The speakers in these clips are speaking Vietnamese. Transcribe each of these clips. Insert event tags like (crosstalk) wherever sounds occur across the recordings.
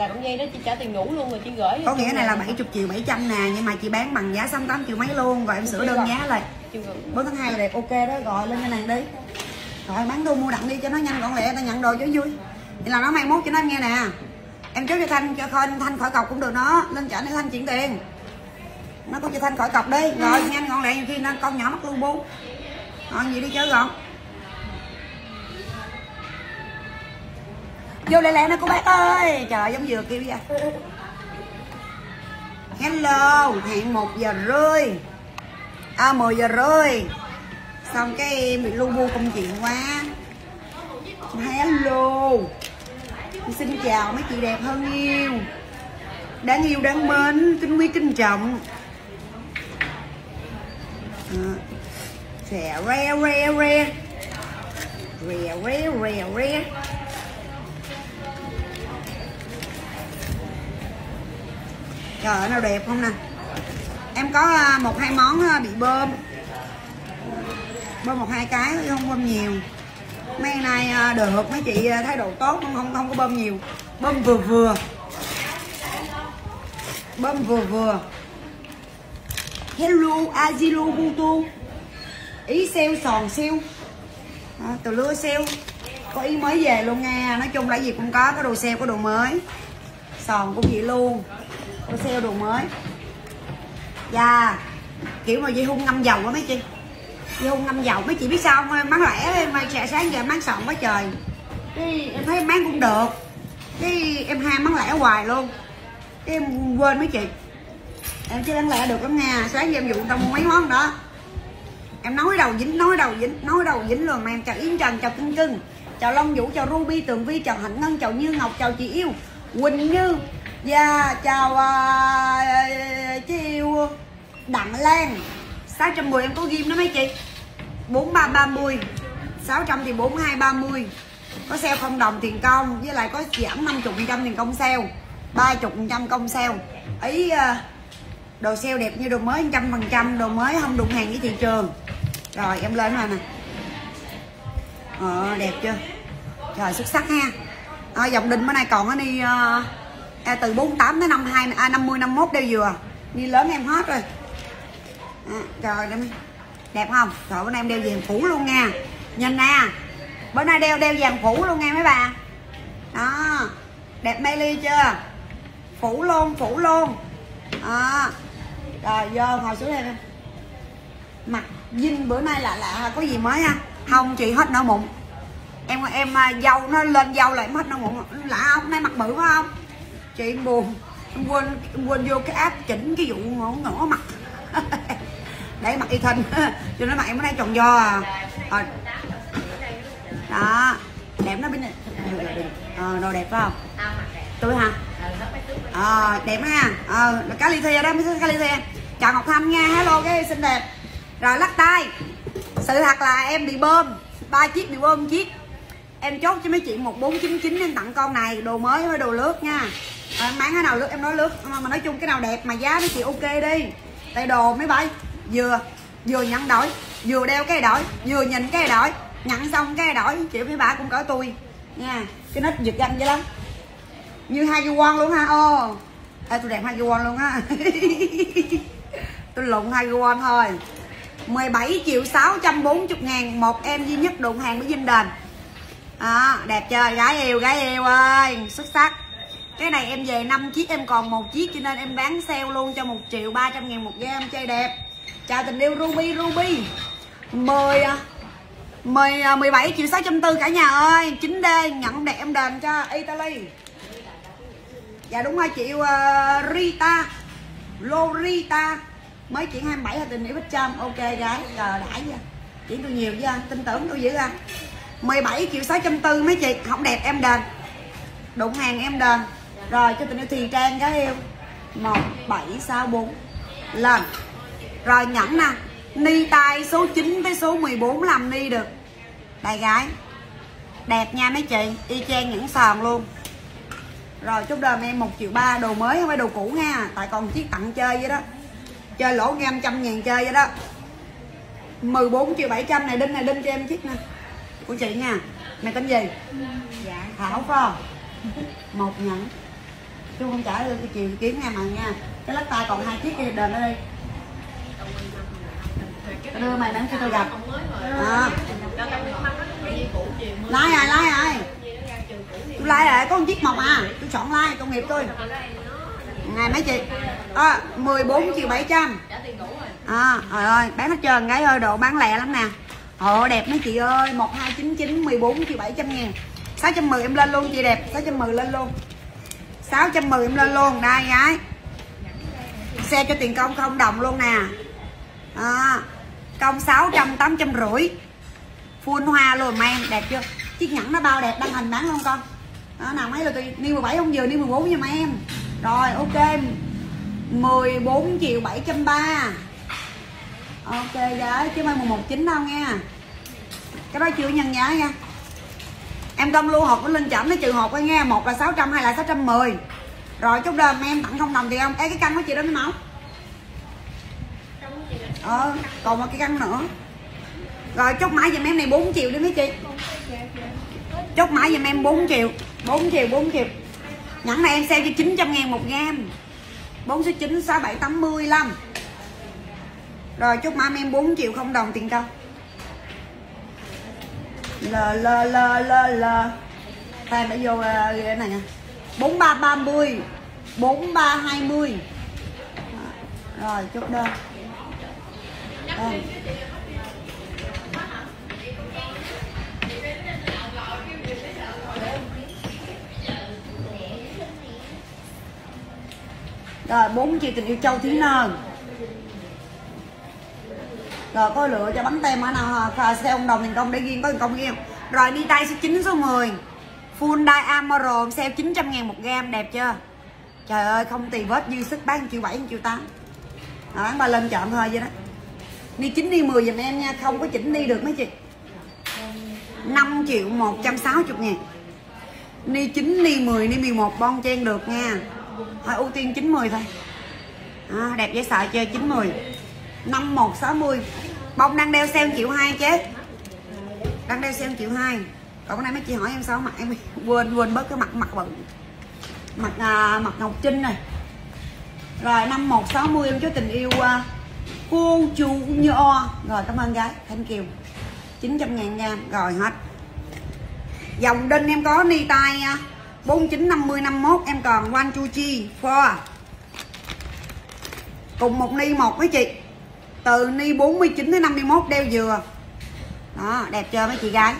là động dây đó chị trả tiền đủ luôn rồi chị gửi có nghĩa này là 70 triệu 700 nè nhưng mà chị bán bằng giá 68 triệu mấy luôn rồi em sửa đơn giá lại. Chị gửi. 4 tháng 2 là đẹp ok đó gọi lên cái này đi. Rồi bán thu mua đặng đi cho nó nhanh gọn lẹ ta nhận đồ cho vui. Thì là nó mai mốt cho nó em nghe nè. Em chốt cho thanh cho khôi thanh khỏi cọc cũng được nó. Lên trả để thanh chuyển tiền. Nó có cho thanh khỏi cọc đi. Rồi nhanh gọn lẹ nhiều khi nó con nhỏ mắc luôn bố ngon gì đi chơi gọn vô lẹ lẹ nè cô bác ơi. Trời, giống vừa kêu vậy. Hello hẹn một giờ rưỡi. À 10 giờ rưỡi. Xong cái em bị lu bu công chuyện quá. Hello xin chào mấy chị đẹp hơn yêu đáng yêu đáng mến, kính quý, kính trọng. Ờ. Rè re re re rè re re re trời ơi nào đẹp không nè? Em có à, một hai món à, bị bơm. Bơm một hai cái chứ không bơm nhiều. Mấy nay à, được mấy chị thái độ tốt không không không có bơm nhiều. Bơm vừa vừa. Bơm vừa vừa. Hello azilu butu ý siêu sòn siêu à, từ lứa siêu có ý mới về luôn nghe nói chung là gì cũng có có đồ sale có đồ mới. Sòn cũng vậy luôn có sale đồ mới. Và kiểu mà dây hung ngâm dầu á mấy chị. Dây hung ngâm dầu. Mấy chị biết sao không? Bán lẻ, mai trẻ sáng giờ bán sọn quá trời. Cái em thấy em bán cũng được. Cái em ham bán lẻ hoài luôn. Cái em quên mấy chị. Em chưa bán lẻ được lắm nha. Sáng giờ em dụ trong mấy món đó. Em nói đầu dính, nói đầu dính, nói đầu dính luôn. Mà em chào yến trần, chào cưng cưng chào long vũ, chào ruby, tường vi, chào hạnh ngân, chào như ngọc, chào chị yêu. Quỳnh như Dạ chào uh, chị yêu đặng lan. 610 em có ghim đó mấy chị? 4330 600 thì 4230 có sale không đồng tiền công với lại có giảm 50% tiền công sale 30% công sale. Ý uh, đồ sale đẹp như đồ mới trăm phần trăm đồ mới không đụng hàng với thị trường. Rồi em lên rồi nè. Ờ đẹp chưa? Trời xuất sắc ha. À, dòng đình bữa nay còn nó đi uh, à, từ 48 tới 52 à, 50 51 đeo dừa. Đi lớn em hết rồi. À, trời đẹp, đẹp không? Trời bữa nay em đeo vàng phủ luôn nha. Nhìn nè. Bữa nay đeo đeo vàng phủ luôn nha mấy bà. Đó. Đẹp mê ly chưa? Phủ luôn phủ luôn. À, rồi vô ngồi xuống đây em mặt dinh bữa nay là lạ à, có gì mới ha? Không chị hết nở mụn. Em em à, dâu nó lên dâu lại mất hết mụn. Lạ không? Nay mặt bự quá không? Chị em buồn em quên em quên vô cái app chỉnh cái vụ ngõ ngõ mặt. (laughs) Để mặt y thân (laughs) cho nó mặt em bữa nay tròn do à, à. đó. Đẹp nó bên này. Ờ đồ đẹp phải không? Tôi hả? Ờ đẹp ha ờ à, cá ly thia đó mới cá ly thia chào ngọc thanh nha. Hello cái xinh đẹp. Rồi lắc tay. Sự thật là em bị bơm. Ba chiếc bị bơm chiếc. Em chốt cho mấy chị một bốn chín chín em tặng con này. Đồ mới với đồ lướt nha. Ờ, à, bán cái nào lướt em nói lướt. Mà, nói chung cái nào đẹp mà giá mấy chị ok đi. Tại đồ mấy bay vừa vừa nhận đổi vừa đeo cái đổi vừa nhìn cái đổi nhận xong cái đổi chị với bà cũng cỡ tôi nha cái nít giật ganh vậy lắm. Như hai won luôn ha ô. Ê, tôi đẹp hai won luôn á. (laughs) Tôi lụng hai won thôi. 17 triệu 640 ngàn một em duy nhất đụng hàng với Vinh Đền. À, đẹp chơi gái yêu gái yêu ơi. Xuất sắc cái này em về 5 chiếc em còn một chiếc cho nên em bán sale luôn cho 1 triệu 300 ngàn một gam chơi đẹp. Chào tình yêu Ruby Ruby. Mời à, mời à, 17 triệu 640 cả nhà ơi. 9D nhận đẹp em đền cho Italy. Dạ đúng rồi chị uh, Rita. Lorita. Mới chuyển 27 là tình yêu bích trăm ok gái trời đãi chưa? Chuyển tôi nhiều chứ tin tưởng tôi dữ anh 17 triệu 640 mấy chị? Không đẹp em đền. Đụng hàng em đền rồi cho tình yêu thì trang cái yêu 1764 lên rồi nhẫn nè. Ni tay số 9 tới số 14 làm ni được. Đây gái. Đẹp nha mấy chị. Y chang những sòn luôn. Rồi chúc đờm em 1 triệu ba đồ mới không phải đồ cũ nha tại còn chiếc tặng chơi vậy đó. Chơi lỗ nghe trăm ngàn chơi vậy đó. 14 triệu 700 này đinh này đinh cho em chiếc nè. Của chị nha. Mày tên gì? Dạ. Thảo không một nhẫn chú không trả được chiều kiếm nghe mà nha. Cái lắc tay còn hai chiếc kia đền ở đây. Tao đưa mày đến khi tôi gặp. À. lai rồi lai rồi tôi lái rồi có một chiếc mộc à. Tôi chọn lái công nghiệp tôi. Ngày mấy chị? Ờ, à, 14 triệu 700 à ờ, trời ơi bán hết trơn gái ơi độ bán lẹ lắm nè. Ồ đẹp mấy chị ơi. 1299 14 triệu 700 ngàn. 610 em lên luôn chị đẹp. 610 lên luôn. 610 em lên luôn đây gái. Xe cho tiền công không đồng luôn nè. À, công 600 800 rưỡi. Full hoa luôn mà em đẹp chưa? Chiếc nhẫn nó bao đẹp đăng hình bán luôn con. Đó nào mấy là tôi ni 17 không vừa ni 14 nha mấy em. Rồi ok. 14 triệu 730 ok gái. Chứ mai 119 đâu nha. Cái đó chưa nhân giá nha em công lưu hộp với linh chẩm nó trừ hộp coi nghe một là 600 hai là 610 rồi chút đơm em tặng không đồng thì không. Ê, cái căn của chị đó nó máu. Ờ còn một cái căn nữa. Rồi chốt mãi giùm em này 4 triệu đi mấy chị. Chốt mãi giùm em 4 triệu 4 triệu 4 triệu. Nhẫn này em sale cho 900 ngàn một gam. 4 số 9 6 7 85 rồi chốt mãi em 4 triệu không đồng tiền đâu l l l l l. Tay đã vô uh, cái này nha. 4330 4320 rồi chốt đơn. Đây. rồi bốn chị tình yêu châu thúy nơn rồi có lựa cho bánh tem ở nào xe ông đồng thành công để riêng có thành công riêng rồi đi tay số 9 số 10 full dye Amarol sale 900 ngàn một gam đẹp chưa? Trời ơi không tì vết dư sức bán triệu 7 triệu 8 à, bán ba lên chọn thôi vậy đó. Đi 9 đi 10 dùm em nha không có chỉnh đi được mấy chị. 5 triệu 160 ngàn. Ni 9, Ni 10, Ni 11 bon chen được nha. Thôi ưu tiên 90 thôi. À, Đẹp dễ sợ chơi 90 5160 Bông đang đeo sale triệu hai chứ Đang đeo sale triệu hai. Còn cái này mấy chị hỏi em sao mặt em (laughs) quên quên bớt cái mặt mặt bận Mặt à, mặt Ngọc Trinh này. Rồi 5160 em chú tình yêu à, cô chú như o Rồi cảm ơn gái. Thanh Kiều 900 ngàn nha Rồi hết. Dòng đinh em có ni tay 49 50 51 em còn One Chu Chi for cùng một ni một với chị từ ni 49 đến 51 đeo dừa. Đó, đẹp chưa mấy chị gái?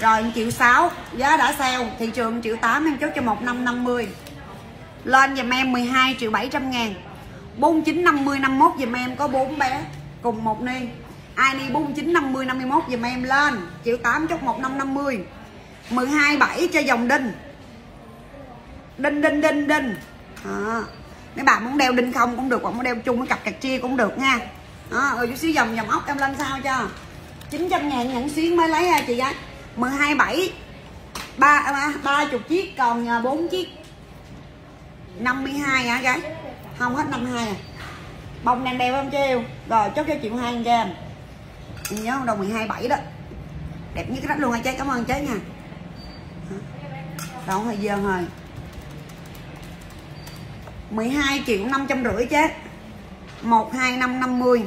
Rồi 1 triệu 6 giá đã sale, thị trường 1 triệu 8 em chốt cho 1550 lên dùm em 12 triệu 700 ngàn. 49 50 51 dùm em, có 4 bé cùng một ni. Ai ni 49 50 51 dùm em lên, triệu 8 chốt 1550 12 7 cho dòng đinh. Đinh đinh đinh đinh. À. mấy bạn muốn đeo đinh không cũng được, hoặc muốn đeo chung với cặp cạch chia cũng được nha à, rồi chút xíu dòng dòng ốc em lên sao cho? 900 ngàn nhận xuyến mới lấy chị gái. 12 7 ba ba chục chiếc còn à, 4 chiếc. 52 hả gái? Không hết 52 à. Bông đang đeo không treo. Rồi chốt cho chị 2 gram em. Nhớ không? Đồng 12 7 đó. Đẹp nhất rách luôn hả chế cảm ơn chế nha. Đâu thời gian rồi 12 triệu 550 chứ 12550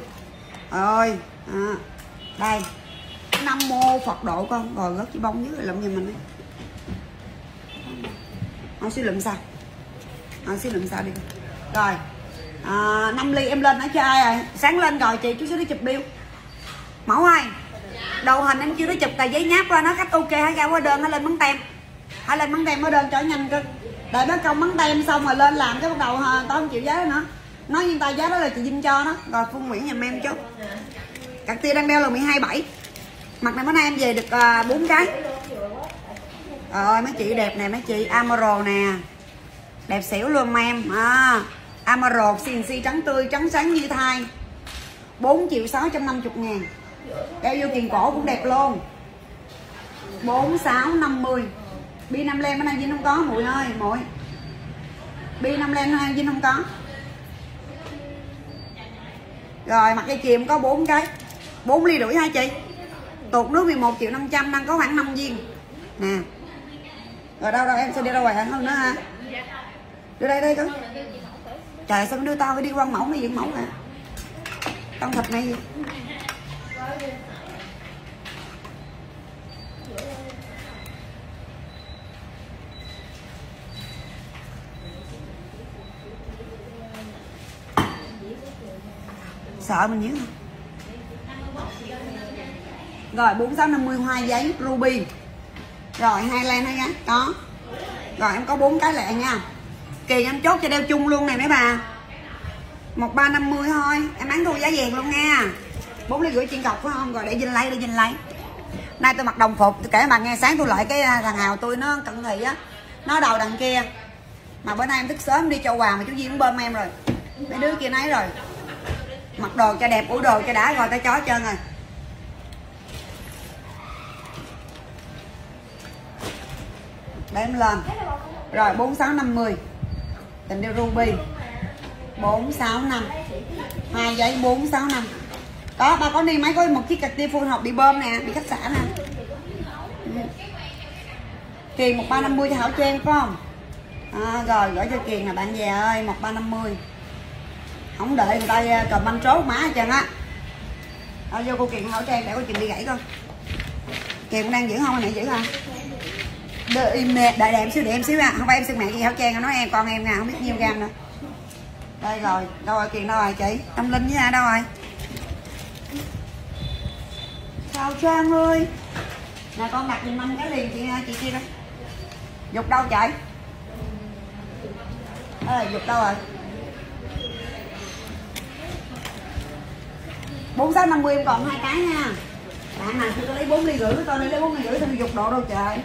ơi, à, đây. Nam mô Phật độ con. Rồi gớt chỉ bông dưới lụm như mình đi. Nó xíu lụm sao? Nó xíu lụm sao đi. Rồi à, 5 ly em lên ở cho ai rồi sáng lên rồi chị chú sẽ đi chụp bill. Mẫu ơi đầu hình em chưa đi chụp tờ giấy nháp qua nó khách ok hãy ra qua đơn nó lên bắn tem. Hãy lên bắn tem mới đơn cho nhanh cơ. Đợi nó công bắn tem xong rồi lên làm cái bắt đầu tao không chịu giá nữa nói với tay giá đó là chị Vinh cho đó. Rồi Phương Nguyễn nhà em chút cặp tia đang đeo là 12 7 mặt này bữa nay em về được à, bốn uh, cái ơi mấy chị đẹp nè mấy chị. Amaro nè. Đẹp xỉu luôn em à, Amaro CNC trắng tươi trắng sáng như thai. 4 triệu 650 ngàn. Đeo vô kiền cổ cũng đẹp luôn. 4650 bi 5 len bữa nay Vinh không có muội ơi muội bi năm len hai Vinh không có rồi, mặt dây chuyền có bốn cái. 4 ly rưỡi hai chị? Tuột nước 11 triệu 500 đang có khoảng 5 viên. Nè. Rồi, đâu đâu, em sẽ đi đâu ngoài hơn nữa ha. Đưa đây đây con. Trời, sao đưa tao phải đi quăng mẫu này dựng mẫu hả? Con thịt này. gì sợ mình nhé rồi, bốn sáu năm mươi hoa giấy ruby. Rồi, hai len hai gắn, đó. Rồi, em có bốn cái lẹ nha. Kỳ em chốt cho đeo chung luôn này mấy bà. Một ba năm mươi thôi, em bán thu giá vàng luôn nha. Bốn ly rưỡi chiên cọc phải không? Rồi, để dinh lấy, để dinh lấy. Nay tôi mặc đồng phục, tôi kể bà nghe sáng tôi lại cái à, thằng hào tôi nó cận thị á. Nó đầu đằng kia. Mà bữa nay em thức sớm đi châu hoàng mà chú Duyên cũng bơm em rồi. Mấy đứa kia nấy rồi mặc đồ cho đẹp ủ đồ cho đã rồi tao chó trơn rồi. Để em lên. Rồi bốn sáu năm mươi tình yêu ruby. Bốn sáu năm. Hai giấy bốn sáu năm. Có ba có đi máy có một chiếc cà tia phun học bị bơm nè bị khách sạn nè. Ừ. Kiền một ba năm mươi cho hảo trang phải không? À, rồi gửi cho kiền là bạn về ơi một ba năm mươi không đợi người ta à, cầm banh trốt má hết trơn á. À, vô cô kiền hảo trang để cô Kiền đi gãy con kiền đang giữ không? Anh này giữ không đợi mẹ à, đợi em xíu để em xíu nha không phải em xưng mẹ gì hảo trang nói em con em nè không biết nhiêu gam nữa. Đây rồi đâu rồi kiền đâu rồi chị? Tâm linh với ai đâu rồi? Chào trang ơi. Nè con đặt giùm anh cái liền chị à, chị kia đó, dục đâu chạy ơi dục đâu rồi? Bốn sáu năm mươi em còn hai cái nha. Bạn nào chưa có lấy bốn ly rưỡi tôi lấy bốn ly rưỡi tôi dục độ đâu trời.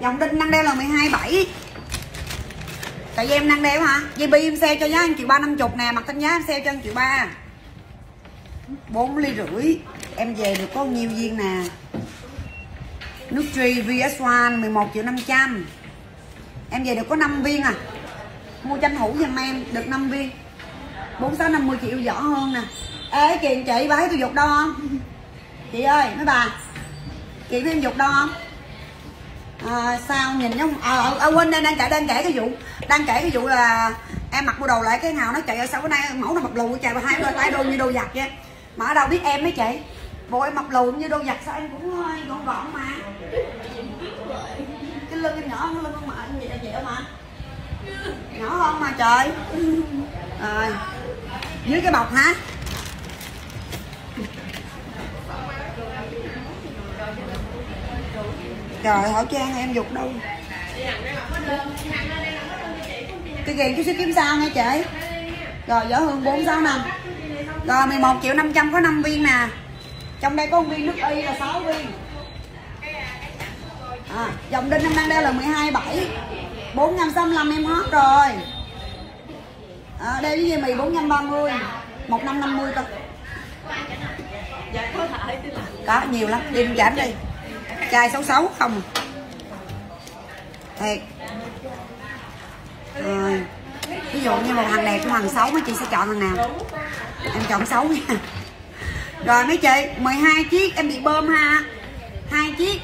Dòng đinh năng đeo là 12 7 tại vì em năng đeo hả? JB em xe cho giá 1 triệu ba năm chục nè mặt tính giá em xe cho 1 triệu ba. Bốn ly rưỡi, em về được có nhiêu viên nè? Nước truy VS1 11 triệu 500 em về được có 5 viên à mua tranh hủ giùm em được 5 viên. 4650 triệu vỏ hơn nè. Ê kiền chị bà thấy tôi dục đâu không? (laughs) Chị ơi mấy bà. Chị thấy em dục đâu không? À, sao nhìn giống ờ à, ừ, à, quên đang, đang kể đang kể cái vụ. Đang kể cái vụ là em mặc bộ đồ lại cái nào nó chạy ở sao bữa nay mẫu nó mập lù chạy bà hai đôi tay đôi như đồ giặt vậy? Mà ở đâu biết em mấy chị? Bộ em mập lù như đồ giặt sao em cũng hơi gọn gọn mà. Cái lưng em nhỏ hơn lưng con mà vậy vậy mà nhỏ hơn mà trời. (laughs) Rồi. Dưới cái bọc hả? Trời hỏi trang em dục đâu? Cái ghiền chút xíu kiếm sao nghe chị? Rồi vỏ hương bốn sáu năm. Rồi 11 triệu 500 có 5 viên nè. Trong đây có một viên nước y là 6 viên. À, dòng đinh em đang đeo là 12 7 465 em hết rồi. À, Đây với dây mì 430 1550 cơ có nhiều lắm. Đi giảm đi. Chai 66 không. Thiệt. Rồi. Ví dụ như một hàng đẹp một hàng xấu mấy chị sẽ chọn hàng nào? Em chọn xấu nha. Rồi mấy chị? 12 chiếc. Em bị bơm ha. Hai chiếc.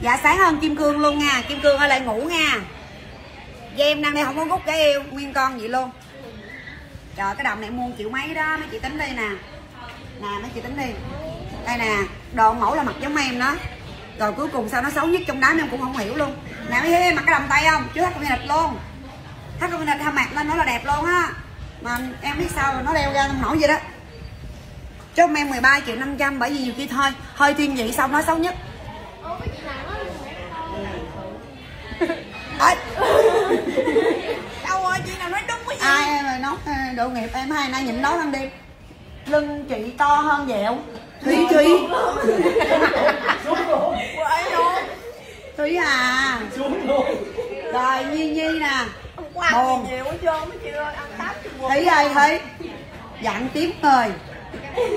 Dạ sáng hơn kim cương luôn nha. Kim cương ở lại ngủ nha dây em đang đây không có rút cái yêu nguyên con vậy luôn. Trời cái đồng này mua triệu mấy đó mấy chị tính đi nè. Nè mấy chị tính đi. Đây nè đồ mẫu là mặt giống em đó. Rồi cuối cùng sao nó xấu nhất trong đám em cũng không hiểu luôn. Nè mấy em mặc cái đầm tay không? Chứ thắt con thịt luôn. Thắt con thịt ha mặc lên nó là đẹp luôn á. Mà em biết sao rồi nó đeo ra nổi vậy đó. Cho em 13 triệu 500 bởi vì nhiều khi thôi hơi thiên vị xong nó xấu nhất. Ê. (laughs) đâu rồi chị nào nói đúng cái gì ai em rồi nói độ nghiệp em hai nay nhịn nói ăn đêm lưng chị to hơn dẹo thúy thúy thúy à. Rồi nhi nhi nè. Buồn. ơi thúy ơi thúy dặn tiếng người. (laughs)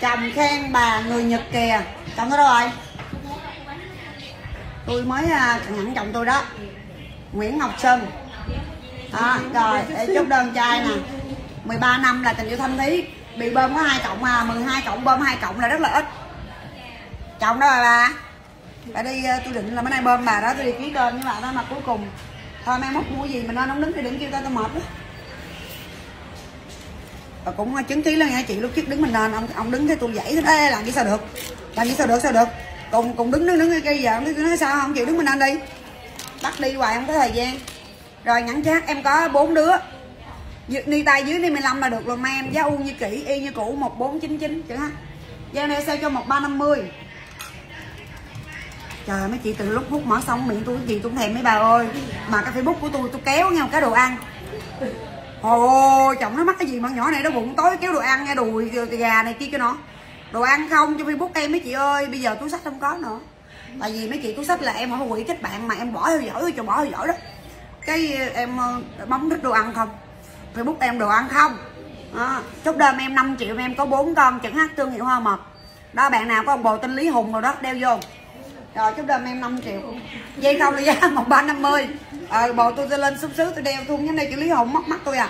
Chồng khen bà người nhật kìa. Chồng tôi đâu rồi tôi mới à, nhận chồng tôi đó. Nguyễn Ngọc Sơn. Đó, rồi để chúc đơn trai nè. 13 năm là tình yêu thâm thí bị bơm có hai cộng à 12 cộng bơm hai cộng là rất là ít. Chồng đó bà bà? Bà đi ờ, tôi định là bữa nay bơm bà đó tôi đi ký đơn với bà đó mà cuối cùng. Thôi mai mốt mua gì mình nói nóng đứng thì đừng kêu tao tao mệt đó. Và cũng ờ, chứng kiến là nghe chị lúc trước đứng mình lên ông ông đứng thấy tôi dãy thế làm gì sao được? Làm gì sao được sao được? Cùng cùng đứng đứng đứng cây giờ ông nói sao không? Chịu đứng bên anh đi. Bắt đi hoài không có thời gian. Rồi nhắn chat, em có bốn đứa. Ni tay dưới đi 15 là được luôn mà em giá u như kỹ, y như cũ 1499 chữ ha giao này sao cho 1350 trời mấy chị từ lúc hút mở xong miệng tôi gì tôi thèm mấy bà ơi. Mà cái facebook của tôi tôi kéo nhau cái đồ ăn. Ồ chồng nó mắc cái gì mà nhỏ này nó bụng tối, kéo đồ ăn nha đùi, gà này kia cho nó đồ ăn không? Cho facebook em mấy chị ơi. Bây giờ túi sách không có nữa. Tại vì mấy chị túi sách là em ở quỹ kết bạn mà em bỏ theo dõi, cho bỏ theo dõi đó. Cái em ờ, bấm thích đồ ăn không? Facebook em đồ ăn không? Đó. chốt đơn em 5 triệu em có bốn con chẳng hát thương hiệu hoa mập đó, bạn nào có ông bồ tên lý hùng rồi đó, đeo vô. Rồi, chốt đêm em 5 triệu. Dây không là giá một ba năm mươi. Ờ bộ tôi sẽ lên xúc xứ, tôi đeo thun cái này chữ lý hùng mất mắt tôi à.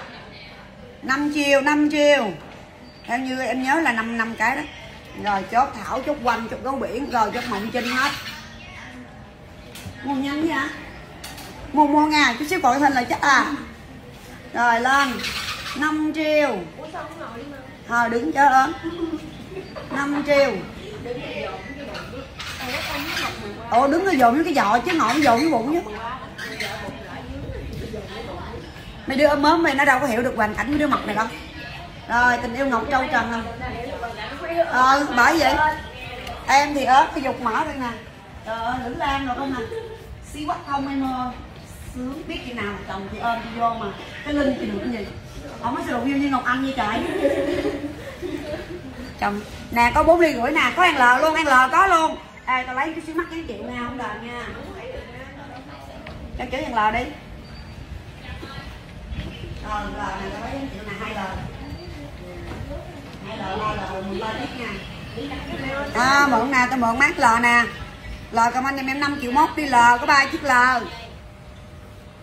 5 triệu 5 triệu. Theo như em nhớ là 5 năm cái đó rồi chốt thảo chốt quanh chốt gấu biển rồi chốt mộng trinh hết. Mua nhanh gì hả mua mua nha chút xíu gọi hình là chắc à. Rồi lên. 5 triệu. Thôi đứng chờ ơn 5 triệu. Ồ đứng nó dồn với cái giò chứ ngọn dồn với bụng chứ mấy đứa mớm mày nó đâu có hiểu được hoàn cảnh của đứa mập này đâu rồi, tình yêu ngọc trâu trần à. không ờ bởi vậy, em thì ớt cái dục mở đây nè. Trời ơi, lưỡng lan rồi không nè. Xí quắc không em ơi sướng biết khi nào chồng thì ôm đi vô mà. Cái linh thì được cái gì? Không có sự yêu như ngọc anh như trời. Chồng, nè, có bốn ly rưỡi nè, có ăn lờ luôn, ăn lờ có luôn. Ê, tao lấy cái xíu mắt cái chịu nha, không đền nha. Cho chữ ăn lờ đi. Rồi, lờ này tao lấy cái triệu này hai lờ à mượn nè, tao mượn mát lờ nè. Lờ comment giùm em 5 triệu mốt đi lờ có ba chiếc lờ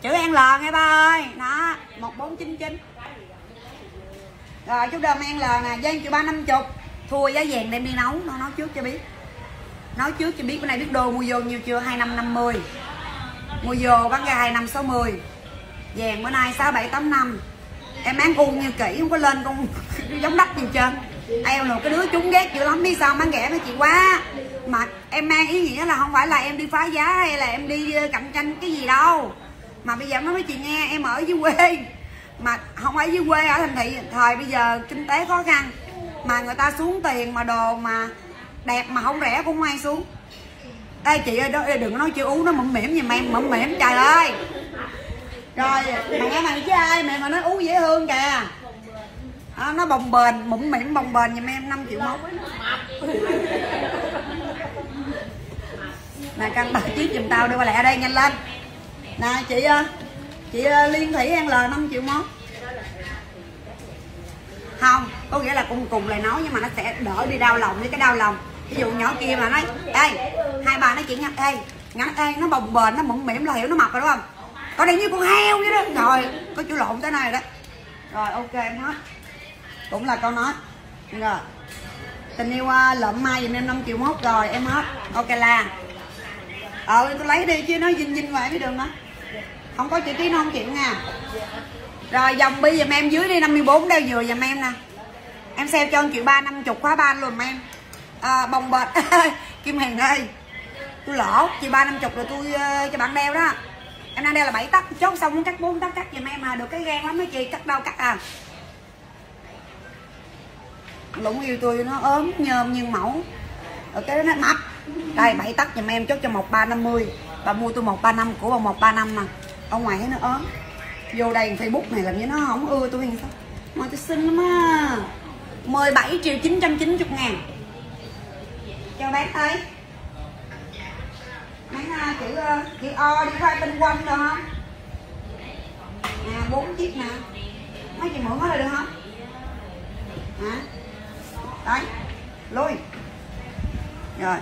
chữ ăn lờ nghe ba ơi. Đó, một bốn chín chín. Rồi chú đơn ăn lờ nè dân triệu ba năm chục. Thua giá vàng đem đi nấu, nó nói trước cho biết. Nói trước cho biết, bữa nay biết đô mua vô nhiêu chưa? Hai năm năm mươi mua vô bán ra hai năm sáu mươi vàng bữa nay sáu bảy tám năm em bán u như kỹ, không có lên con (laughs) giống đất gì trơn. Em là cái đứa chúng ghét dữ lắm, biết sao bán rẻ với chị quá. Mà em mang ý nghĩa là không phải là em đi phá giá hay là em đi ờ, cạnh tranh cái gì đâu. Mà bây giờ nói với chị nghe, em ở dưới quê. Mà không phải dưới quê, ở thành thị. Thời bây giờ kinh tế khó khăn, mà người ta xuống tiền mà đồ mà đẹp mà không rẻ cũng không ai xuống. Ê, chị ơi đó đừng nói chữ ú, nó mẩm mỉm gì mà em mẩm mỉm, trời ơi rồi mẹ mày chứ ai mẹ mà nói uống dễ thương kìa. À, nó bồng bềnh mụn mỉm bồng bềnh giùm em 5 triệu mốt nè canh bạc chiếc giùm tao đi qua lẹ đây nhanh lên. Nè chị ờ, chị ờ, liên thủy ăn l 5 triệu mốt không có nghĩa là cùng cùng lời nói nhưng mà nó sẽ đỡ đi đau lòng với cái đau lòng. Ví dụ nhỏ kia mà nói ê hai bà nói chuyện nha ê ngắn ê nó bồng bềnh nó mụn mỉm là hiểu nó mập rồi đúng không? Con này như con heo vậy đó. Rồi có chữ lộn tới này đó. Rồi ok em hết. Cũng là câu nói. Rồi. Tình yêu uh, lợm mai dùm em 5 triệu mốt rồi em hết. Ok là ờ tôi lấy đi chứ nó dinh dinh vậy cái đường đó không có chữ ký nó không chịu nha. Rồi dòng bi dùm em dưới đi 54 đeo dừa dùm em nè. Em xem cho 1 triệu ba năm chục khóa ba luôn em. À, bồng bệt. (laughs) Kim hiền ơi tôi lỗ. Chị ba năm chục rồi tôi uh, cho bạn đeo đó em đang đây là 7 tấc chốt xong muốn cắt 4 tấc cắt giùm em mà. Được cái gan lắm mấy chị. Cắt đâu, cắt à. Lũng yêu tôi nó ốm nhơm như mẫu. Rồi cái đó nó mập. Đây 7 tấc giùm em, chốt cho một ba năm mươi. Bà mua tôi một ba năm, của bà một ba năm nè ở ngoài thấy nó ốm. Vô đây facebook này làm như nó không ưa tôi hay sao? Mà tôi xinh lắm á. 17 triệu 990 ngàn. Cho bác ơi thấy bán chữ chữ O đi khoai tinh quanh được không? À bốn chiếc nè. Mấy chị mượn hết rồi được không? Hả? Đấy. Lui. Rồi.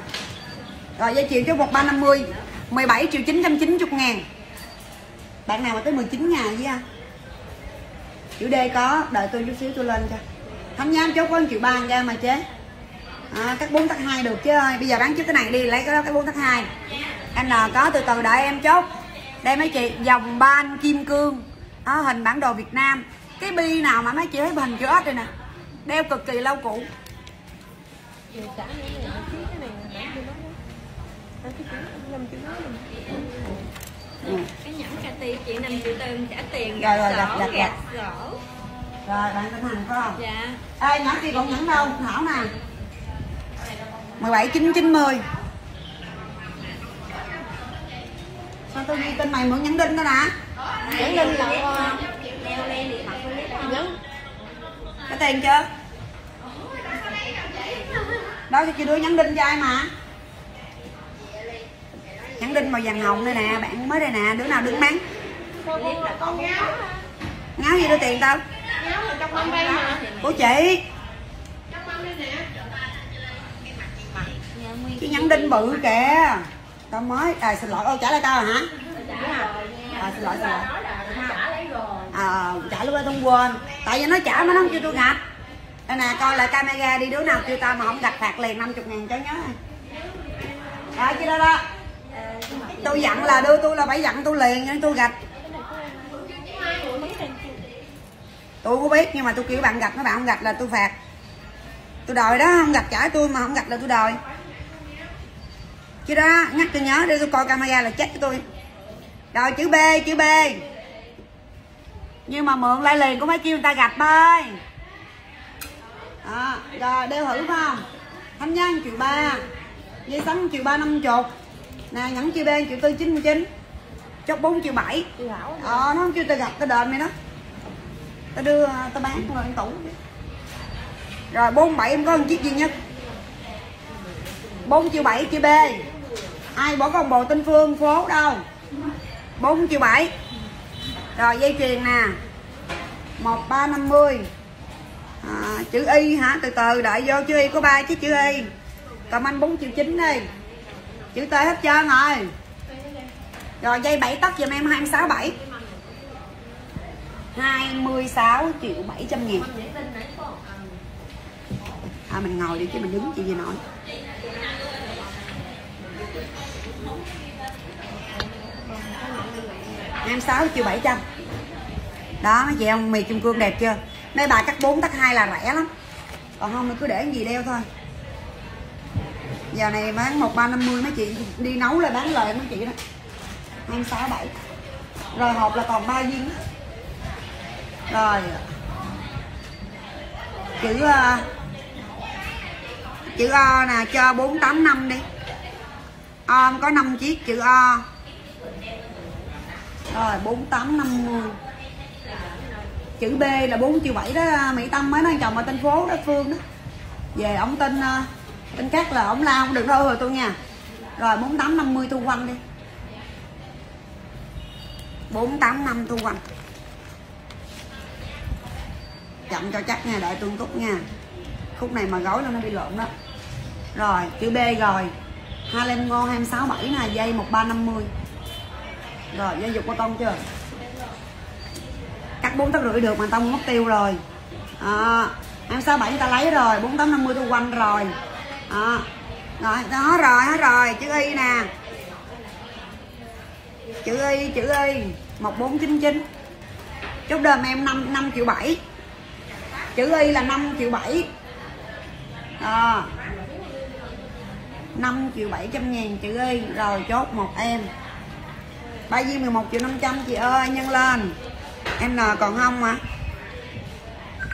Rồi giá chiều cho một ba năm mươi. 17 triệu 990 ngàn. Bạn nào mà tới 19 ngàn với anh? Chữ D có đợi tôi chút xíu tôi lên cho. Thánh nhám chốt có 1 triệu ba ra mà chế. À, các 4 tắc 2 được chứ ơi. Bây giờ bán trước cái này đi lấy cái đó cái 4 tắc 2 là có từ từ đợi em chốt. Đây mấy chị dòng ban kim cương. Đó, hình bản đồ Việt Nam. Cái bi nào mà mấy chị thấy hình chữ ếch đây nè. Đeo cực kỳ lâu cũ. Chữ chữ ừ. cái nhẫn cà ti chị 5 triệu tư trả tiền Rồi, rồi, gạch gạch, rồi bạn tên hành phải không? Dạ. Ê nhẫn kia còn nhẫn đâu. Thảo nè 17 9 90 Sao tôi ghi tên mày mượn nhẫn đinh đó nè Nhẫn đinh là ờ, nhẫn Có tiền chưa? Đó cho chị đưa nhẫn đinh cho ai mà? Nhẫn đinh màu vàng hồng đây nè Bạn mới đây nè Đứa nào đứng bán Ngáo gì đưa tiền tao. Của chị? Cái nhẫn đinh bự kìa Tao mới À xin lỗi Ô trả lại tao rồi hả? À xin lỗi xin lỗi. À, trả lúc đó không quên. Tại vì nó trả mà nó không kêu tôi gạch đây nè coi lại camera đi đứa nào kêu tao mà không gạch phạt liền 50 ngàn cho nhớ. Đó chứ đó đó. Tôi dặn là đưa tôi là phải dặn tôi liền nhưng tôi gạch tôi có biết nhưng mà tôi kêu bạn gạch mấy bạn không gạch là tôi phạt. Tôi đòi đó không gạch trả tôi mà không gạch là tôi đòi chứ đó nhắc tôi nhớ để tôi coi camera là chết cho tôi. Rồi chữ B chữ B. Nhưng mà mượn lại liền cũng phải kêu người ta gặp ơi à, rồi đeo thử phải không? Thanh nhân triệu ba. Dây sắn triệu ba năm chục. Nè nhẫn triệu b triệu tư chín mươi chín. Chốt bốn triệu bảy. Ờ nó không kêu tao gặp tao đền mày đó. Tao đưa tao bán rồi anh tủ. Rồi bốn bảy em có một chiếc duy nhất. Bốn triệu bảy triệu b ai bỏ con bồ tinh phương, phố đâu? Bốn triệu bảy. Rồi, dây chuyền nè. Một, ba, năm mươi à, chữ y hả? Từ từ, đợi vô chữ y có ba chiếc chữ y. Cầm anh bốn triệu chín đi. Chữ t hết trơn rồi. Rồi, dây bảy tắt giùm em, hai sáu bảy. Hai mươi sáu triệu bảy trăm ngàn. À mình ngồi đi chứ mình đứng chị gì nổi hai mươi sáu triệu bảy trăm. Đó mấy chị em mì kim cương đẹp chưa? Mấy bà cắt 4 tắt 2 là rẻ lắm. Còn không thì cứ để gì đeo thôi. Giờ này bán một ba năm mươi mấy chị đi nấu là bán lời mấy chị đó. Hai sáu bảy. Rồi hộp là còn ba viên rồi. Chữ ờ, chữ O nè cho 485 đi. O có 5 chiếc chữ O rồi 4850 chữ B là 4 triệu 7 đó Mỹ Tâm mới nói chồng ở tên phố đó Phương đó. Về ông tên ờ, tên khác là ổng lao được thôi rồi tôi nha. Rồi 4850 thu quanh đi. 485 thu quanh chậm cho chắc nha đợi tương túc nha. Khúc này mà gói là nó bị lộn đó. Rồi chữ B rồi. Hai lên ngon 267 nè dây 1350 rồi dây dục qua tông chưa? Cắt bốn tấm rưỡi được mà tao mất tiêu rồi. À, em sao bảy ta lấy rồi? Bốn tám năm mươi tôi quanh rồi. À, rồi đó rồi hết rồi. Chữ y nè. Chữ y chữ y. Một bốn chín chín. Chốt đơn em năm năm triệu bảy. Chữ y là năm triệu bảy. À, 5 triệu 700 ngàn chữ y. Rồi chốt một em ba viên 11 triệu 500 chị ơi nhân lên. Em n còn không mà?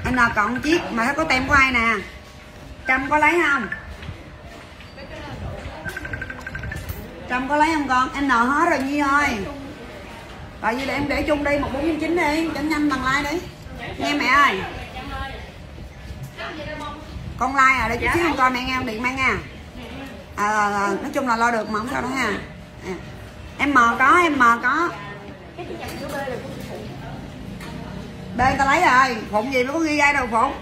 Em n còn một chiếc mà nó có tem của ai nè? Trâm có lấy không? Trâm có lấy không con? Em n hết rồi nhi ơi. Tại vì để em để chung đi một bốn chín đi cho nhanh bằng like đi. Nghe mẹ ơi. Con like à để chút xíu không coi mẹ nghe điện mang nha à, à, à, nói chung là lo được mà không sao đó ha. À em mờ có, em mờ có. B ta lấy rồi. Phụng gì nó có ghi ai đâu, Phụng.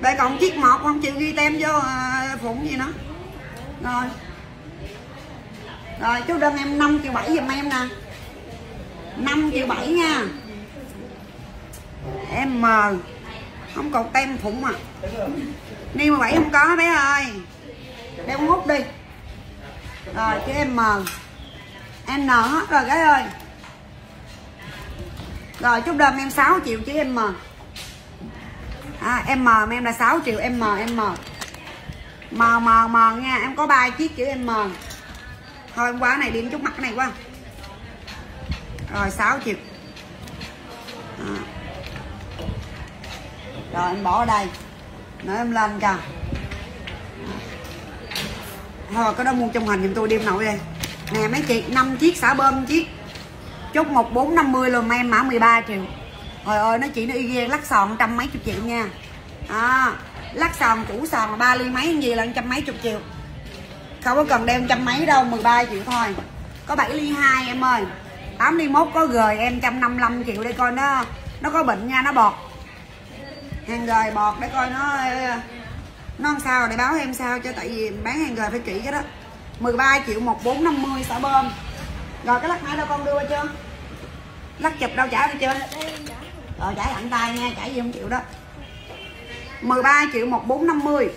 B, còn chiếc một không chịu ghi tem vô à, Phụng gì nữa. Rồi. Rồi, chú đơn em 5 triệu 7 giùm em nè. 5 triệu 7 nha. Em M không còn tem phụng à. Ni 17 không có, bé ơi. Đem hút đi rồi chữ m n hết rồi gái ơi. Rồi chúc đơm em 6 triệu chữ m à, m em là 6 triệu em m m m m m nha em có ba chiếc chữ m thôi em quá này đi em chút mặt cái này quá. Rồi 6 triệu. À. rồi em bỏ ở đây. Nữa em lên cho thôi có đó mua trong hình giùm tôi đêm nội đây nè mấy chị 5 chiếc xả bơm chiếc. Chốt một bốn năm mươi luôn em mã 13 triệu trời ơi nó chỉ nó y ghen lắc sòn trăm mấy chục triệu nha. À, lắc sòn củ sòn ba ly mấy gì là trăm mấy chục triệu. Không có cần đem trăm mấy đâu 13 triệu thôi. Có 7 ly 2 em ơi. 8 ly 1 có gời em 155 triệu để coi nó nó có bệnh nha nó bọt. Hàng gời bọt để coi nó nó làm sao để báo em sao cho tại vì bán hàng gời phải kỹ cái đó. 13 triệu 1450 xả bơm. Rồi cái lắc máy đâu con đưa qua chưa? Lắc chụp đâu trả đi chưa? Rồi trả thẳng tay nha, trả gì không chịu đó. 13 triệu 1450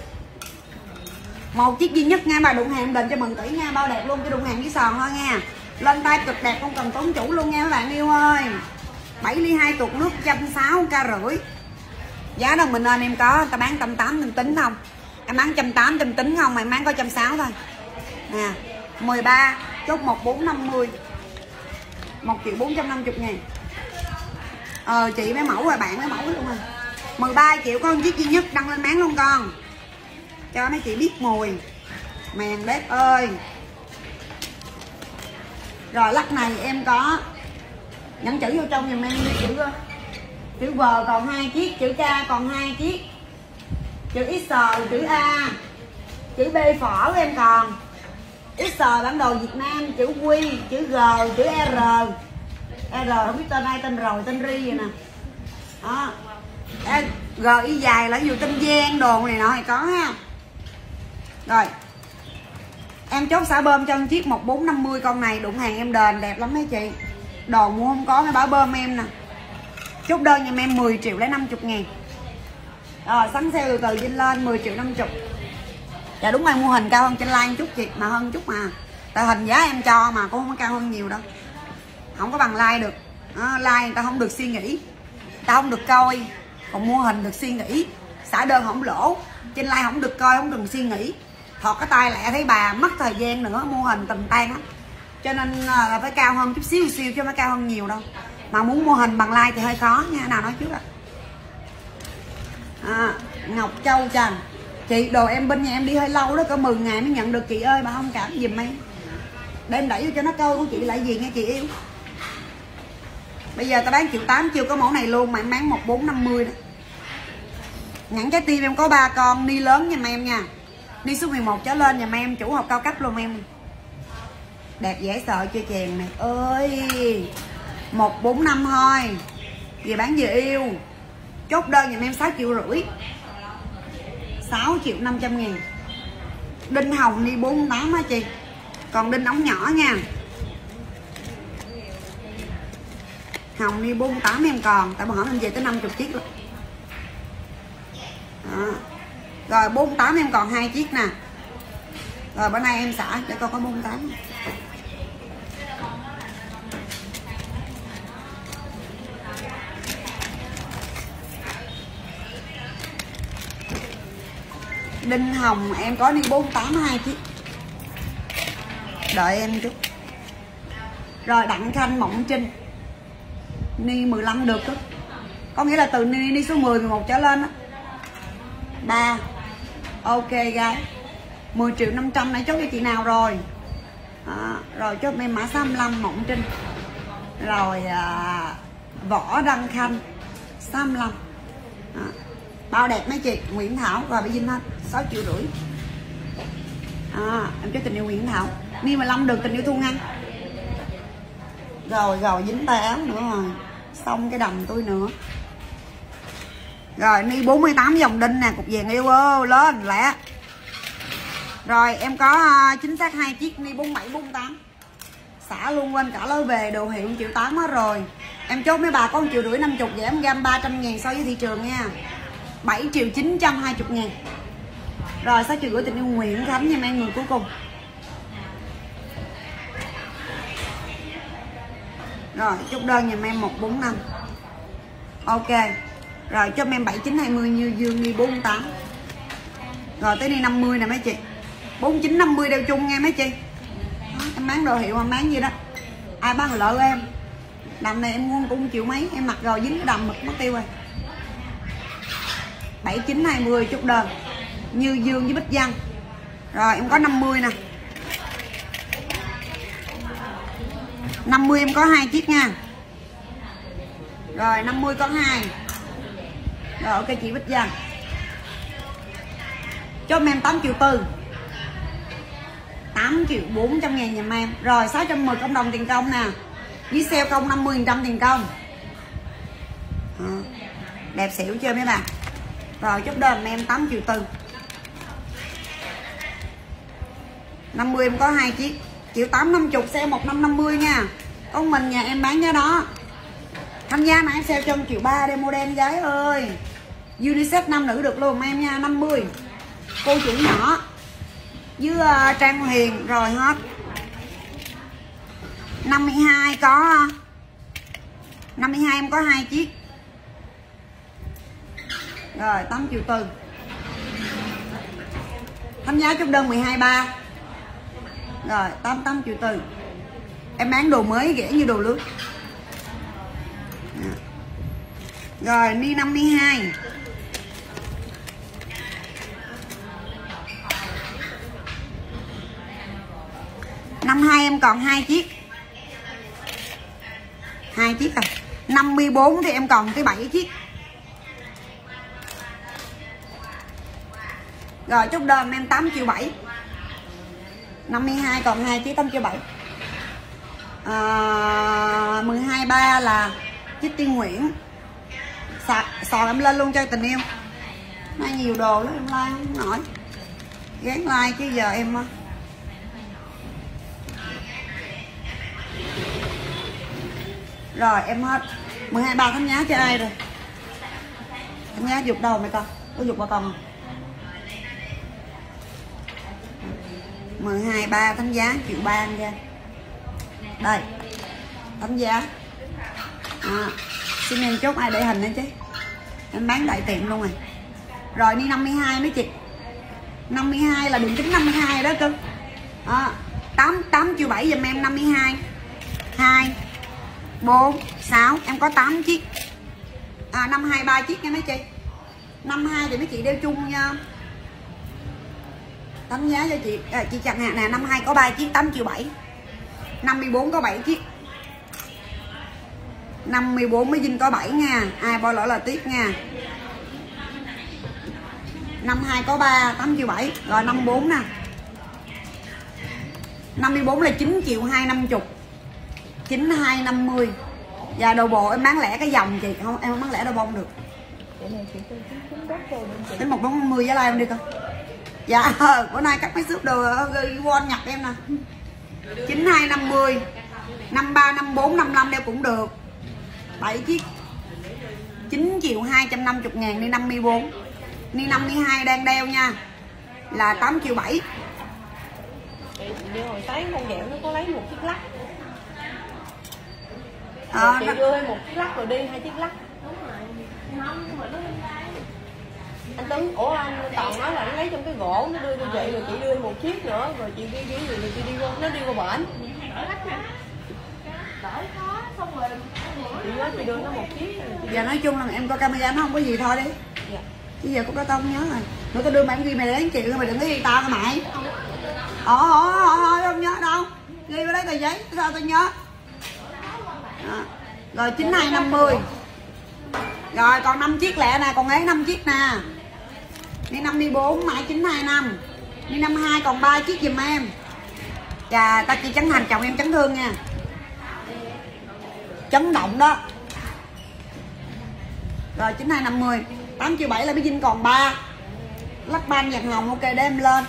một chiếc duy nhất nha, bà đụng hàng đền cho mừng tỷ nha, bao đẹp luôn cái đụng hàng với sòn thôi nha. Lên tay cực đẹp, không cần tốn chủ luôn nha các bạn yêu ơi. 7 ly 2 tuột nước trăm sáu ca rưỡi giá đâu mình nên em có ta bán trăm tám, trăm tính không? Em bán trăm tám, trăm tính không? Mày bán có trăm sáu thôi. Nè 13 chốt 1450 1 triệu 450 ngàn. Ờ chị mấy mẫu rồi, bạn mấy mẫu luôn à. rồi 13 triệu con chiếc duy nhất đăng lên bán luôn con. Cho mấy chị biết mùi. Mèn bếp ơi. Rồi lắc này em có. Nhắn chữ vô trong giùm em đi chữ Chữ V còn hai chiếc, Chữ K còn hai chiếc. Chữ X, chữ A. Chữ B phỏ của em còn. X bản đồ Việt Nam, chữ Q, chữ G, chữ R. R không biết tên ai, tên rồi, tên Ri vậy nè. Đó. G, y dài là dù tinh tên Giang đồ này nọ thì có ha. Rồi. Em chốt xả bơm cho chiếc 1450 con này, đụng hàng em đền, đẹp lắm mấy chị. Đồ mua không có mấy bảo bơm em nè chốt đơn nhà em 10 triệu lấy 50 ngàn. Rồi sẵn xe từ từ Vinh lên 10 triệu 50 dạ đúng rồi mua hình cao hơn trên like chút chị mà hơn chút mà. Tại hình giá em cho mà cũng không cao hơn nhiều đâu. Không có bằng like được. Ờ, à, like người ta không được suy nghĩ. Ta không được coi. Còn mua hình được suy nghĩ. Xả đơn không lỗ. Trên like không được coi không được suy nghĩ. Thọt cái tay lẹ thấy bà mất thời gian nữa mua hình tầm tan á cho nên là phải cao hơn chút xíu xíu chứ không phải cao hơn nhiều đâu mà muốn mua hình bằng like thì hơi khó nha. Nào nói trước ạ. À, ngọc châu trần. Chị đồ em bên nhà em đi hơi lâu đó có 10 ngày mới nhận được. Chị ơi bà không cảm giùm em. Đem đẩy vô cho nó câu của chị lại gì nha chị yêu. Bây giờ tao bán triệu tám chưa có mẫu này luôn mà em bán một bốn năm mươi đó. Nhãn trái tim em có ba con ni lớn nha em nha. Đi số 11 trở lên nhà em chủ học cao cấp luôn em. Đẹp dễ sợ chưa chèn này ơi một, bốn, năm thôi. Về bán về yêu. Chốt đơn dùm em 6 triệu rưỡi. 6 triệu 500 ngàn Đinh hồng đi 48 hả chị. Còn đinh ống nhỏ nha. Hồng đi 48 em còn. Tại bà hỏi em về tới 50 chiếc luôn Đó. Rồi 48 em còn hai chiếc nè. Rồi bữa nay em xả để con có 48 Đinh Hồng em có đi 482 chứ. Đợi em chút. Rồi Đặng Khanh Mộng Trinh. Ni 15 được đó. Có nghĩa là từ ni, ni số 10, 11 trở lên á. 3 Ok gái. 10 triệu 500 nãy chốt cho chị nào rồi? À, Rồi chốt em mã 65 Mộng Trinh. Rồi à, Võ Đăng Khanh. 65 à, Bao đẹp mấy chị? Nguyễn Thảo. Rồi bây giờ hết 6 triệu rưỡi. À, em cho tình yêu Nguyễn Thảo. Mi mà long được tình yêu Thu Ngân rồi rồi dính tay áo nữa rồi. Xong cái đầm tôi nữa. Rồi ni 48 dòng đinh nè cục vàng yêu ơi lên lẹ. Rồi em có à, chính xác hai chiếc ni 47 48 xả luôn quên cả lối về đồ hiệu triệu 8 hết rồi. Em chốt mấy bà có 1 triệu rưỡi 50 vậy em gam 300 ngàn so với thị trường nha. 7 triệu 920 ngàn. Rồi sau chị gửi tình yêu Nguyễn Khánh nha mấy người cuối cùng. Rồi chốt đơn nhà em 145 ok. Rồi cho em 7920 như dương đi 48 rồi tới đi 50 nè mấy chị. 4950 đeo chung nghe mấy chị. Đó, em bán đồ hiệu em bán gì đó. Ai bán lợ em? Đầm này em mua cũng chịu mấy. Em mặc rồi dính cái đầm mực mất tiêu rồi. 7920 chốt đơn. Như dương với bích văn. Rồi em có 50 nè. 50 em có hai chiếc nha. Rồi 50 có hai. Rồi ok chị Bích Văn. Cho em 8 triệu tư. 8 triệu 400 ngàn nhà em. Rồi 610 cộng đồng tiền công nè. Với sale công 50 trăm tiền công. À, Đẹp xỉu chưa mấy bạn rồi chốt đơn em 8 triệu tư. 50 em có hai chiếc. Triệu 8 50 xe 1550 nha. Con mình nhà em bán giá đó. Tham gia mà em sale cho 1 triệu 3 đây model gái ơi. Unisex nam nữ được luôn em nha 50 Cô chủ nhỏ. Với uh, Trang huyền rồi hết. 52 có 52 em có hai chiếc. Rồi 8 triệu tư. Thánh giá chốt đơn 12 3 Rồi 88 triệu tư. Em bán đồ mới rẻ như đồ lướt. Rồi ni 52 năm hai em còn hai chiếc. Hai chiếc à. 54 thì em còn tới 7 chiếc. Rồi chút đơn em 8 triệu 7 52 còn 2 chiếc 8 triệu 7 à, 12 3 là chiếc tiên Nguyễn. Sò, sò em lên luôn cho tình yêu. Nay nhiều đồ lắm em like không nổi gán like chứ giờ em à. rồi em hết. 12 3 thánh nhá cho ai rồi? Thánh nhá dục đầu mày con có dục ba con không? 12 3 tấm giá triệu ba anh ra. Đây tấm giá. À, xin em chốt ai để hình đấy chứ? Em bán đại tiệm luôn rồi. Rồi đi 52 mấy chị? 52 là đường kính 52 đó cưng à, 8 8 triệu 7 dùm em 52 2 4 6 em có 8 chiếc. À 5 2 3 chiếc nha mấy chị. 52 thì mấy chị đeo chung nha đánh giá cho chị à, chị chẳng hạn nè 52 có 3 chiếc 8 triệu 7 54 có 7 chiếc. 54 mới dinh có 7 nha ai bỏ lỡ là tiếc nha. 52 có 3 8 triệu 7 rồi 54 nè. 54 là 9 triệu 250 9250 và đồ bộ em bán lẻ cái dòng chị không em không bán lẻ đồ bông được. Đến một bóng mười giá lai em đi con dạ (laughs) bữa nay cắt mấy xước đồ won nhập em nè. 9250 53 54 55 đeo cũng được. 7 chiếc. 9 triệu 250 ngàn đi 54 Ni 52 đang đeo nha. Là 8 triệu 7 Đi hồi sáng con ghẹo nó có lấy một chiếc lắc. À, chị nó... đưa một chiếc lắc rồi đi hai chiếc lắc anh Tuấn, ủa anh Toàn nói là nó lấy trong cái gỗ nó đưa cho chị rồi chị đưa một chiếc nữa rồi chị đi đi rồi chị đi qua nó đi qua bển. Chị nói chị đưa nó một chiếc. Dạ nói chung là em có camera nó không có gì thôi đi. Dạ. Chứ giờ cũng có tông nhớ rồi. Nữa tao đưa mày ghi mày đến triệu mày đừng có ghi tao cái mày. Ồ ồ ồ không nhớ đâu. Ghi vào đấy tờ giấy sao tao nhớ. Rồi 9250 Rồi còn 5 chiếc lẻ nè Còn ấy 5 chiếc nè Đi 54 mãi 925 Đi 52 còn 3 chiếc dùm em. Chà ta chỉ chấn thành chồng em chấn thương nha. Chấn động đó. Rồi 9250 8 triệu 7 là bí dinh còn 3 Lắc ban vàng hồng, ok, để em lên.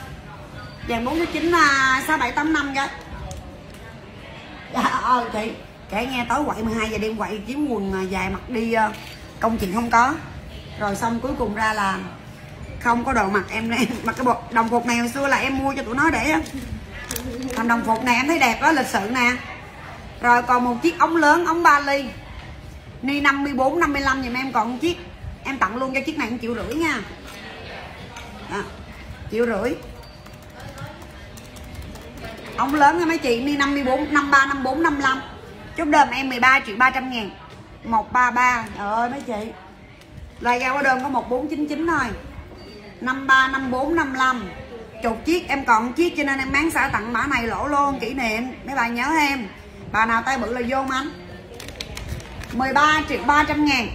Vàng 49 là 6785 cái. Dạ ờ chị, Kể nghe, tối quậy 12 giờ đêm quậy kiếm quần à, dài mặc đi ờ, công chuyện không có. Rồi xong cuối cùng ra là không có đồ mặc, em này mặc cái bộ đồng phục này hồi xưa là em mua cho tụi nó để làm đồng phục này em thấy đẹp đó, lịch sự nè. Rồi còn một chiếc ống lớn, ống ba ly ni 54 55 giùm em, còn một chiếc. Em tặng luôn cho chiếc này 1 triệu rưỡi nha. Đó. triệu rưỡi. Ống lớn nha mấy chị, ni 54 53 54 55 chốt đơn em 13 triệu 300 ngàn. 133 trời ơi mấy chị. Lời ra qua đơn có 1499 thôi. 53 54 55 chục chiếc em còn chiếc cho nên em bán xã tặng mã này lỗ luôn kỷ niệm. Mấy bà nhớ em. Bà nào tay bự là vô anh 13 triệu 300 ngàn.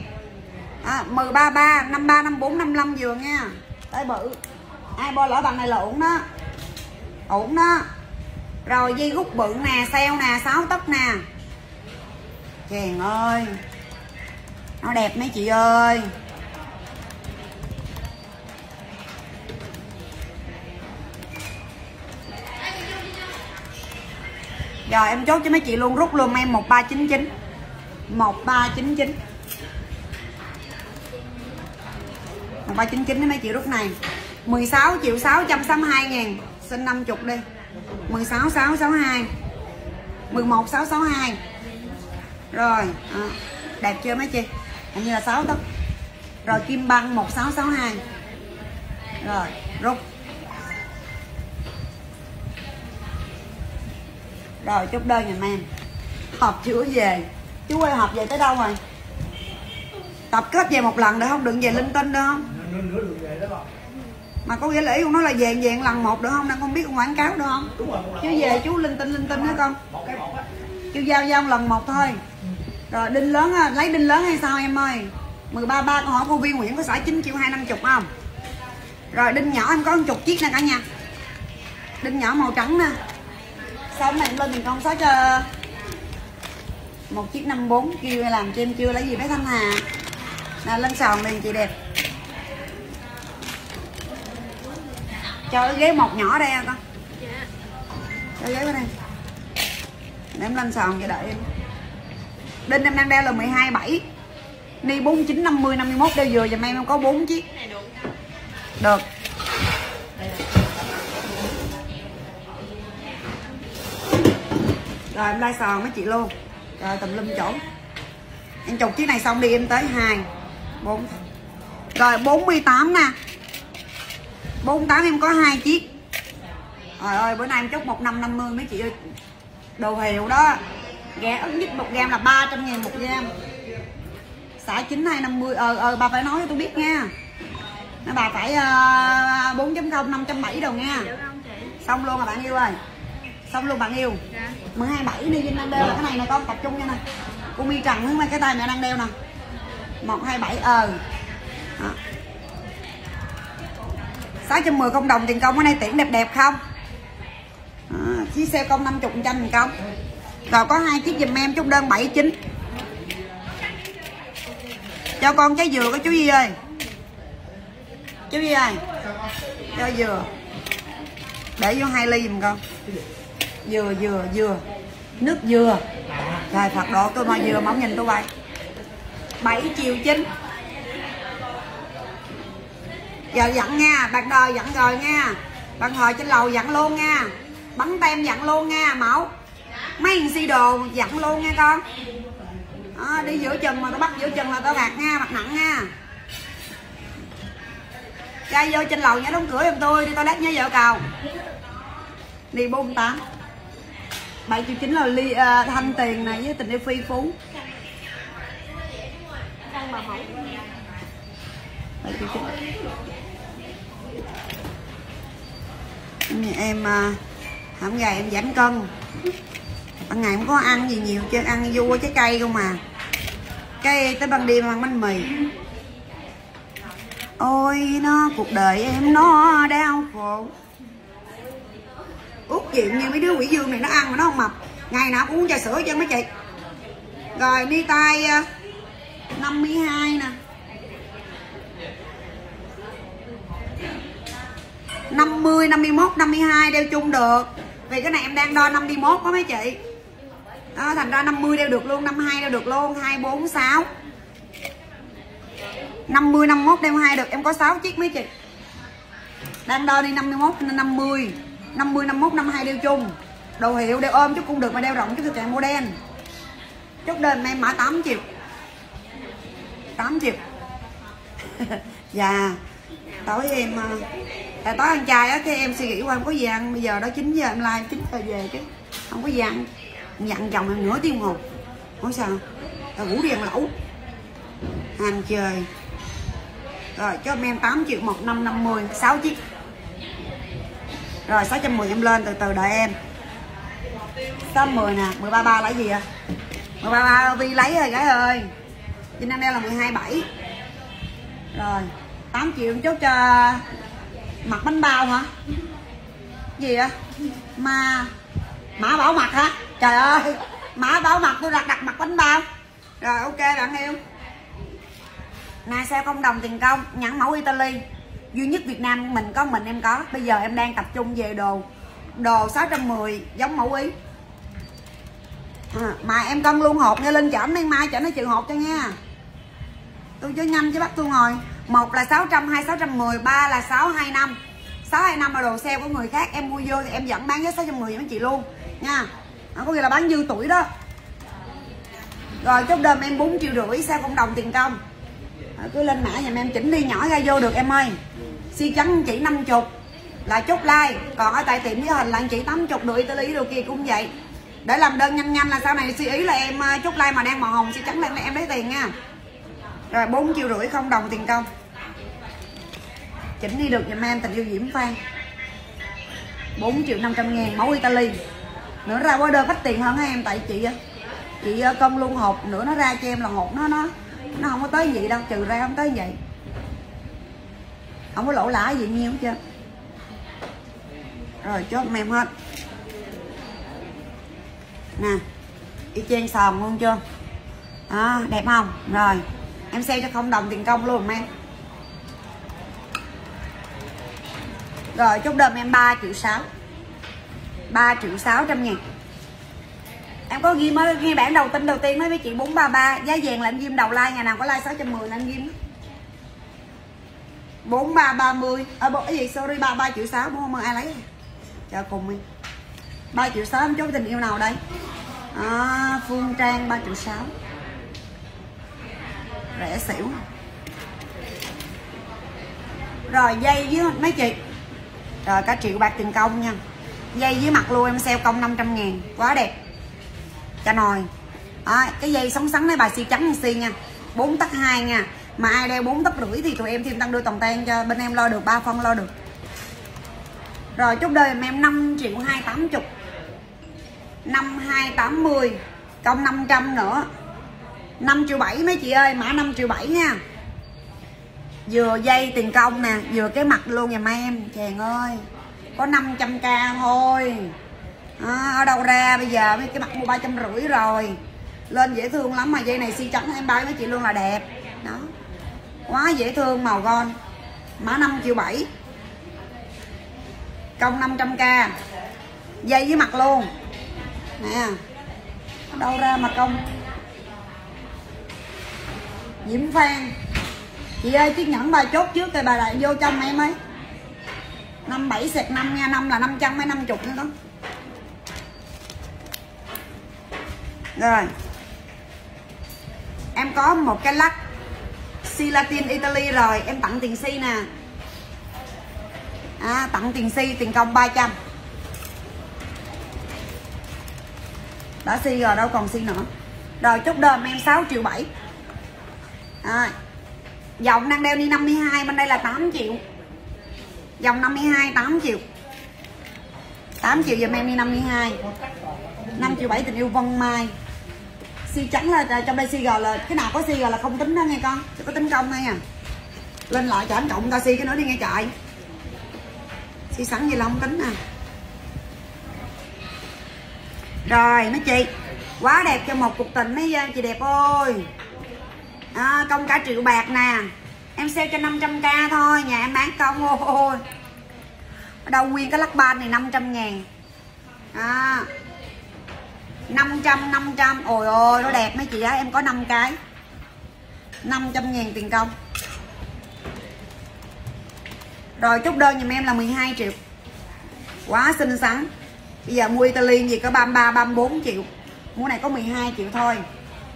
À, 133 53 54 55 vừa nha tay bự. Ai bo lỡ bằng này là ổn đó. Ổn đó. Rồi dây gút bự nè xeo nè 6 tấc nè. Chèn ơi. Nó đẹp mấy chị ơi. Rồi em chốt cho mấy chị luôn rút luôn em 1399 1399 1399 mấy chị rút này. 16 triệu 662 ngàn Xin 50 đi. 16 662 11 662 Rồi à, Đẹp chưa mấy chị? Hình như là 6 tấc Rồi kim băng 1662 Rồi rút. Rồi chúc đơn giùm em. Hộp chưa về. Chú ơi hộp về tới đâu rồi? Tập kết về một lần được không? Đừng về linh tinh được không? Mà có nghĩa là ý con nói là về về lần một được không? Đang con biết quảng cáo được không? Chứ về chú linh tinh linh tinh hả con? chú giao giao lần một thôi. Rồi đinh lớn lấy đinh lớn hay sao em ơi? 13 ba con hỏi cô viên Nguyễn có xả 9 triệu hai năm chục không? Rồi đinh nhỏ em có một chục chiếc nè cả nhà. Đinh nhỏ màu trắng nè xong này lên mình con xóa cho một chiếc 54 kêu làm cho em chưa lấy gì bé Thanh Hà? Nào, lên sòn liền chị đẹp. Cho cái ghế một nhỏ đây con. Cho ghế bên đây. Để em lên sòn cho đợi. Em đinh em đang đeo là 12 7 ni 49 50 51 đeo vừa giùm em em có 4 chiếc. Được. Rồi em like sòn mấy chị luôn? Rồi tùm lum chỗ. Em chục chiếc này xong đi em tới hai bốn. Rồi 48 nè 48 em có hai chiếc. Trời ơi bữa nay em chốt 1550 mấy chị ơi. Đồ hiệu đó. Ghé ức nhất một gam là 300 ngàn một gam. Xả 9 hay 50 Ờ ờ bà phải nói cho tôi biết nha. Nó bà phải uh, 4.0 570 đầu nha. Xong luôn rồi bạn yêu ơi. Xong luôn bạn yêu. Dạ. 127 đi Vinh đang đeo là cái này nè con tập trung nha nè. Cô mi trần hướng cái tay mẹ đang đeo nè. 127 ờ. À. 610 công đồng tiền công ở đây tiễn đẹp đẹp không? À, chiếc xe công 50 trăm tiền công. Rồi có hai chiếc dùm em chút đơn 79 cho con trái dừa có chú Di ơi. Chú Di ơi cho dừa. Để vô hai ly giùm con dừa dừa dừa. Nước dừa. Rồi phật độ tôi mà dừa mà nhìn tôi vậy. 7 chiều chín. Giờ dặn nha bạn đời dặn rồi nha. Bạn hồi trên lầu dặn luôn nha. Bắn tem dặn luôn nha mẫu. Mấy thằng si đồ dặn luôn nha con. À, đi giữa chừng mà tao bắt giữa chừng là tao gạt nha mặt nặng nha. Ra vô trên lầu nhớ đóng cửa giùm tôi đi toilet nhớ vợ cầu đi 48 7 triệu 9 là ly uh, thanh tiền này với tình yêu phi phú. Bảy triệu chín em uh, hổng ngày em giảm cân. Ban ngày không có ăn gì nhiều chứ ăn vua trái cây không mà cái tới ban đêm ăn bánh mì. Ôi nó cuộc đời em nó đau khổ út chuyện như mấy đứa quỷ dương này nó ăn mà nó không mập. Ngày nào cũng uống trà sữa cho mấy chị. Rồi ni tay ờ, 52 nè. 50, 51, 52 đeo chung được. Vì cái này em đang đo 51 đó mấy chị. Đó, Thành ra 50 đeo được luôn, 52 đeo được luôn 2, 4, 6 50 51 đeo 2 được em có 6 chiếc mấy chị. Đang đo đi 51 nên 50 50 51 52 đeo chung. Đồ hiệu đeo ôm chút cũng được mà đeo rộng chút thực trạng đen. Chốt đơn em mã 8 triệu. 8 triệu. (laughs) Dạ. Tối em à, à, tối ăn chay á cái em suy nghĩ qua em có gì ăn. Bây giờ đó 9 giờ em like 9 giờ về chứ không có gì ăn. Dặn chồng em nửa tiếng một. Không sao. Là ngủ đi ăn lẩu. Hàng trời rồi cho em 8 triệu 1550 6 chiếc rồi 610 em lên, từ từ đợi em. 610 nè 133 là gì ạ 133 Vi lấy rồi, gái ơi. Vinh Nam đeo là 127 Rồi 8 triệu em chốt cho mặt bánh bao hả? Gì ạ mà mã bảo mặt hả? Trời ơi, mã bảo mặt tôi đặt đặt mặt bánh bao. Rồi, ok, bạn yêu. Nè xe không đồng tiền công? Nhãn mẫu italy duy nhất việt nam mình có mình em có. Bây giờ em đang tập trung về đồ đồ 610 giống mẫu ý. À, mà em cân luôn hộp nghe lên chở đen mai chở nó trừ hộp cho nha tôi chơi nhanh chứ bắt tôi ngồi. Một là 600 hai 610 ba là 625 625 là đồ sale của người khác em mua vô thì em vẫn bán giá 610 với chị luôn nha. À, có nghĩa là bán dư tuổi đó. Rồi chốt đơm em 4 triệu rưỡi xe cộng đồng tiền công. À, cứ lên mã dùm em chỉnh đi nhỏ ra vô được em ơi si trắng chỉ 50 là chốt like. Còn ở tại tiệm với hình là chỉ 80 đồ Italy đồ kia cũng vậy. Để làm đơn nhanh nhanh là sau này suy ý là em à, chốt like mà đang màu hồng si trắng lên em lấy tiền nha. Rồi 4 triệu rưỡi không đồng tiền công. Chỉnh đi được giùm em tình yêu diễm phan. 4 triệu 500 ngàn mẫu Italy. Nữa ra order phát tiền hơn em? Tại chị à, chị à, công cân luôn hộp. Nữa nó ra cho em là hộp nó nó nó không có tới vậy đâu. Trừ ra không tới vậy không có lỗ lá gì nhiêu chưa? Rồi chốt mềm hết. Nè y chang sòn luôn chưa? À, đẹp không? Rồi em xem cho không đồng tiền công luôn em rồi chốt đơm em 3 triệu 6 3 triệu 600 ngàn. Em có ghi mới ghi bản đầu tin đầu tiên mới với chị 433 Giá vàng là em ghim đầu like Ngày nào có like 610 là anh ghim 4330 À bộ cái gì? Sorry 33 triệu 6 Không? Ai lấy? Chờ cùng đi. 3 triệu 6 chốt tình yêu nào đây? À, Phương Trang 3 triệu 6 Rẻ xỉu. Rồi dây với mấy chị? Rồi cả triệu bạc tiền công nha. Dây với mặt luôn em sale công 500 ngàn. Quá đẹp. Cho nồi. À, Cái dây sóng sắn này bà si trắng như nha. 4 tắc 2 nha. Mà ai đeo bốn tấc rưỡi thì tụi em thêm tăng đôi tòng tan cho bên em lo được ba phân lo được. Rồi chúc đời em 5 triệu 280 5 280 Công 500 nữa. 5 triệu 7 mấy chị ơi Mã 5 triệu 7 nha. Vừa dây tiền công nè Vừa cái mặt luôn nhà em Chàng ơi. Có 500k thôi. À, ở đâu ra bây giờ mấy cái mặt mua ba trăm rưỡi rồi. Lên dễ thương lắm mà dây này si trắng em bay mấy chị luôn là đẹp. Đó quá dễ thương, màu gon. Mã 5 triệu 7 công 500k dây với mặt luôn. Nè đâu ra mà công? Diễm Phan. Chị ơi, chiếc nhẫn bà chốt trước rồi bà lại vô trong em ấy năm bảy sẹt năm nha 5 là 500 mấy 50 nữa đó. Rồi. Em có một cái lắc si latin italy rồi em tặng tiền si nè. À, tặng tiền si tiền công 300 đã si rồi đâu còn si nữa. Rồi chốt đơm em 6 triệu 7 à, dòng đang đeo đi 52 bên đây là 8 triệu. Dòng 52 8 triệu. 8 triệu giùm em đi 52 5 triệu 7 tình yêu Vân Mai. Si trắng là à, trong đây si gờ là Cái nào có si gờ là không tính đó nghe con. Chứ có tính công đây nha Lên lại cho anh cộng ta si cái nữa đi nghe chạy Si sẵn gì là không tính nè Rồi mấy chị. Quá đẹp cho một cuộc tình mấy chị đẹp ơi. À, Công cả triệu bạc nè. Em sale cho 500k thôi nhà em bán công ôi đâu nguyên cái lắc ban này 500 ngàn. À, 500 500 ôi ôi nó đẹp mấy chị á em có 5 cái. 500 ngàn tiền công. Rồi chốt đơn dùm em là 12 triệu. Quá xinh xắn. Bây giờ mua Italy gì có 33 34 triệu. Mua này có 12 triệu thôi.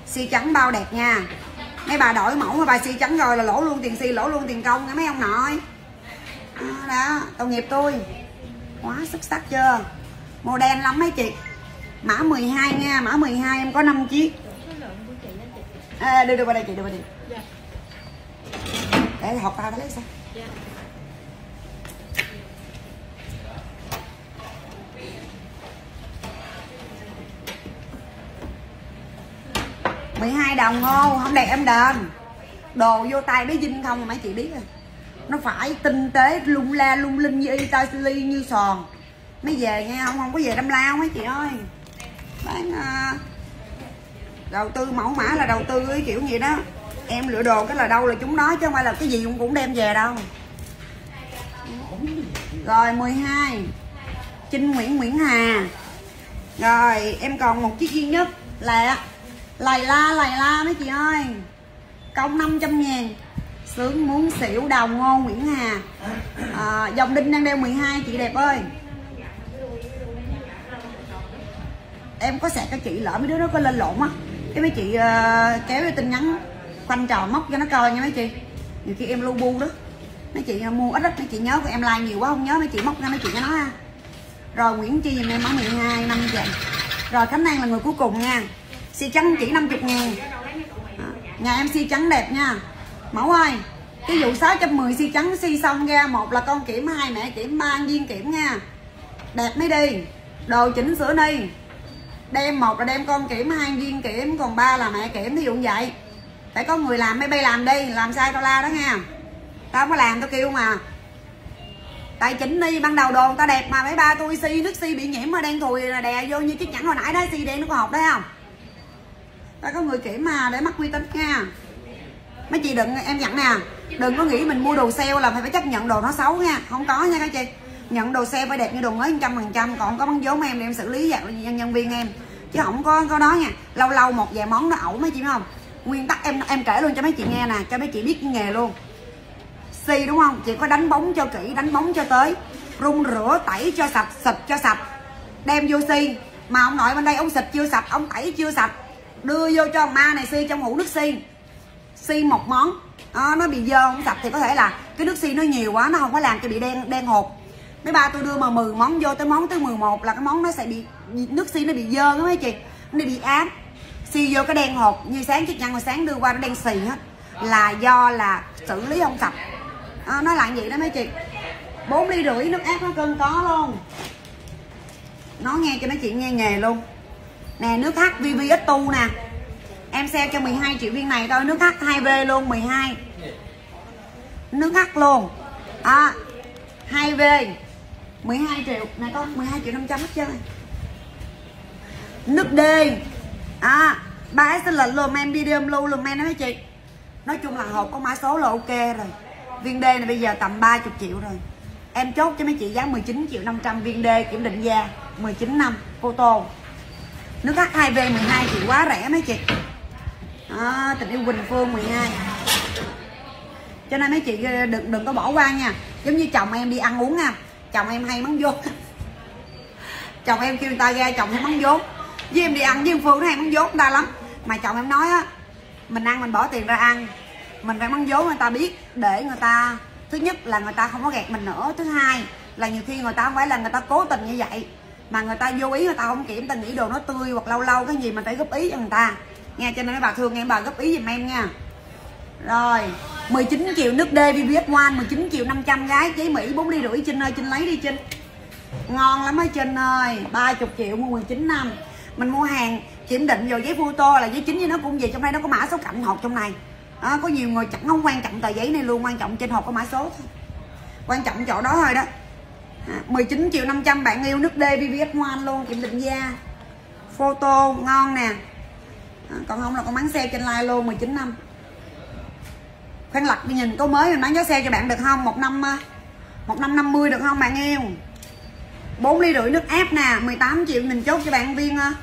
Si trắng bao đẹp nha. Mấy bà đổi mẫu mà bà si trắng rồi là lỗ luôn tiền si lỗ luôn tiền công nha mấy ông nội. À, đó tội nghiệp tôi. Quá xuất sắc chưa? Màu đen lắm mấy chị mã 12 nha mã 12 em có 5 chiếc. À, đưa đưa qua đây chị đưa qua đây. Để học tao lấy sao? mười hai đồng ngô không đẹp em đền. Đồ vô tay bé dinh không mà mấy chị biết rồi. Nó phải tinh tế lung la lung linh như italy như sòn. Mới về nghe không không có về đâm lao mấy chị ơi bán uh, đầu tư mẫu mã là đầu tư cái kiểu gì đó. Em lựa đồ cái là đâu là chúng nói chứ không phải là cái gì cũng cũng đem về đâu. Rồi 12 Trinh Nguyễn Nguyễn Hà. Rồi em còn một chiếc duy nhất là Lầy la lầy la mấy chị ơi. Công 500 ngàn. Sướng muốn xỉu đầu ngô Nguyễn Hà. À, Dòng đinh đang đeo 12 chị đẹp ơi. Em có sạc các chị lỡ mấy đứa nó có lên lộn á. Cái mấy chị uh, kéo cái tin nhắn Quanh trò móc cho nó coi nha mấy chị. Nhiều khi em lu bu đó mấy chị ờ, mua ít ít mấy chị nhớ của em like nhiều quá không nhớ mấy chị móc ra mấy chị cho nó ha. Rồi Nguyễn Chi dùm em mã 12 năm vậy rồi Khánh An là người cuối cùng nha. Xi trắng chỉ 50 ngàn. Nhà em xi trắng đẹp nha. Mẫu ơi cái vụ 610 xi trắng xi xong ra một là con kiểm hai mẹ kiểm ba viên kiểm nha. Đẹp mới đi. Đồ chỉnh sửa đi đem một là đem con kiểm, hai viên kiểm, còn ba là mẹ kiểm, thí dụ như vậy. Phải có người làm, mấy bay làm đi, làm sai tao la đó nha tao không có làm, tao kêu mà. Tài chỉnh đi, ban đầu đồ tao ta đẹp mà, mấy ba tôi si, nước si bị nhiễm mà, đen thùi là đè vô như chiếc nhẫn hồi nãy đó, si đen nó có học đấy không? Ta có người kiểm mà, để mắc uy tín nha. Mấy chị đừng, em dặn nè, đừng có nghĩ mình mua đồ sale là phải phải chấp nhận đồ nó xấu nha. Không có nha các chị nhận đồ xe phải đẹp như đồ mới trăm phần trăm còn có bán vốn em để em xử lý dạng nhân nhân viên em. Chứ không có có đó nha lâu lâu một vài món nó ẩu mấy chị biết không? Nguyên tắc em em kể luôn cho mấy chị nghe nè cho mấy chị biết nghề luôn. Si đúng không? Chị có đánh bóng cho kỹ đánh bóng cho tới. Rung rửa tẩy cho sạch xịt cho sạch. Đem vô si mà ông nội bên đây ông xịt chưa sạch ông tẩy chưa sạch. Đưa vô cho ma này si trong hũ nước si si một món. À, nó bị dơ không sạch thì có thể là cái nước si nó nhiều quá nó không có làm cho bị đen đen hột mấy ba tôi đưa mà 10 món vô tới món tới 11 là cái món nó sẽ bị nước xi nó bị dơ đó mấy chị. Nó bị ám. Xi vô cái đen hột như sáng chiếc nhăn hồi sáng đưa qua nó đen xì hết là do là xử lý không sạch. À, nó là vậy đó mấy chị. Bốn ly rưỡi nước ép nó cân có luôn. Nó nghe cho mấy chị nghe nghề luôn. Nè nước h vvx tu nè. Em sale cho 12 triệu viên này thôi nước h 2v luôn 12 nước h luôn. À 2v 12 triệu này con 12 triệu 500 hết trơn. Nước D à ba xin lệnh luôn em medium lưu luôn em đó mấy chị? Nói chung là hộp có mã số là ok rồi. Viên D này bây giờ tầm 30 triệu rồi. Em chốt cho mấy chị giá 19 triệu 500 viên D kiểm định da 19 năm photo. Nước H2V 12 triệu quá rẻ mấy chị. À, tình yêu Quỳnh Phương 12 cho nên mấy chị đừng đừng có bỏ qua nha. Giống như chồng em đi ăn uống nha chồng em hay mắng vốn. Chồng em kêu người ta ra chồng em mắng vốn. Với em đi ăn với em Phương nó hay mắng vốn, người ta lắm. Mà chồng em nói á, mình ăn mình bỏ tiền ra ăn. Mình phải mắng vốn người ta biết, để người ta, thứ nhất là người ta không có gạt mình nữa. Thứ hai là nhiều khi người ta không phải là người ta cố tình như vậy. Mà người ta vô ý người ta không kiểm ta nghĩ đồ nó tươi hoặc lâu lâu, cái gì mình phải góp ý cho người ta. Nghe cho nên mấy bà thương em, bà góp ý giùm em nha. Rồi. 19 triệu nước D VVS One 19 triệu 500 gái giấy Mỹ 4 ly rưỡi Trinh ơi Trinh lấy đi Trinh. Ngon lắm á Trinh ơi 30 triệu mua 19 năm. Mình mua hàng kiểm định vào giấy photo là giấy chính với nó cũng về trong đây nó có mã số cạnh hộp trong này. À, có nhiều người chẳng không quan trọng tờ giấy này luôn quan trọng trên hộp có mã số. Thôi quan trọng chỗ đó thôi đó. À, 19 triệu 500 bạn yêu nước D VVS One luôn kiểm định da photo ngon nè. À, còn không là con bán xe trên like luôn 19 năm khoan lật đi, nhìn có mới mình bán giá xe cho bạn được không? Một năm à, một năm 50 được không bạn yêu? 4 ly rưỡi nước ép nè 18 triệu mình chốt cho bạn viên à.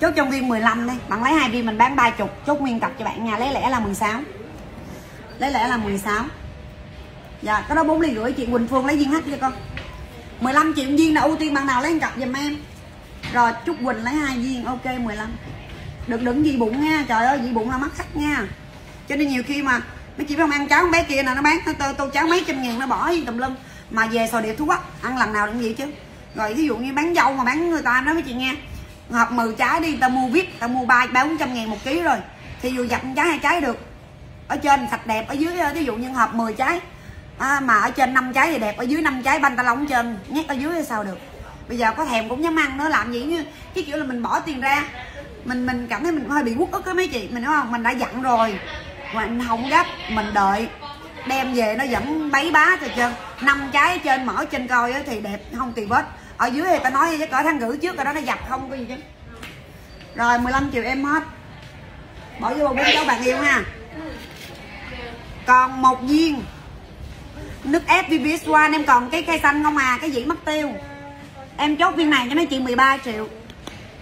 chốt trong viên 15 đây bạn lấy hai viên mình bán 30 chốt nguyên cặp cho bạn nha, lấy lẻ là 16 lấy lẻ là 16 dạ cái đó 4 ly rưỡi, chị Quỳnh Phương lấy viên hết cho con. 15 triệu viên là ưu tiên bạn nào lấy cặp giùm em? Rồi, chúc Quỳnh lấy hai viên, ok 15 đừng đừng gì bụng nha trời ơi dị bụng là mắc khách nha. Cho nên nhiều khi mà mấy chị biết không ăn cháo bé kia nè nó bán tô, tô cháo mấy trăm ngàn nó bỏ tùm lum. Mà về sò điệp thú á ăn lần nào cũng vậy chứ. Rồi ví dụ như bán dâu mà bán người ta nói với chị nghe hộp 10 trái đi ta mua vip ta mua ba ba bốn trăm ngàn một ký rồi. Thì dù dập trái hai trái được. Ở trên sạch đẹp ở dưới ví dụ như hộp 10 trái. À, mà ở trên 5 trái thì đẹp ở dưới 5 trái banh ta lỏng trên nhét ở dưới thì sao được. Bây giờ có thèm cũng dám ăn nữa làm gì như cái kiểu là mình bỏ tiền ra mình mình cảm thấy mình hơi bị quốc ức á mấy chị. Mình nói không, mình đã dặn rồi. Mà anh không gấp, mình đợi. Đem về nó vẫn bấy bá cho chân năm trái trên mở trên coi thì đẹp, không tì vết. Ở dưới thì ta nói với cỡ thằng gửi trước rồi đó, nó dập không có gì chứ. Rồi 15 triệu em hết. Bỏ vô bốn cháu bạn yêu ha. Còn một viên. Nước ép VVS One, em còn cái cây xanh không à cái gì mất tiêu. Em chốt viên này cho mấy chị 13 triệu.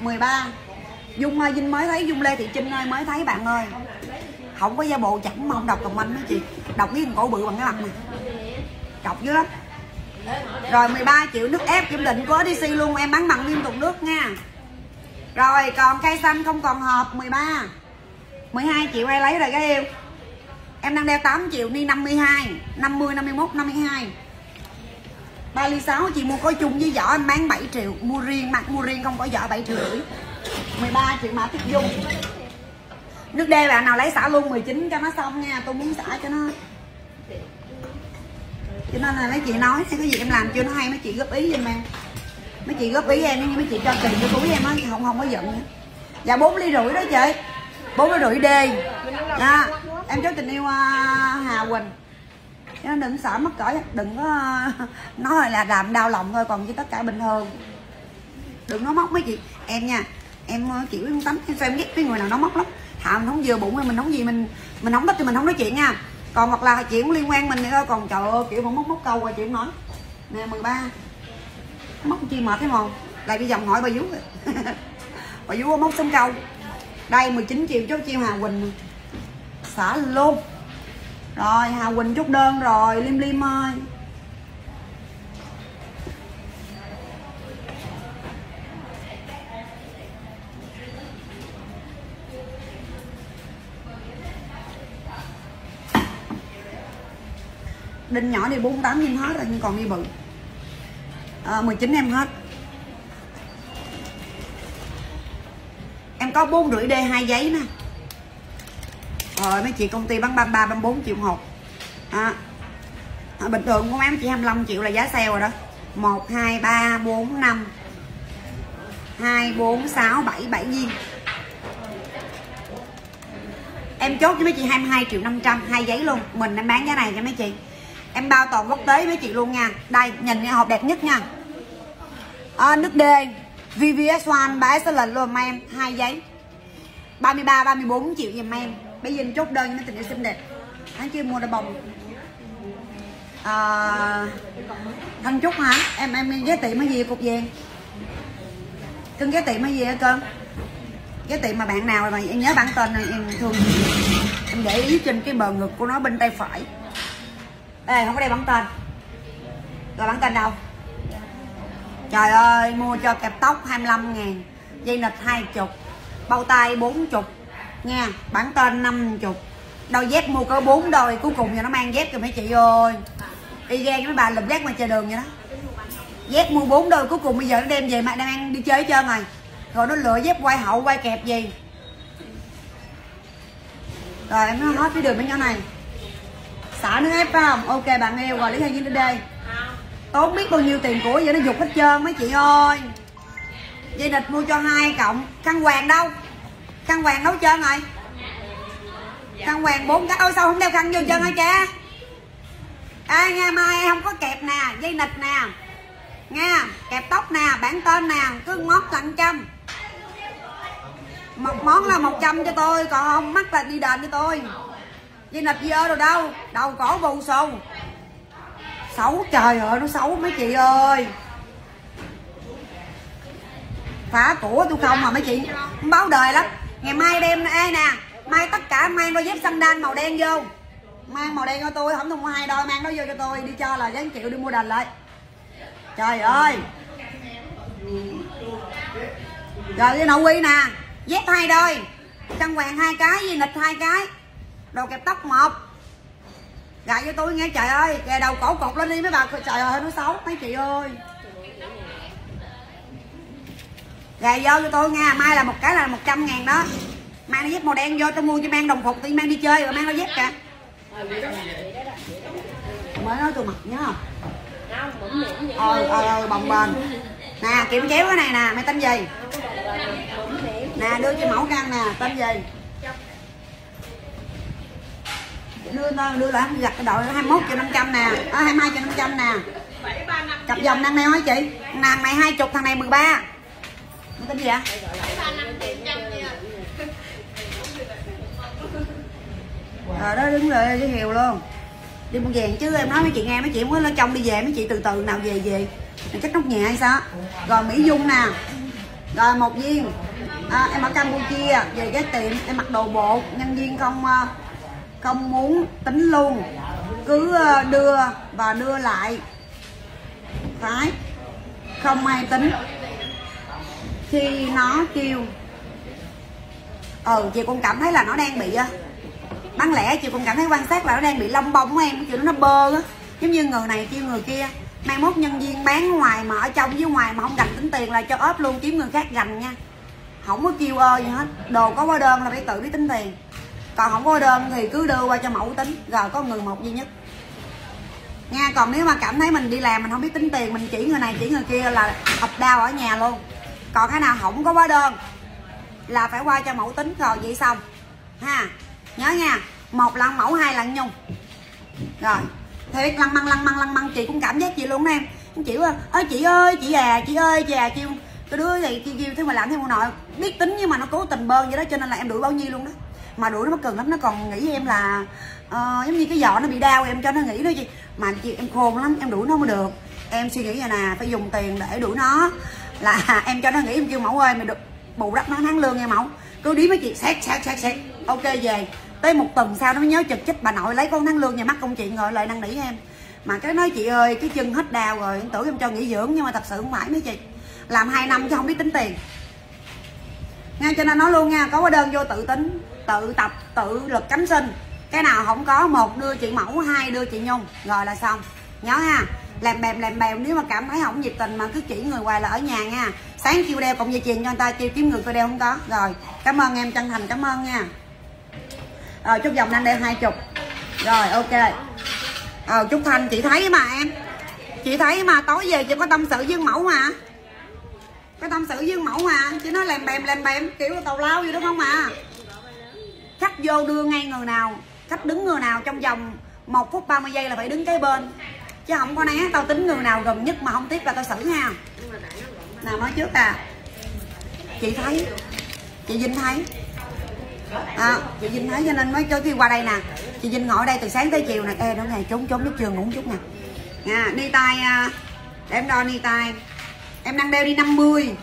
13 Dung ơi Vinh mới thấy Dung Lê Thị Trinh ơi mới thấy bạn ơi. Không có gia bộ chẳng mà không đọc comment mấy chị. Đọc cái cổ bự bằng cái mặt này. Đọc dữ lắm. Rồi 13 triệu nước ép kiểm định của DC luôn em bán bằng liên tục nước nha. Rồi còn cây xanh không còn hộp 13 12 triệu ai lấy rồi các em? Em đang đeo 8 triệu đi 52 50, 51, 52 3 ly 6 chị mua có chung với vỏ em bán 7 triệu. Mua riêng, mặt mua riêng không có vỏ 7 triệu rưỡi. 13 triệu mã tiếp dung. Nước đê bạn nào lấy xả luôn 19 cho nó xong nha, Tôi muốn xả cho nó. Cho nên là mấy chị nói Cái gì em làm chưa? Nó hay, mấy chị góp ý giùm em. Mấy chị góp ý em mấy chị cho tiền cho túi em á Không không có giận nữa. Dạ 4 ly rưỡi đó chị. 4 ly rưỡi đê. Nha em cháu tình yêu à, Hà Quỳnh. Đừng sợ mất cỡ đừng có, (laughs) nói là làm đau lòng thôi, còn với tất cả bình thường. Đừng nói móc mấy chị. Em nha em ờ, kiểu, em tánh em sao em ghét cái người nào nó móc lắm thà mình không vừa bụng hay mình không gì, mình mình không thích thì mình không nói chuyện nha. Còn hoặc là chuyện liên quan mình thì thôi, còn trời ơi, kiểu, mà móc móc câu rồi chuyện nói. Nè 13 móc chi mệt thấy không lại đi vòng hỏi bà vú. (laughs) Bà vú móc xong câu. Đây 19 triệu chốt chiêu Hà Quỳnh. Xả luôn. Rồi, Hà Quỳnh chốt đơn rồi, Lim Lim ơi. Đinh nhỏ đi 48 viên hết rồi nhưng còn đi bự. À, 19 em hết. Em có bốn rưỡi D hai giấy nè. Rồi mấy chị công ty bán 33 34 triệu hộp à, à, bình thường của em chị 25 triệu là giá sale rồi đó. 1 2 3 4 5 2 4 6 7 7 viên. Em chốt cho mấy chị 22 triệu 500 hai giấy luôn. Mình em bán giá này cho mấy chị em bao toàn quốc tế mấy chị luôn nha. Đây nhìn cái hộp đẹp nhất nha. À, nước D VVS One bán sẽ lần luôn em. Hai giấy. 33 34 triệu dùm em. Bây giờ chốt đơn nó tình yêu xinh đẹp. Anh chưa mua đôi bồng. Ờ, à, thanh trúc hả? Em em giá tiệm cái gì cục vàng cưng giá tiệm cái gì hả cưng giá tiệm mà bạn nào mà em nhớ bản tên này em thường em để ý trên cái bờ ngực của nó bên tay phải đây không có đây bảng tên. Rồi bảng tên đâu? Trời ơi, mua cho kẹp tóc 25 ngàn, dây nịch 20 bao tay 40 nha bản tên 50 đôi dép mua có bốn đôi, cuối cùng giờ nó mang dép kìa mấy chị ơi. Đi ghen với mấy bà lùm dép ngoài trời đường vậy đó. Dép mua bốn đôi, cuối cùng bây giờ nó đem về mà đang ăn đi chơi hết trơn rồi. Rồi nó lựa dép quay hậu, quay kẹp gì? Rồi em nó hết cái đường mấy nhỏ này xả nước ép, phải không? Ok, bạn yêu rồi lấy hai viên đây. Tốn biết bao nhiêu tiền của vậy nó dục hết trơn mấy chị ơi. Dây địch mua cho hai cộng khăn hoàng đâu? Khăn hoàng đâu trơn rồi. Khăn hoàng bốn cái. Ôi, sao không đeo khăn vô chân hả cha? Ê, nghe mai không có kẹp nè, dây nịch nè. Nghe, kẹp tóc nè bản tên nè, cứ mót là trăm. Một món là 100 cho tôi, còn không mắc là đi đền cho tôi dây nạp dơ rồi đâu? Đầu cổ bù xù xấu trời ơi, nó xấu mấy chị ơi. Phá của tôi không mà mấy chị. Báo đời lắm. Ngày mai đem ê nè, mai tất cả mang đôi dép xanh đan màu đen vô. Mang màu đen cho tôi, không thùng hai đôi, mang nó vô cho tôi. Đi cho là dán chịu đi mua đền lại. Trời ơi. Rồi cái nội quy nè. Dép hai đôi. Trăng hoàng hai cái gì nịch hai cái đồ kẹp tóc một. Gài cho tôi nghe, trời ơi kè đầu cổ cột lên đi mấy bà. Trời ơi nó xấu, mấy chị ơi. Gài vô cho tôi nha mai là một cái là 100 ngàn đó. Mang nó dép màu đen vô, tôi mua cho mang đồng phục tôi mang đi chơi rồi mang nó dép cả mới nói tôi mặc nhớ không? Ờ ờ ờ bồng bềnh. Nè kiểm chéo cái này nè, mày tên gì? Nè, đưa cho mẫu căn nè, tên gì? Đưa đưa lại giặt cái đội 21 cho 500 nè. À, 22 cho 500 nè. Cặp dòng năng này hả chị. Nàng này hai chục thằng này 13 nó tính gì vậy rồi đó đứng rồi với hiều luôn. Đi mua vàng chứ em nói mấy chị nghe mấy chị muốn lên trong đi về mấy chị từ từ nào về về. Này chắc nóc nhà hay sao? Rồi mỹ dung nè. Rồi một viên à, em ở campuchia về cái tiệm em mặc đồ bộ nhân viên không à, không muốn tính luôn. Cứ ờ, đưa và đưa lại. Phải. Không ai tính. Khi nó kêu ừ chị cũng cảm thấy là nó đang bị ờ, bán lẻ, chị cũng cảm thấy quan sát là nó đang bị lông bông của em, kiểu nó bơ á. Giống như người này kêu người kia, mai mốt nhân viên bán ngoài mà ở trong với ngoài mà không gành tính tiền là cho ốp luôn, kiếm người khác gành nha. Không có kêu ơi gì hết. Đồ có qua đơn là phải tự đi tính tiền còn không có đơn thì cứ đưa qua cho mẫu tính, rồi có người một duy nhất. Nha, còn nếu mà cảm thấy mình đi làm mình không biết tính tiền, mình chỉ người này chỉ người kia là ập đau ở nhà luôn. Còn cái nào không có hóa đơn là phải qua cho mẫu tính, rồi vậy xong. Ha, nhớ nha, một lần mẫu, hai lần nhung. Rồi, thiệt, lăng măng lăng măng lăng măng, chị cũng cảm giác chị luôn em. Chị ơi chị ơi, chị à chị ơi, chị à chị cái đứa gì kêu kêu, thế mà làm thế mà nội. Biết tính nhưng mà nó cố tình bơn vậy đó, cho nên là em đuổi bao nhiêu luôn đó mà đuổi nó mất cần lắm nó còn nghĩ em là uh, giống như cái giỏ nó bị đau em cho nó nghĩ đó chị mà chị em khôn lắm em đuổi nó mới được. Em suy nghĩ vậy nè phải dùng tiền để đuổi nó. Là (laughs) em cho nó nghĩ em kêu mẫu ơi mày được bù đắp nó tháng lương nha mẫu. Cứ đi với chị xét xét xét xét. Ok về. Tới một tuần sau nó mới nhớ chật chích bà nội lấy con tháng lương nhà mắt công chuyện rồi lại năn nỉ em. Mà cái nói chị ơi cái chân hết đau rồi em tưởng em cho nghỉ dưỡng nhưng mà thật sự không phải mấy chị. Làm hai năm chứ không biết tính tiền. Nghe cho nên nói luôn nha có hóa đơn vô tự tính tự tập, tự lực cánh sinh. Cái nào không có, một đưa chị mẫu, hai đưa chị nhung. Rồi là xong. Nhớ ha. Làm bèm làm bèm, nếu mà cảm thấy không nhiệt tình mà cứ chỉ người hoài là ở nhà nha. Sáng kêu đeo cộng dây chuyền cho người ta, kêu kiếm người coi đeo không có. Rồi, cảm ơn em chân thành, cảm ơn nha. Rồi, chúc dòng đang đeo hai chục. Rồi, ok. Ờ chúc thanh, chị thấy mà em. Chị thấy mà, tối về chị có tâm sự dương mẫu mà. Có tâm sự dương mẫu mà. Chị nói làm bèm làm bèm, kiểu tàu lao gì đúng không mà khách vô đưa ngay người nào khách đứng người nào trong vòng một phút 30 giây là phải đứng cái bên. Chứ không có né tao tính người nào gần nhất mà không tiếp là tao xử nha nào nói trước à. Chị thấy chị Vinh thấy. À, chị Vinh thấy cho nên mới cho khi qua đây nè. Chị Vinh ngồi đây từ sáng tới chiều nè. Ê đó này trốn trốn lúc trường ngủ chút nè. Nha đi tay à, để em đo đi tay. Em đang đeo đi 50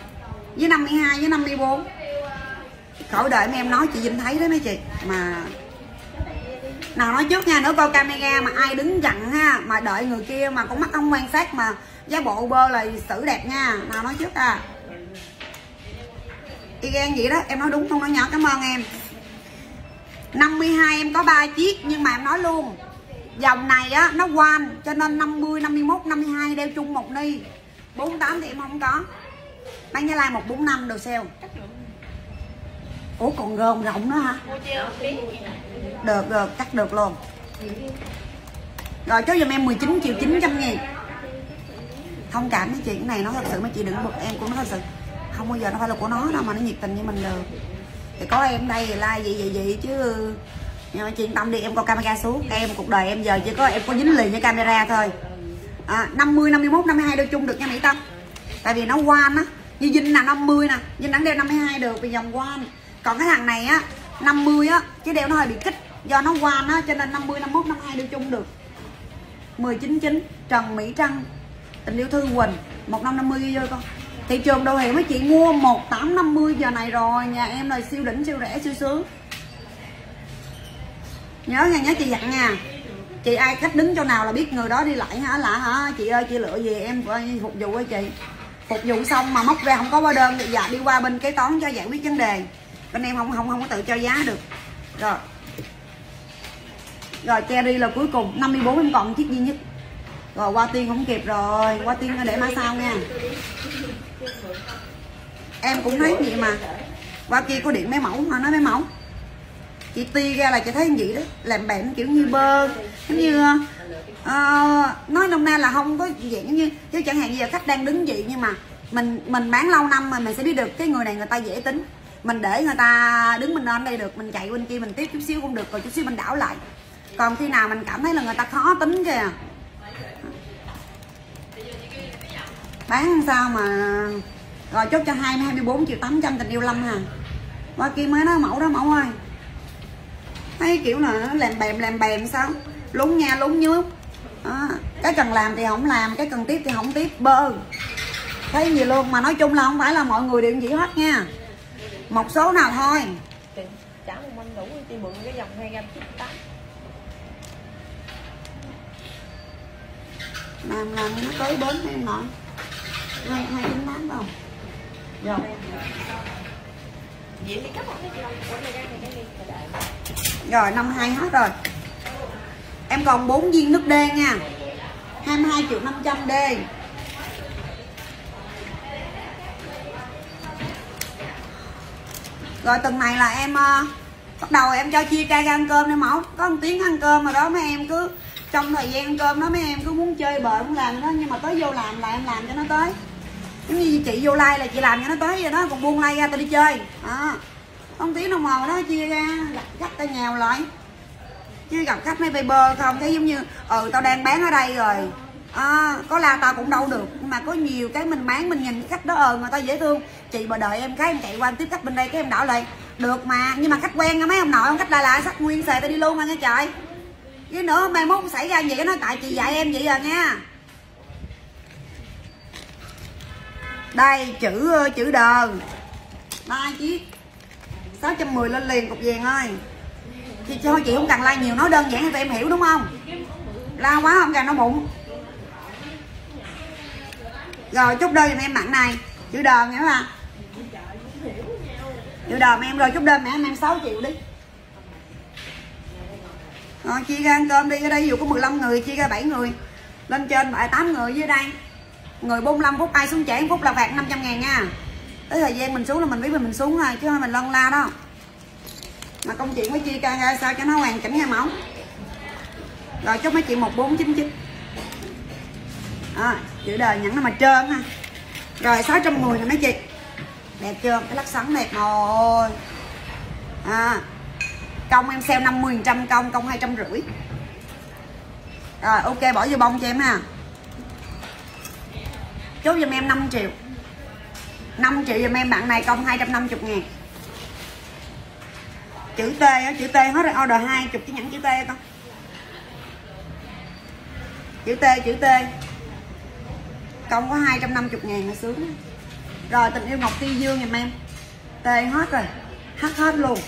với 52 với 54 khỏi đợi mấy em nói chị Vinh thấy đấy mấy chị. Mà nào nói trước nha nữa coi camera mà ai đứng gần ha, mà đợi người kia mà con mắt không quan sát mà giá bộ bơ là xử đẹp nha. Nào nói trước à. Y gan vậy đó, em nói đúng, không nói nhỏ. Cảm ơn em. 52 em có 3 chiếc, nhưng mà em nói luôn. Dòng này á, nó quan cho nên 50 51 52 đeo chung một ni. 48 thì em không có. Bán giá lai 145 đồ sale. Ủa còn gồm rộng nữa hả? Được được cắt được luôn. Rồi cho giùm em 19 triệu 900 nghìn thông cảm với chị cái này nó thật sự mấy chị đừng bực em của nó thật sự. Không bao giờ nó phải là của nó đâu mà nó nhiệt tình như mình được. Thì có em đây like vậy vậy vậy chứ. Nhưng mà chị yên tâm đi em có camera xuống. Em cuộc đời em giờ chỉ có em có dính liền với camera thôi. À, 50 51 52 đôi chung được nha Mỹ Tâm. Tại vì nó quan á. Như Vinh là 50 nè. Vinh đang đeo 52 được vì dòng quan còn cái thằng này á 50 á chứ đeo nó hơi bị kích. Do nó quan á, cho nên 50 51 52 đeo chung được. 199 Trần Mỹ Trăng, tình yêu Thư Quỳnh 1550 ghi vô con. Thị trường đồ hiệu mấy chị mua 1850 giờ này rồi, nhà em là siêu đỉnh, siêu rẻ, siêu sướng. Nhớ nha, nhớ chị dặn nha. Chị ai khách đứng chỗ nào là biết người đó đi lại hả? Lạ hả? Chị ơi, chị lựa gì em phục vụ ơi chị. Phục vụ xong mà móc ra không có hóa đơn thì dạ đi qua bên kế toán cho giải quyết vấn đề bên em không không không có tự cho giá được. Rồi. Rồi cherry là cuối cùng. 54 em còn chiếc duy nhất? Rồi qua tiên không kịp rồi. Qua tiên để mai sau nha. Em cũng thấy vậy mà. Qua kia có điện mấy mẫu mà nói mấy mẫu. Chị ti ra là chị thấy vậy đó. Làm bạn kiểu như bơ giống như uh, nói nôm na là không có dạng như chứ chẳng hạn như giờ khách đang đứng vậy nhưng mà mình mình bán lâu năm mà mình sẽ biết được cái người này người ta dễ tính mình để người ta đứng mình lên đây được mình chạy bên kia mình tiếp chút xíu cũng được rồi chút xíu mình đảo lại. Còn khi nào mình cảm thấy là người ta khó tính kìa. Bán sao mà rồi chốt cho hai hai mươi bốn triệu tám trăm tình yêu lâm hà qua kia mới nói mẫu đó mẫu ơi. Thấy kiểu là nó làm bèm làm bèm sao? Lúng nha lúng nhút à, cái cần làm thì không làm cái cần tiếp thì không tiếp bơ. Thấy gì luôn mà nói chung là không phải là mọi người đều chỉ hết nha một số nào thôi. Trả một minh đủ chị mượn cái dòng hai gram chín tám. Làm làm nó tới bến em nội hai hai chín tám không? Rồi đi rồi năm hai hết rồi. Em còn 4 viên nước đen nha. 22 triệu 500 D rồi tuần này là em uh, bắt đầu em cho chia ca ra ăn cơm đi mẫu có một tiếng ăn cơm mà đó mấy em cứ trong thời gian ăn cơm đó mấy em cứ muốn chơi bời muốn làm đó nhưng mà tới vô làm là em làm cho nó tới. Giống như chị vô like là chị làm cho nó tới vậy đó còn buông like ra tao đi chơi. À, không tiếng đồng hồ đó chia ra gặp khách tao nhào lại chứ gặp khách mấy bơ không thấy giống như ừ tao đang bán ở đây rồi à, có la tao cũng đâu được. Nhưng mà có nhiều cái mình bán mình nhìn khách đó ờ người ta dễ thương. Chị mà đợi em cái em chạy qua em tiếp khách bên đây cái em đảo lại. Được mà nhưng mà khách quen mấy ông nội ông khách la la sắc nguyên xề tao đi luôn mà nghe trời. Với nữa mai mốt xảy ra gì nó nói tại chị dạy em vậy à nha đây chữ ờ, chữ đờ ba chiếc. 610 lên liền cục vàng ơi. Chị thôi chị không cần like nhiều nói đơn giản cho tụi em hiểu đúng không? La quá không cần nó bụng rồi, chúc đơn giùm em mặn này. Chữ đờn hiểu không chữ đờn em rồi, chúc đơn mẹ em em 6 triệu đi. Rồi chia ra ăn cơm đi. Ở đây ví dụ có 15 người chia ra 7 người. Lên trên lại 8 người dưới đây. Người 45 phút, ai xuống trễ phút là phạt 500 ngàn nha. Tới thời gian mình xuống là mình biết mình xuống thôi chứ không mình lân la đó mà công chuyện với chia ca ra sao cho nó hoàn chỉnh nha mẫu. Rồi, chúc mấy chị 1499 à, chữ đời nhẫn nó mà trơn ha. Rồi 610 nè mấy chị. Đẹp chưa? Cái lắc sắn đẹp rồi. À, công em sale 50 trăm công công hai trăm rưỡi. Rồi ok bỏ vô bông cho em ha. Chốt giùm em 5 triệu. 5 triệu giùm em bạn này công 250 ngàn. Chữ T á, chữ T hết rồi. Order 2 chục cái nhẫn chữ T con. Chữ T chữ T công có 250 ngàn là sướng rồi, tình yêu Ngọc Ti Dương em em. Tê hết rồi. Hắt hết luôn.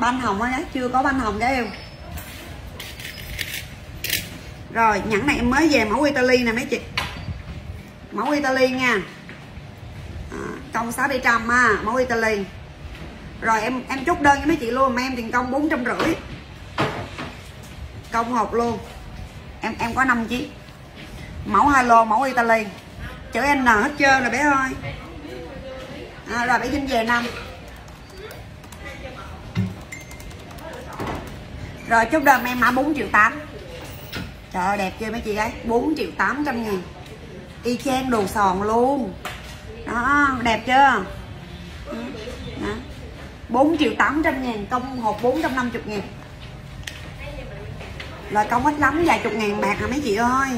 Banh hồng á, chưa có banh hồng cái yêu rồi nhẫn này em mới về mẫu Italy nè mấy chị. Mẫu Italy nha à, công 6 trăm à, mẫu Italy. Rồi em em chốt đơn với mấy chị luôn mà em tiền công bốn trăm rưỡi. Công hộp luôn. Em em có 5 chiếc. Mẫu halo mẫu Italy. Chữ N hết trơn rồi bé ơi. À, rồi bé Vinh về năm. Rồi chốt đơn em mã 4 triệu 8 Trời ơi đẹp chưa mấy chị ấy 4 triệu 800 nghìn Y chang đồ sòn luôn. Đó đẹp chưa? Ừ. Đó. 4 triệu 800 ngàn Công hộp 450 ngàn. Rồi công ít lắm vài chục ngàn bạc hả mấy chị ơi?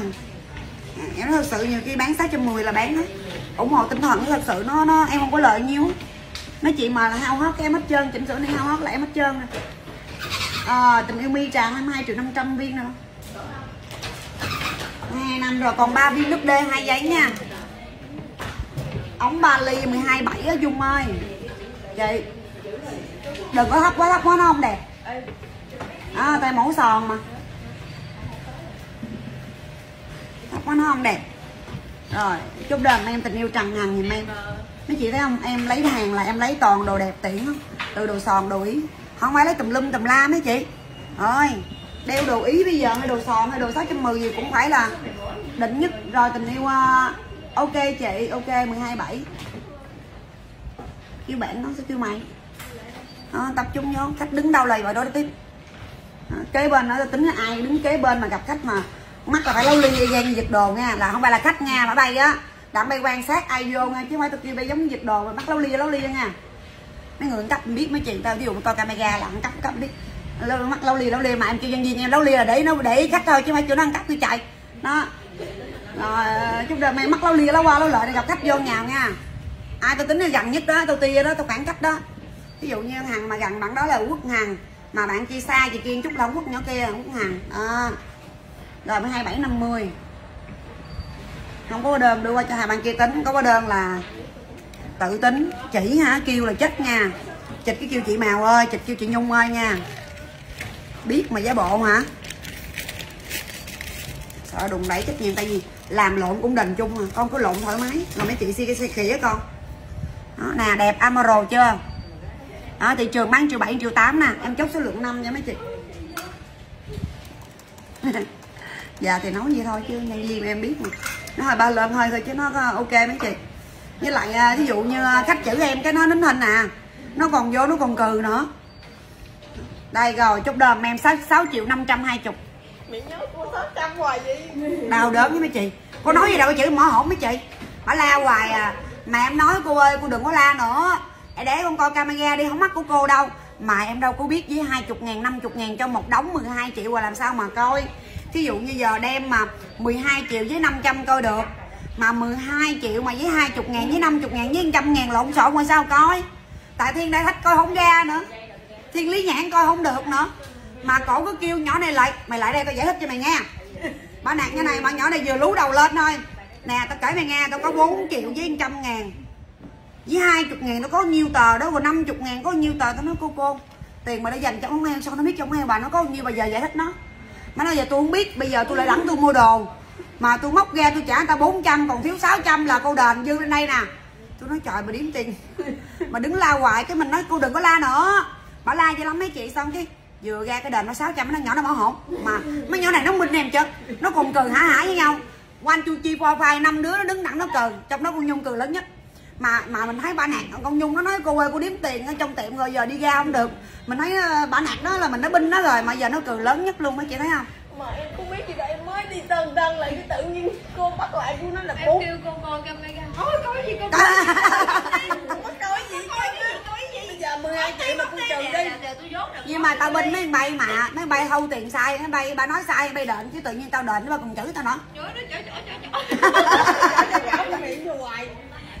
À, em thật sự nhiều khi bán 610 là bán hết. Ủng hộ tinh thần thật sự nó nó em không có lợi nhiêu mấy chị mà là hao hót em hết trơn chỉnh sửa này hao hót là em hết trơn rồi à, ờ, tình yêu mi tràn 22 triệu 500 viên nữa hai năm rồi còn 3 viên nước đê hai giấy nha ống ba ly 12 7 á Dung ơi. Chị đừng có thấp quá thấp quá nó không đẹp. À, tay mẫu sòn mà. Thấp quá nó không đẹp. Rồi chúc đờn em tình yêu trần ngàn thì em. Mấy chị thấy không? Em lấy hàng là em lấy toàn đồ đẹp tiễn từ đồ sòn đồ ý. Không phải lấy tùm lum tùm la mấy chị. Ơi đeo đồ ý bây giờ hay đồ sòn hay đồ 610 gì cũng phải là đỉnh nhất. Rồi tình yêu uh, ok chị ok 12 7 kêu bạn nó sẽ kêu mày. À, tập trung vô khách đứng đâu lầy vào đó tiếp. À, kế bên nó tính là ai đứng kế bên mà gặp khách mà mắt là phải lâu ly dây như giật đồ nha. Là không phải là khách nha ở đây á. Đặng bay quan sát ai vô nha chứ không phải tôi kêu bay giống như giật đồ mà bắt lâu ly lâu ly nha. Mấy người cấp biết mấy chuyện tao ví dụ coi camera là ăn cắp cấp biết. Lâu mắt lâu ly lâu ly mà em kêu nhân viên em lâu ly là để nó để khách thôi chứ không phải kêu nó ăn cắp tôi chạy. Nó rồi chút đời may mắc lâu lia lâu qua lâu lại để gặp khách vô nhà nha. Ai tôi tính là gần nhất đó tôi tia đó tôi khoảng cách đó. Ví dụ như hàng mà gần bạn đó là quốc hàng mà bạn chia xa chị kia chút là quốc nhỏ kia quốc hàng à. Ờ. rồi mới hai bảy năm mươi. Không có đơn đưa qua cho hai bạn kia tính, có có đơn là tự tính, chỉ hả? Kêu là chết nha. Chịch cái kêu chị màu ơi, chịch kêu chị nhung ơi nha. Biết mà giá bộ hả? Sợ đùng đẩy trách nhiệm, tại vì làm lộn cũng đền chung à. Con cứ lộn thoải mái. Rồi mấy chị xì xì khỉ á con. Đó, nè đẹp amaro chưa? Đó, thị trường bán triệu bảy triệu tám nè. Em chốt số lượng năm nha mấy chị. (laughs) Dạ thì nói vậy thôi chứ nhân viên em biết mà. Nó hơi ba lên hơi thôi chứ nó ok mấy chị. Với lại à, ví dụ như à, khách chữ em cái nó nín hình à. Nó còn vô nó còn cừ nữa. Đây rồi chốt đờm em 6, 6 triệu 520 mẹ nhớ cô 600 hoài gì đau đớn với mấy chị. Cô nói gì đâu chữ mở hổn mấy chị. Bà la hoài à. Mà em nói cô ơi, cô đừng có la nữa. Để con coi camera đi, không mắc của cô đâu. Mà em đâu có biết với 20 ngàn 50 ngàn cho một đống 12 triệu là làm sao mà coi. Thí dụ như giờ đem mà 12 triệu với 500 coi được. Mà 12 triệu mà với 20 ngàn, với 50 ngàn, với 100 ngàn lộn xộn mà sao coi. Tại thiên đại thách coi không ra nữa. Thiên lý nhãn coi không được nữa mà cổ cứ kêu nhỏ này lại, mày lại đây tao giải thích cho mày nghe. Bà nạt như này mà nhỏ này vừa lú đầu lên thôi. Nè, tao kể mày nghe, tao có 4 triệu với 100 ngàn. Với 20 ngàn nó có nhiêu tờ đó, rồi 50 ngàn có nhiêu tờ, tao nói, cô cô, tiền mà đã dành cho con heo sao nó biết cho ông heo bà nó có nhiêu, bà giờ giải thích nó. Mà nói, giờ tôi không biết, bây giờ tôi lại lẳng tôi mua đồ. Mà tôi móc ra tôi trả người ta 400 còn thiếu 600 là cô đền dư lên đây nè. Tôi nói, trời mà điểm tiền. (laughs) Mà đứng la hoài, cái mình nói, cô đừng có la nữa. Bà la cho lắm mấy chị xong cái vừa ra cái đền nó 600 nó nhỏ nó bỏ hổn. Mà mấy nhỏ này nó minh em chứ. Nó cùng cừ hả hả với nhau. Quanh chu chi phoi phai năm đứa nó đứng đẳng nó cừ. Trong đó con nhung cừ lớn nhất. Mà mà mình thấy bà nạt con nhung nó nói cô ơi cô đếm tiền ở trong tiệm rồi giờ đi ra không được. Mình thấy ờ, bà nạt nó là mình đã binh nó rồi mà giờ nó cừ lớn nhất luôn mấy chị thấy không? Mà em không biết gì đâu em mới đi tân tân lại cái tự nhiên cô bắt lại cô nói là em kêu cô coi camera thôi coi gì cô (laughs) không có coi gì coi gì 12 triệu mà cô trừ đi. tôi nhưng mà tao binh mấy bay mà mấy bay thâu tiền sai mấy bay bà nói sai bay đền chứ tự nhiên tao đền nó bà còn chửi tao nữa. Chửi nó chửi chửi chửi chửi. Miệng vô hoài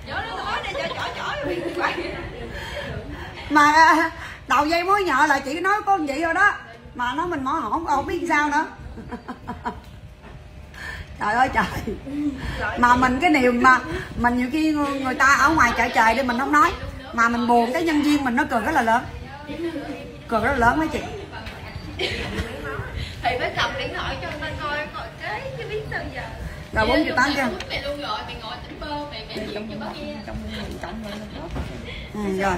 chửi nó nói này chửi chửi chửi. Quậy mà à, đầu dây mối nhợ là chỉ nói con vậy rồi đó. Mà nó mình mỏ hổn không biết sao nữa. (laughs) Trời ơi trời. Mà mình cái điều mà mình nhiều khi người, người ta ở ngoài chợ trời đi mình không nói mà mình buồn cái nhân viên mình nó cười rất là lớn. Cười rất là lớn mấy chị. Thì phải cầm điện thoại cho người ta coi coi cái chứ biết sao giờ. Rồi bốn triệu tám chưa mày luôn rồi mày ngồi tỉnh bơ mày mẹ chịu cho bác nghe. ừ, rồi.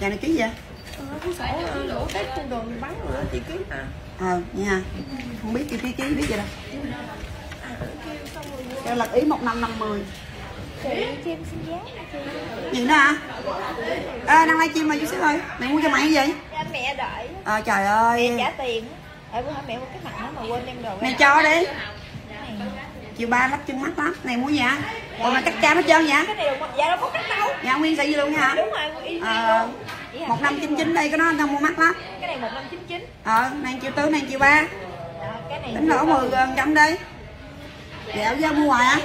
Giờ này ký gì vậy? Cái lỗ tết con đường bắn rồi đó chị ký. À. Ờ nha không biết ký ký ký biết gì đâu. Kêu là ý một năm năm mươi chị xin giá gì nữa hả ê đang live chim mà chú xíu ơi mày mua cho mày cái gì? Dạ, mẹ đợi. Ờ trời mẹ ơi trả tiền. Ở bữa mẹ mua cái mặt nó mà quên đem đồ ra. cho đi. Chiều ba lắp chân mắt lắm. Này mua gì hả còn mà cắt cha hết trơn vậy? Cái này là dạ đâu có cách đâu. Nhà nguyên sợi gì luôn hả đúng rồi ờ là một năm chín chín đây cái đó tao mua mắt lắm. Cái này một năm chín chín. Ờ này chiều tư này chiều ba. Tính lỗ mười gần trăm đi. Dạo giờ mua hoài á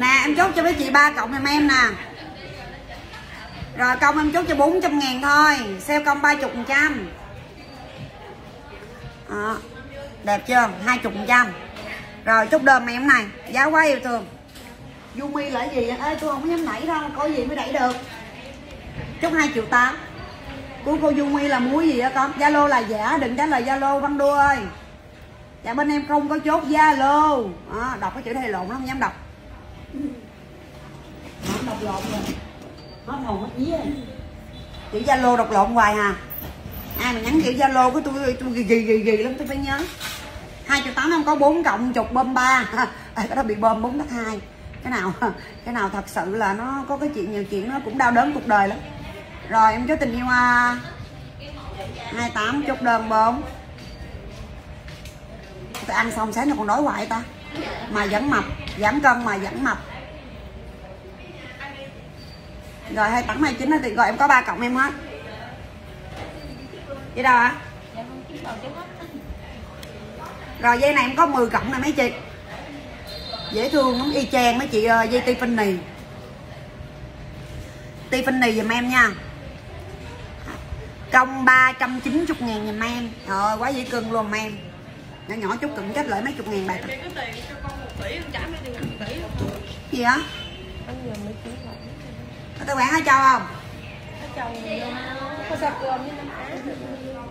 nè em chốt cho mấy chị ba cộng em em nè. Rồi công em chốt cho 400 ngàn thôi. Sale công 30 trăm. À, đẹp chưa? hai chục phần trăm. Rồi chúc đơm em này. Giá quá yêu thương. Yumi là gì vậy? Ê, tôi không có dám nảy đâu có gì mới đẩy được? Chốt 2 triệu 8 của cô Yumi là muối gì đó con? Zalo là giả đừng trả lời Zalo Văn Đua ơi. Dạ bên em không có chốt Zalo à, đọc cái chữ này lộn nó không dám đọc nó đọc lộn rồi. Hết hồn hết dí rồi. chữ Zalo đọc lộn hoài hà ai mà nhắn chữ Zalo của tôi tôi ghi ghi ghi ghi lắm tôi phải nhớ. Hai triệu tám không có bốn cộng chục bơm ba. (laughs) Cái đó bị bơm bốn đất hai. Cái nào (laughs) cái nào thật sự là nó có cái chuyện nhiều chuyện nó cũng đau đớn cuộc đời lắm. Rồi em cho tình yêu à, 28 chốt đơn bốn. Tôi ăn xong sáng nó còn đói hoài ta mà vẫn mập, giảm cân mà vẫn mập. Rồi 28 29 thì rồi em có ba cộng em hết vậy đâu ạ Dạ rồi, dây này em có 10 cộng này mấy chị. Dễ thương lắm. Y chang mấy chị ơi dây Tiffany. Tiffany giùm em nha. Công 390 ngàn giùm em. Trời quá dễ cưng luôn em nhỏ nhỏ chút cưng chết lại mấy chục ngàn bạc. Chị có tiền cho con một tỷ em trả mấy tiền một tỷ luôn gì á anh giờ mới kiếm lại. Có tư bản ở châu không?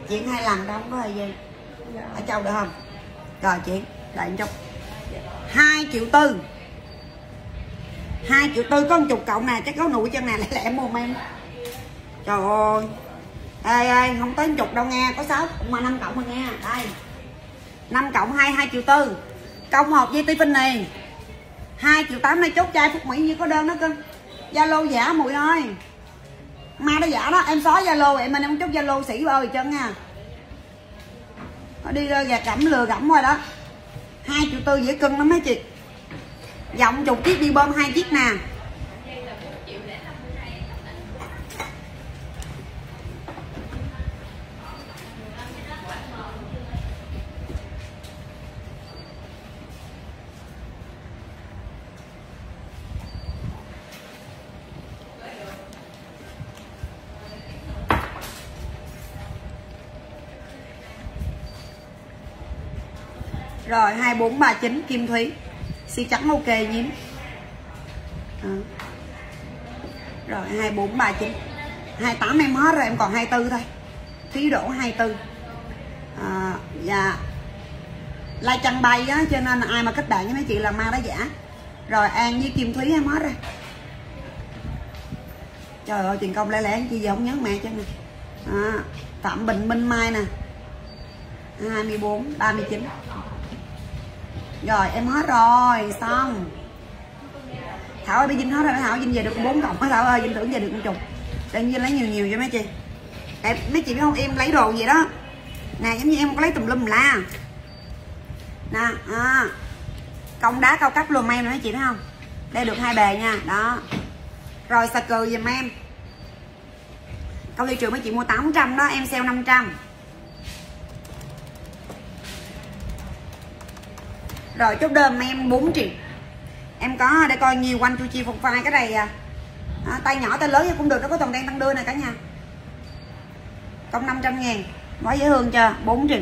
Chuyện hai lần đâu có gì ở châu được không? Rồi chị đợi em chút. Hai triệu tư. Hai triệu tư có một chục cộng nè chắc có nụ chân nè (laughs) lẹ lẹ mua em. Trời ơi. Ê ê không tới một chục đâu nghe có sáu mà năm cộng mà nghe. Đây năm cộng hai hai triệu tư. Công một với Tiffany hai triệu tám nay chốt chai Phúc Mỹ như có đơn đó cưng Zalo giả mùi ơi. Ma nó giả đó, em xóa Zalo vậy mình em chốt Zalo sĩ ơi chân nha. Nó đi ra gạt cẩm lừa gẫm rồi đó. Hai triệu tư dễ cưng lắm mấy chị. Giọng chục chiếc đi bơm hai chiếc nè. Rồi 2439 Kim Thúy. Xi trắng ok nhím à. rồi 2439 28 em hết rồi em còn 24 thôi. Thúy đổ 24 à, dạ. Lai chăn bay á cho nên ai mà kết bạn với mấy chị là ma đó giả. Rồi An với Kim Thúy em hết rồi. Trời ơi tiền công lẻ lẻ chị giờ không nhớ mẹ cho nè. À, Phạm Bình Minh Mai nè. 24 39 rồi, em hết rồi, xong. Thảo ơi bị dinh hết rồi, thảo dinh về được bốn cộng thảo ơi? Dinh tưởng về được một chục. Đang dinh lấy nhiều nhiều cho mấy chị? Em, mấy chị biết không? Em lấy đồ gì đó. Nè, giống như em có lấy tùm lum la nè à. công đá cao cấp luôn em nữa mấy chị thấy không? Đây được hai bề nha, đó. Rồi sạc cừ giùm em. Công ty trường mấy chị mua 800 đó, em sale 500 rồi chốt đơn em 4 triệu. Em có để coi nhiều quanh chu chi phục vai cái này à. à, tay nhỏ tay lớn cũng được nó có toàn đen tăng đưa này cả nhà. Công 500 ngàn quá dễ hương chưa? 4 triệu.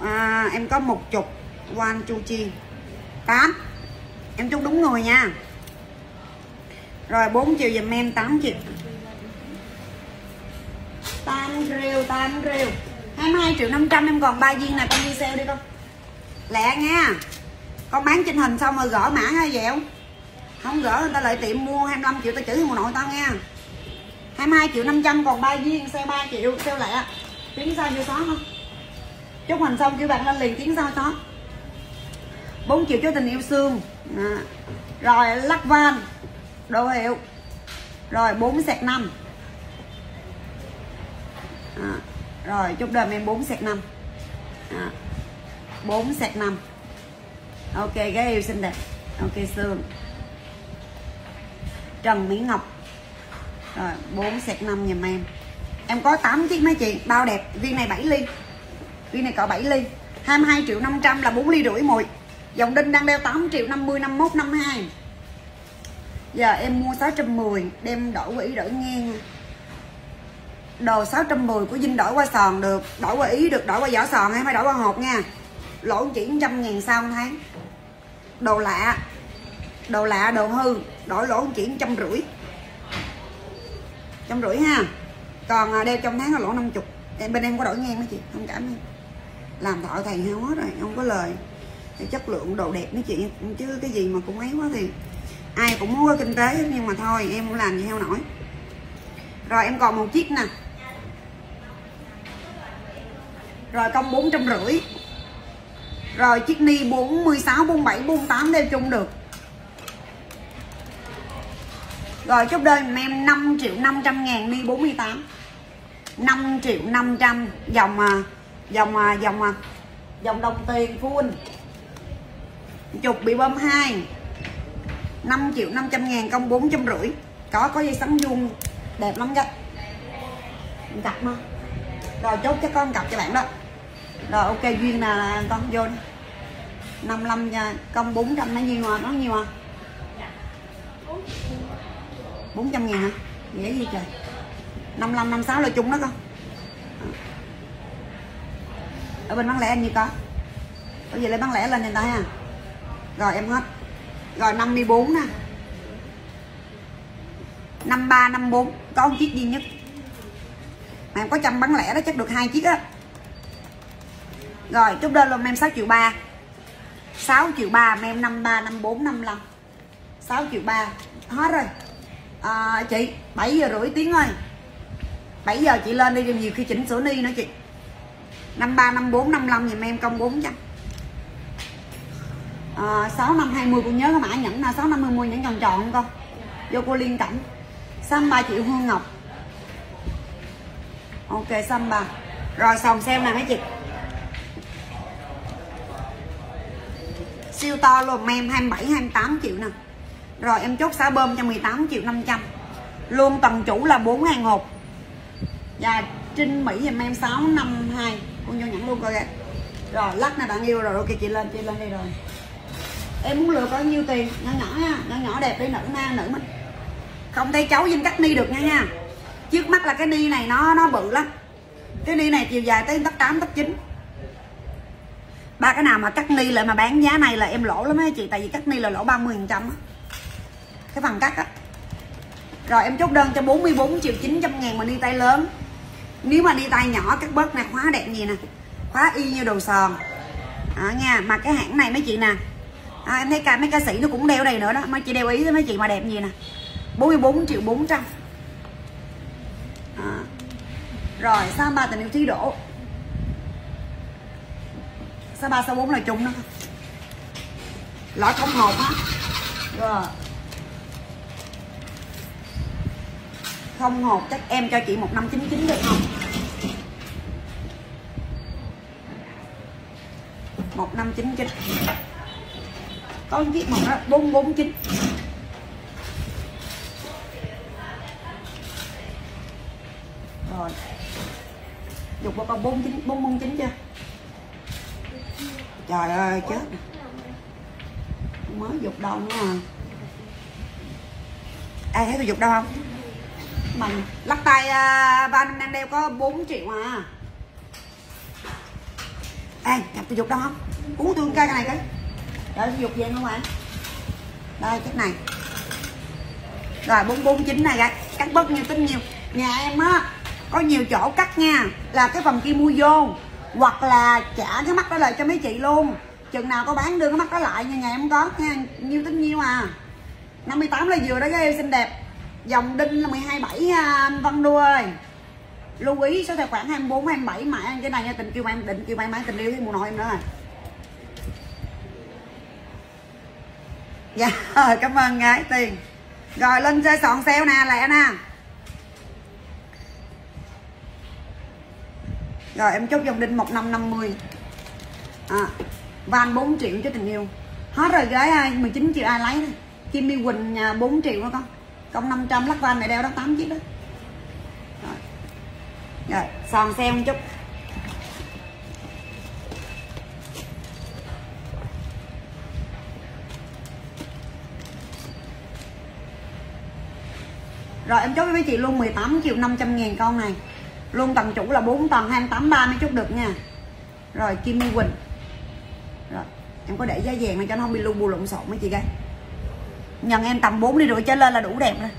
À, em có một chục one chu chi. 8 em chốt đúng người nha. Rồi 4 triệu dùm em 8 triệu. 8 triệu 8 triệu. 22 triệu 500 em còn 3 viên này con đi sale đi con lẹ nha con bán trên hình xong rồi gỡ mã hay dẹo. Không gỡ người ta lại tiệm mua 25 triệu ta chửi mùa nội tao nha 22 triệu 500 còn 3 viên xe 3 triệu, xe lẹ. Tiếng sao chưa xóa không chúc hành xong kêu bạn lên liền, tiếng sao xóa 4 triệu cho tình yêu xương. À. rồi, lắc van. Đồ hiệu. Rồi 4 sẹt 5 à. rồi, chúc đời em 4 sẹt 5 à. 4 set 5 ok gái yêu xinh đẹp. Ok, xương. Trần Mỹ Ngọc. Rồi 4 set 5 giùm em. Em có 8 chiếc mấy chị, bao đẹp. Viên này 7 ly. Viên này cỡ 7 ly. 22 triệu 500 là 4 ly rưỡi mùi dòng đinh đang đeo 8 triệu 50 51 52 giờ em mua 610 đem đổi quỹ đổi ngang. Đồ 610 của Vinh đổi qua sòn được, đổi qua ý được, đổi qua vỏ sòn hay phải đổi qua hộp nha lỗ chỉ trăm ngàn sau một tháng. Đồ lạ đồ lạ, đồ hư, đổi lỗ chỉ trăm rưỡi. Trăm rưỡi ha. Còn à, đeo trong tháng là lỗ 50 em, bên em có đổi ngang đó chị, thông cảm em làm thợ thầy hao hết rồi, không có lời. Thì chất lượng đồ đẹp mấy chị, chứ cái gì mà cũng ấy quá thì ai cũng muốn có kinh tế, nhưng mà thôi, em cũng làm gì heo nổi. Rồi, em còn một chiếc nè. Rồi, công bốn trăm rưỡi rồi, chiếc ni 46 47 48 đeo chung được. Rồi, chốt đơn, em 5 triệu 500 ngàn, ni 48 5 triệu 500 dòng à, dòng à, dòng à, dòng đồng tiền full. Chục bị bơm 2 5 triệu 500 ngàn công 450 có có dây sắn vuông, đẹp lắm vậy cặp mà. Rồi, chốt cho con cặp cho bạn đó. Rồi, ok, duyên là con vô đi. 55 nha. Công 400 nó nhiêu à? Nó nhiêu à? 400 ngàn hả? Dễ gì trời. 55 56 là chung đó con. Ở bên bán lẻ anh như có bây giờ lấy bán lẻ lên người ta ha. Rồi em hết. Rồi 54 nè. 53 54 có một chiếc duy nhất. Mà em có trăm bán lẻ đó, chắc được hai chiếc á. Rồi, chốt đơn luôn, em 6 triệu 3 6 triệu 3 em 53 54 55 6 triệu 3 hết rồi. À, chị 7 giờ rưỡi tiếng ơi 7 giờ chị lên đi nhiều khi chỉnh sửa ni nữa chị. 53 54 55 dùm em công 400 à, 6 năm 20 con nhớ cái mã nhẫn là 6 năm 20 nhẫn tròn tròn không con? Vô cô liên cảnh. 63 triệu hương ngọc. Ok 63 rồi xong xem nè mấy chị. Siêu to luôn em 27 28 triệu nè. Rồi em chốt xả bơm cho 18 triệu 500 luôn tầng chủ là 4 hàng hộp. Và Trinh Mỹ dùm em 652 con vô nhẫn luôn coi kìa. Rồi lắc này bạn yêu rồi, ok, chị lên chị lên đây rồi. Em muốn lừa có nhiêu tiền? Nhỏ nhỏ nha, nhỏ nhỏ đẹp đi, nữ nam, nữ mình. Không thấy cháu dinh cắt ni được nha nha. Trước mắt là cái ni này nó nó bự lắm. Cái ni này chiều dài tới tấc 8 tấc 9 ba cái nào mà cắt ni lại mà bán giá này là em lỗ lắm á chị tại vì cắt ni là lỗ 30 phần trăm cái phần cắt á. Rồi em chốt đơn cho 44 triệu 900 ngàn mà đi tay lớn. Nếu mà đi tay nhỏ cắt bớt nè khóa đẹp gì nè khóa y như đồ sòn. À, nha mà cái hãng này mấy chị nè. À, em thấy cả mấy ca sĩ nó cũng đeo đây nữa đó mấy chị đeo ý mấy chị mà đẹp gì nè. 44 triệu 400 à. rồi sao ba tình yêu thí đổ sao ba, sao bốn là chung đó? Lõi không hộp á. Rồi. Không hộp chắc em cho chị một năm chín chín được không? Một năm chín chín. Có chiếc màu đó, bốn bốn chín. Rồi. Dục bao con bốn chín, bốn bốn chín chưa? Trời ơi chết. Mới dục đâu nữa à. Ai thấy tôi dục đâu không? Mình lắc tay uh, ba năm đang đeo có 4 triệu à. Ai gặp tôi dục đâu không? Uống tôi cái này cái. Để tôi dục về không ạ đây cái này. Rồi bốn bốn chín này gạch cắt bớt nhiêu tính nhiều. Nhà em á có nhiều chỗ cắt nha. Là cái phần kia mua vô hoặc là trả cái mắt đó lại cho mấy chị luôn. Chừng nào có bán đưa cái mắt đó lại nhưng nhà em có, nha, nhiêu tính nhiêu à. 58 là vừa đó các em, xinh đẹp. Dòng đinh là 127 à, anh Văn Đua ơi. Lưu ý số tài khoản 24 27 mà ăn cái này nha, tình kêu em định kêu em bán tình yêu với mùa nội em nữa rồi dạ (laughs) cảm ơn gái tiền. Rồi, lên chơi soạn sale nè, lẹ nè. Rồi em chốt dòng đinh 1550 à, van 4 triệu cho tình yêu. Hết rồi gái ai? 19 triệu ai lấy này. Kim My Quỳnh à, 4 triệu đó con? Công 500 lắc van này đeo đó 8 chiếc đó. Rồi, rồi sòn xe một chút. Rồi em chốt với mấy chị luôn 18 triệu 500 ngàn con này luôn tầng chủ là 4 tầng 28 30 chút được nha. Rồi, Kim My Quỳnh. Rồi, em có để giá vàng này cho nó không bị lu bù lộn xộn mấy chị gái nhận em tầm 4 đi rưỡi trở lên là đủ đẹp rồi.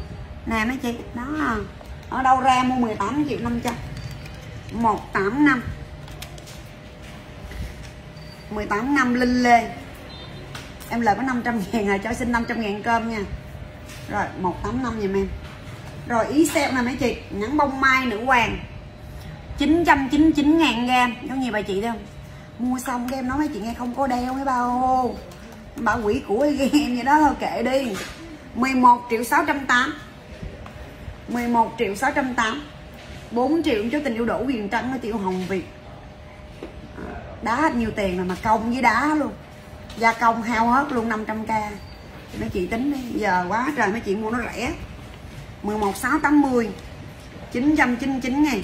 Nè, mấy chị, đó. Ở đâu ra mua 18 triệu 500 185 18 năm. linh lê. Em lời có 500 ngàn rồi cho xin 500 ngàn cơm nha. Rồi 185 giùm em. Rồi, ý xem nè mấy chị, Nhắn bông mai, nữ hoàng. 999 ngàn gram có nhiều bà chị thấy không? Mua xong cái em nói mấy chị nghe không có đeo mấy bao bà quỷ của em vậy đó, thôi kệ đi. 11 triệu 680 11 triệu 680 4 triệu cho tình yêu đổ quyền trắng với tiểu hồng việt. À, đá hết nhiều tiền rồi mà công với đá luôn. Gia công hao hết luôn 500k mấy chị tính đi, giờ quá trời mấy chị mua nó rẻ. 11 680 999 ngàn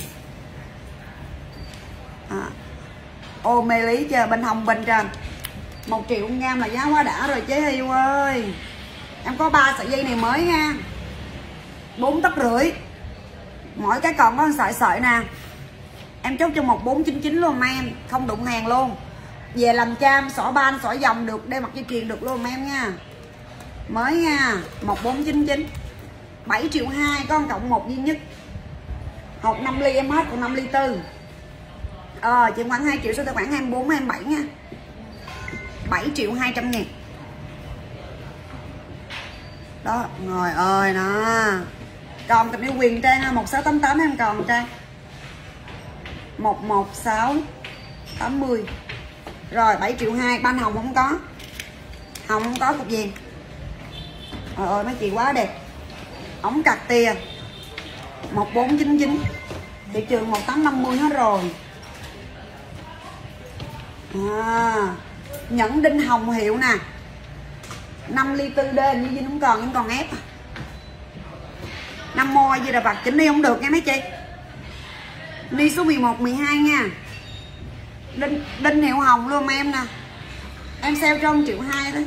à. ô, mê lý chưa? Bên hồng bên trên một triệu ngam là giá quá đã rồi chế hiu ơi. Em có ba sợi dây này mới nha. Bốn tấc rưỡi. Mỗi cái còn có sợi sợi nè. Em chốt cho một bốn chín chín luôn mà em. Không đụng hàng luôn. Về làm cham, xỏ ban, xỏ dòng được, đeo mặt dây chuyền được luôn em nha. Mới nha. Một bốn chín chín. Bảy triệu hai con cộng một duy nhất. Hộp 5 ly, em hết, còn 5 ly tư ờ chỉ khoảng 2 triệu số tài khoản 24 27 nha. 7 triệu 200 ngàn. Đó ngồi ơi nó còn tình đi quyền trang ha 1688 em còn trang. 116 80 rồi 7 triệu 2 ban hồng không có. Hồng không có cục gì trời ơi, mấy chị quá đẹp. Ống cặt tiền. 1499 thị trường 1850 hết rồi à, nhẫn đinh hồng hiệu nè. 5 ly tư d như gì không còn nhưng còn ép à. năm môi gì là bạc chỉnh đi không được nha mấy chị. Ly số 11 12 nha. Đinh đinh hiệu hồng luôn em nè. Em sale cho 1 triệu hai thôi.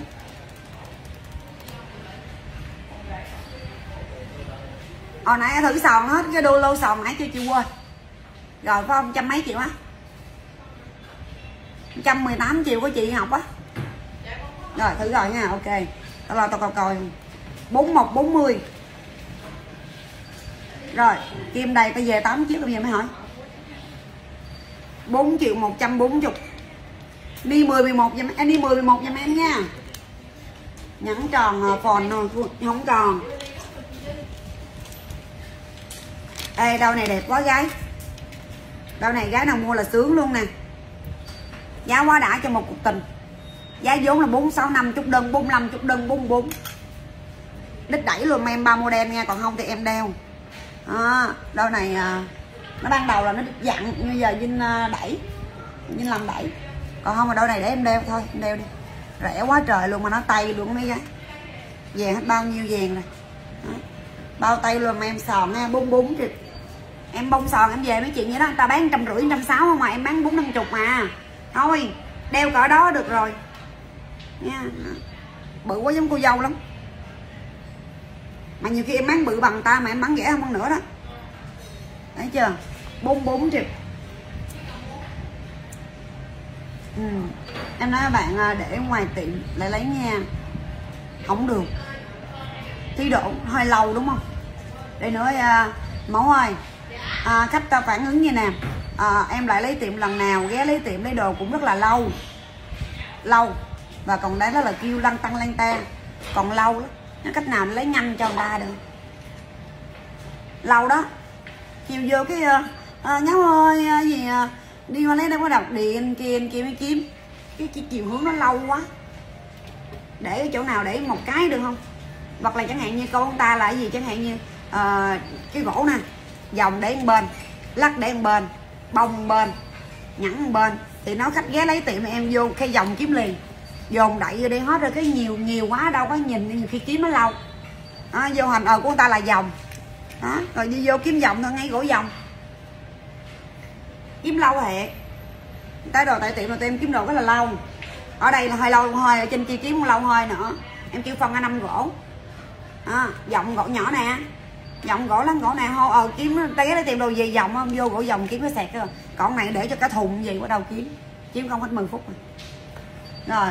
Hồi nãy thử sòn hết cái đô lô sòn nãy cho chị quên. Rồi phải không trăm mấy triệu á. 118 triệu của chị học á. Rồi, thử rồi nha, ok. Tao lo tao coi coi. 4140 rồi kim đây tao về 8 chiếc bây giờ mới hỏi. 4 triệu 140 đi 10 11 giùm em đi 10 11 giùm em nha. Nhắn tròn à, còn không còn Ê đâu này đẹp quá gái. Đâu này gái nào mua là sướng luôn nè. Giá quá đã cho một cuộc tình. Giá vốn là 465 chút đơn 45 chút đơn 44 Đích đẩy luôn em ba model nha Còn không thì em đeo. À, Đôi này à, Nó ban đầu là nó dặn Như giờ Vinh à, đẩy. Vinh làm đẩy. Còn không mà đôi này để em đeo thôi Em đeo đi. Rẻ quá trời luôn mà nó tay luôn mấy gái Vàng hết bao nhiêu vàng rồi. Đó. Bao tay luôn mà em sòn nha 44 triệu em bông sòn em về mấy chuyện như đó người ta bán trăm rưỡi trăm sáu không mà em bán bốn năm chục mà thôi đeo cỡ đó được rồi. Nha. Bự quá giống cô dâu lắm. Mà nhiều khi em bán bự bằng ta mà em bán rẻ hơn nữa đó. Thấy chưa? Bốn bốn triệu. Ừ. em nói bạn à, để ngoài tiệm lại lấy nha. Không được. Thi độ hơi lâu đúng không? Đây nữa à, mẫu ơi. À, khách ta phản ứng như nè à, em lại lấy tiệm lần nào ghé lấy tiệm lấy đồ cũng rất là lâu. Lâu. Và còn đấy đó là kêu lăn tăng lăn tan còn lâu nó cách nào lấy nhanh cho người ta được. Lâu đó. Chiều vô cái à, nháo ơi à, gì à, đi qua lấy đâu có đọc điện kia kia mới kiếm. Cái, cái chiều hướng nó lâu quá. Để chỗ nào để một cái được không? Hoặc là chẳng hạn như con ta là cái gì chẳng hạn như uh, cái gỗ nè. Dòng để bên lắc để bên bông bên nhẵn bên. Thì nó khách ghé lấy tiệm em vô cái dòng kiếm liền. Dồn đậy vô đi hết rồi cái nhiều nhiều quá đâu có nhìn nhiều khi kiếm nó lâu. Đó, vô hình ờ của người ta là dòng. Đó rồi đi vô kiếm dòng thôi ngay gỗ dòng. Kiếm lâu hệ tới đồ tại tiệm mà em kiếm đồ rất là lâu. Ở đây là hơi lâu hơi ở trên kia kiếm lâu hơi nữa. Em kêu phân ra năm gỗ. À, giọng gỗ nhỏ nè. Giọng gỗ lắm gỗ này hô ờ kiếm té để tìm đồ gì giọng không vô gỗ dòng kiếm cái sẹt cơ còn này để cho cả thùng gì bắt đầu kiếm. Kiếm không hết 10 phút rồi, rồi.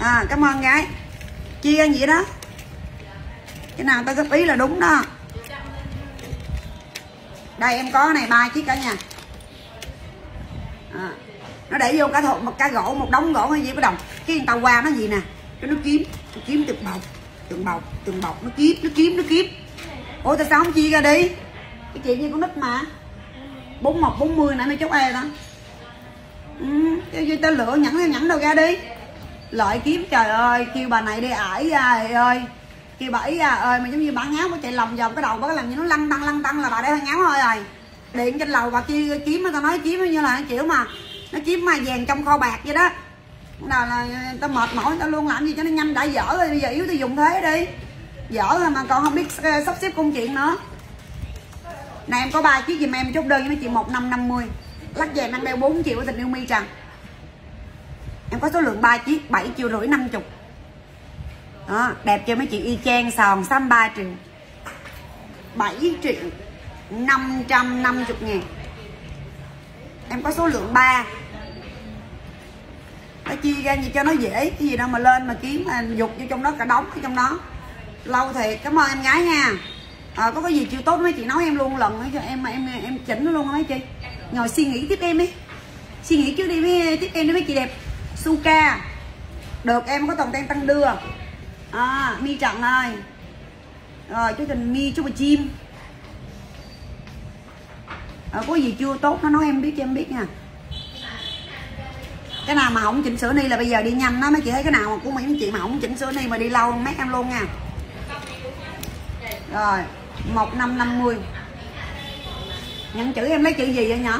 à cảm ơn gái. Chia vậy đó. Cái nào tao góp ý là đúng đó. Đây em có này ba chiếc cả nhà. À, nó để vô cả thùng một cái gỗ một đống gỗ hay gì bắt đầu. Cái người ta qua nó gì nè cái nó kiếm nó kiếm được bọc từng bọc từng bọc nó kiếm nó kiếm nó kiếm ôi tại sao không chia ra đi? Cái chuyện như con nít mà. Bốn một bốn mươi nãy mày chốt e đó. Ừ, cái ta lựa nhẫn theo nhẫn đâu ra đi. Lợi kiếm trời ơi kêu bà này đi ải ra trời ơi. Kêu bà ấy ra ơi mà giống như bà ngáo có chạy lòng vòng cái đầu bà làm như nó lăn tăng lăn tăng là bà đây ngáo thôi rồi. Điện trên lầu bà kia kiếm tao nói kiếm như là kiểu mà. Nó kiếm mà vàng trong kho bạc vậy đó nào là tao mệt mỏi, tao luôn làm gì cho nó nhanh. Đã dở rồi, bây giờ yếu tao dùng thế đi. Dở rồi mà còn không biết ờ, sắp xếp công chuyện nữa. Này, em có ba chiếc giùm em, chốt đơn với mấy chị. Một, năm năm mươi. Lắc vàng anh đeo 4 triệu tình yêu mi trần. Em có số lượng 3 chiếc 7 triệu rưỡi 50 đó, đẹp cho mấy chị y chang, sòn xăm 3 triệu 7 triệu 550 ngàn. Em có số lượng 3 nó chia ra gì cho nó dễ cái gì đâu mà lên mà kiếm mà dục vô trong đó cả đống ở trong đó. Lâu thiệt cảm ơn em gái nha. À, có cái gì chưa tốt mấy chị nói em luôn lần cho em mà em em chỉnh nó luôn mấy chị. Ngồi suy nghĩ tiếp em đi. Suy nghĩ trước đi với tiếp em đi mấy chị đẹp. Suka được em có tổng tem tăng đưa. À mi trọng ơi. Rồi chú tình mi chú bà chim. À, có gì chưa tốt nó nói em biết cho em biết nha cái nào mà không chỉnh sửa ni là bây giờ đi nhanh đó mấy chị thấy cái nào mà của mấy chị mà không chỉnh sửa ni mà đi lâu mấy em luôn nha. Rồi một năm năm mươi. Nhận chữ em lấy chữ gì vậy nhỏ?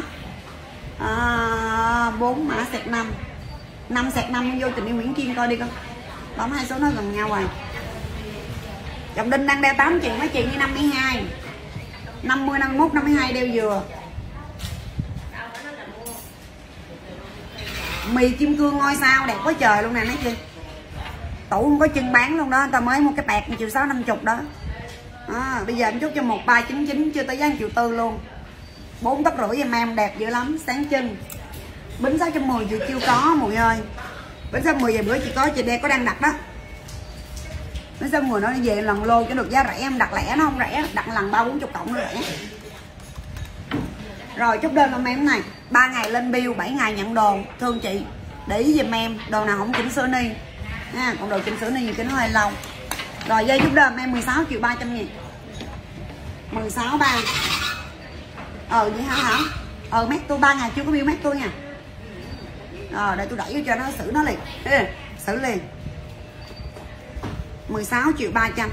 À, 4 mã sẹt năm. Năm sẹt 5 em vô tình yêu Nguyễn Kiên coi đi con. Bấm hai số nó gần nhau rồi. Trọng Đinh đang đeo 8 triệu mấy chị như 52 50, 51, 52 đeo vừa. Mì kim cương ngôi sao đẹp quá trời luôn nè mấy chị. Tủ không có chân bán luôn đó Ta mới mua cái bạc 1 triệu 6 50 đó. À, Bây giờ em chút cho 1399 chưa tới giá triệu tư luôn. Bốn tấc rưỡi em em đẹp dữ lắm Sáng chân Bính 610 chị chưa có mùi ơi. Bính 610 về bữa chị có chị đe có đang đặt đó. Bính 610 nó về lần lô cho được giá rẻ em đặt lẻ nó không rẻ Đặt lần 3-40 cộng nó rẻ. Rồi chốt đơn cho em này 3 ngày lên bill 7 ngày nhận đồ Thương chị để ý giùm em Đồ nào không chỉnh sửa ni. Ha, Còn đồ chỉnh sửa ni nhiều cái nó hơi lâu. Rồi dây chốt đơn em 16 triệu 300 nghìn 16 3 Ờ vậy hả hả? Ờ mét tôi 3 ngày chưa có bill mét tôi nha. Ờ để tôi đẩy vô cho nó xử nó liền. Ê, Xử liền. 16 triệu 300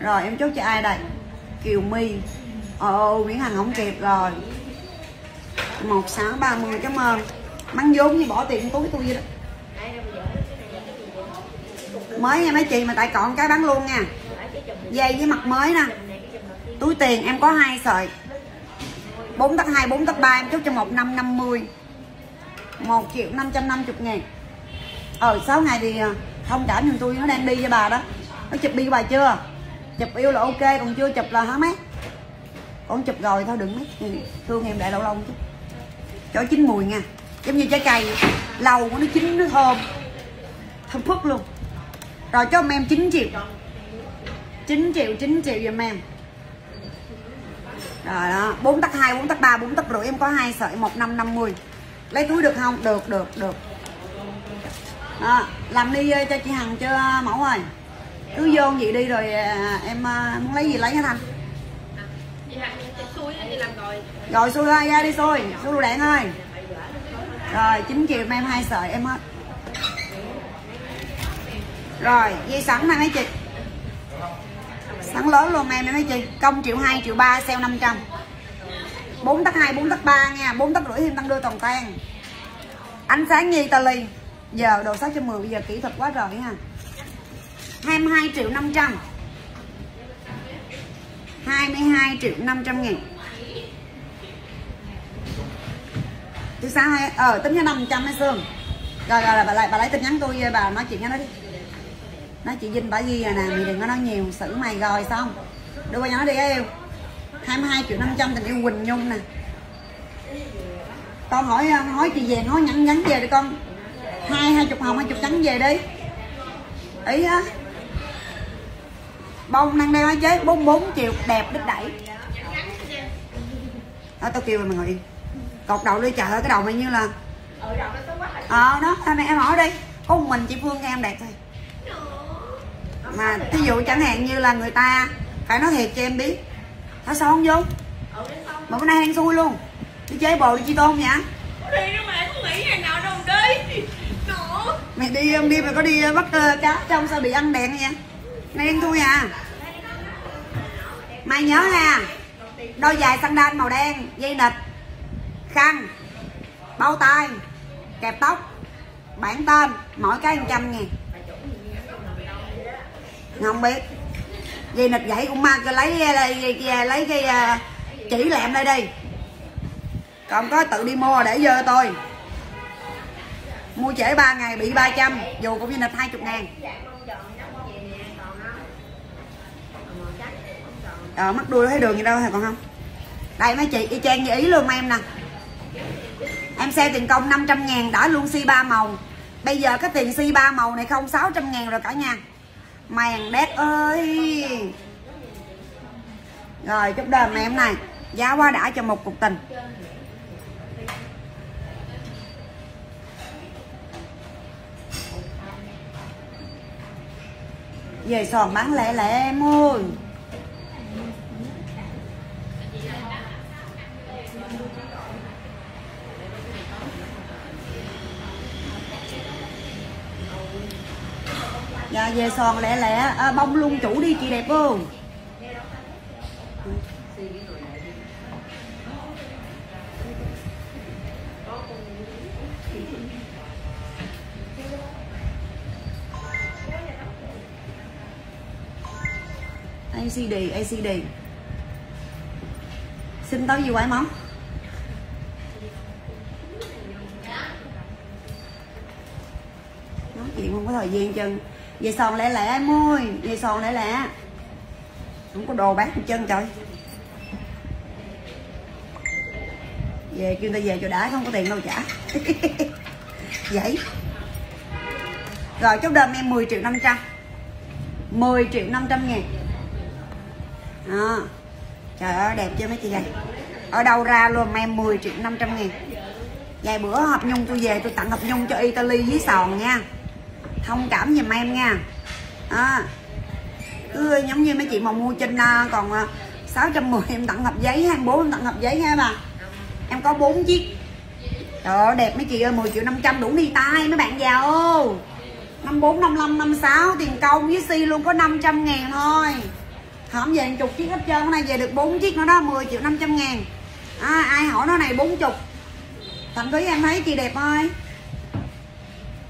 Rồi em chốt cho ai đây? Kiều My. Ồ Nguyễn Hằng không kịp rồi. 1630 cảm ơn. Mắng vốn như bỏ tiền túi tôi vậy đó. Mới nha mấy chị mà tại còn cái bán luôn nha. Dây với mặt mới nè. Túi tiền em có hai sợi. 4 tắc 2, 4 tắc 3 em chốt cho 1 năm 50 1 triệu 550 ngàn. Ờ 6 ngày thì ờ, thông cảm giùm tôi nó đang đi cho bà đó. Nó chụp đi cho bà chưa? Chụp yêu là ok còn chưa chụp là hả mấy? Con chụp rồi thôi đừng mấy Thương em để lâu lâu chứ Cho chín mùi nha. Giống như trái cây Lâu của nó chín nó thơm. Thơm phức luôn. Rồi cho em 9 triệu. 9 triệu 9 triệu giùm em. Rồi đó. 4 tắc 2 4 tắc 3 4 tắc rưỡi. Em có hai sợi 1550 lấy túi được không? Được được được. Đó, làm đi ờ, cho chị Hằng cho mẫu rồi cứ vô vậy đi rồi ờ, em ờ, muốn lấy gì lấy hả Thanh rồi, xui ơi, ra đi xui. Xui đồ đạn ơi. Rồi 9 triệu em hai sợi, em hết rồi, dây sẵn này mấy chị? Sẵn lớn luôn em mấy chị? Công triệu hai, triệu ba sale 500 4 tấc 2 4 tấc 3 nha. 4 tấc rưỡi thêm tăng đưa toàn tan. Ánh sáng nhi tali. Giờ đồ 610 bây giờ kỹ thuật quá rồi ha. 22 triệu 500 22 triệu 500 ngàn chứ sao hay? Ờ tính cho 500 hay xương. Rồi rồi bà lại bà lấy tin nhắn tôi bà nói chuyện với nó đi. Nói chị Vinh, bà ghi rồi nè mày đừng có nói nhiều, xử mày rồi xong đưa qua nhỏ đi yêu? 22 triệu 500 tình yêu Quỳnh Nhung nè. Con hỏi ờ, hỏi chị về, nói nhắn nhắn về đi con. Hai hai chục hồng, hai chục trắng về đi. Ý á bông năng đeo chế 44 triệu đẹp đứt đẩy. Đó tao kêu mày ngồi yên cột đầu đi trời ơi cái đầu mày như là ờ đó hai mẹ em hỏi đi. Có một mình chị phương em đẹp thôi mà thí dụ chẳng hạn như là người ta phải nói thiệt cho em biết. Thả son vô? Mà bữa nay đang xui luôn. Đi chơi bồ đi chi tôn vậy? Đi đó mà không nghĩ ngày nào đâu đi. Mày đi không đi mày có đi bắt uh, cá trong sao bị ăn đèn vậy? nay đen thui à mày nhớ nha đôi giày đan màu đen dây nịt khăn bao tay kẹp tóc bản tên mỗi cái 100 ngàn. Không biết. Dây nịt vậy cũng mang cho lấy ờ, lấy, lấy, ờ, lấy cái uh, chỉ lẹm đây đi. Còn có tự đi mua để dơ tôi. Mua trễ 3 ngày bị 300 dù cũng như nịch 20 ngàn. Ờ mắt đuôi thấy đường gì đâu hả còn không? Đây, mấy chị, y chang như ý luôn em nè. Em xe tiền công 500 ngàn, đã luôn si ba màu. Bây giờ cái tiền si ba màu này không 600 ngàn rồi cả nhà. Màn đét ơi. Rồi, chúc đờm em này. Giá quá đã cho một cục tình. Về sòn bán lẻ lẻ em ơi. Dạ về sòn lẹ lẹ. À, bông luôn chủ đi chị đẹp không? ACD ACD xin tới gì quái món nói chuyện không có thời gian chân về sòn lẹ lẹ em ơi về sòn lẹ lẹ không có đồ bán chân trời. Về kêu ta về cho đã không có tiền đâu trả (laughs) vậy. Rồi chốt đơn em 10 triệu 500 10 triệu 500 ngàn. À, trời ơi đẹp chưa mấy chị vậy ở đâu ra luôn em 10 triệu 500 ngàn. Vài bữa hợp nhung tôi về tôi tặng hợp nhung cho Italy với sòn nha thông cảm giùm em nha. À, cứ giống như mấy chị mà mua trên à, còn à, 610 em tặng hộp giấy 24 em tặng hộp giấy nha bà. Em có 4 chiếc. Trời ơi đẹp mấy chị ơi 10 triệu 500 đủ đi tay mấy bạn giàu 54 55 56 tiền công với si luôn có 500 ngàn thôi. Không về chục chiếc hết trơn này về được 4 chiếc nữa đó 10 triệu 500 ngàn. À, ai hỏi nó này 40 thậm chí em thấy chị đẹp ơi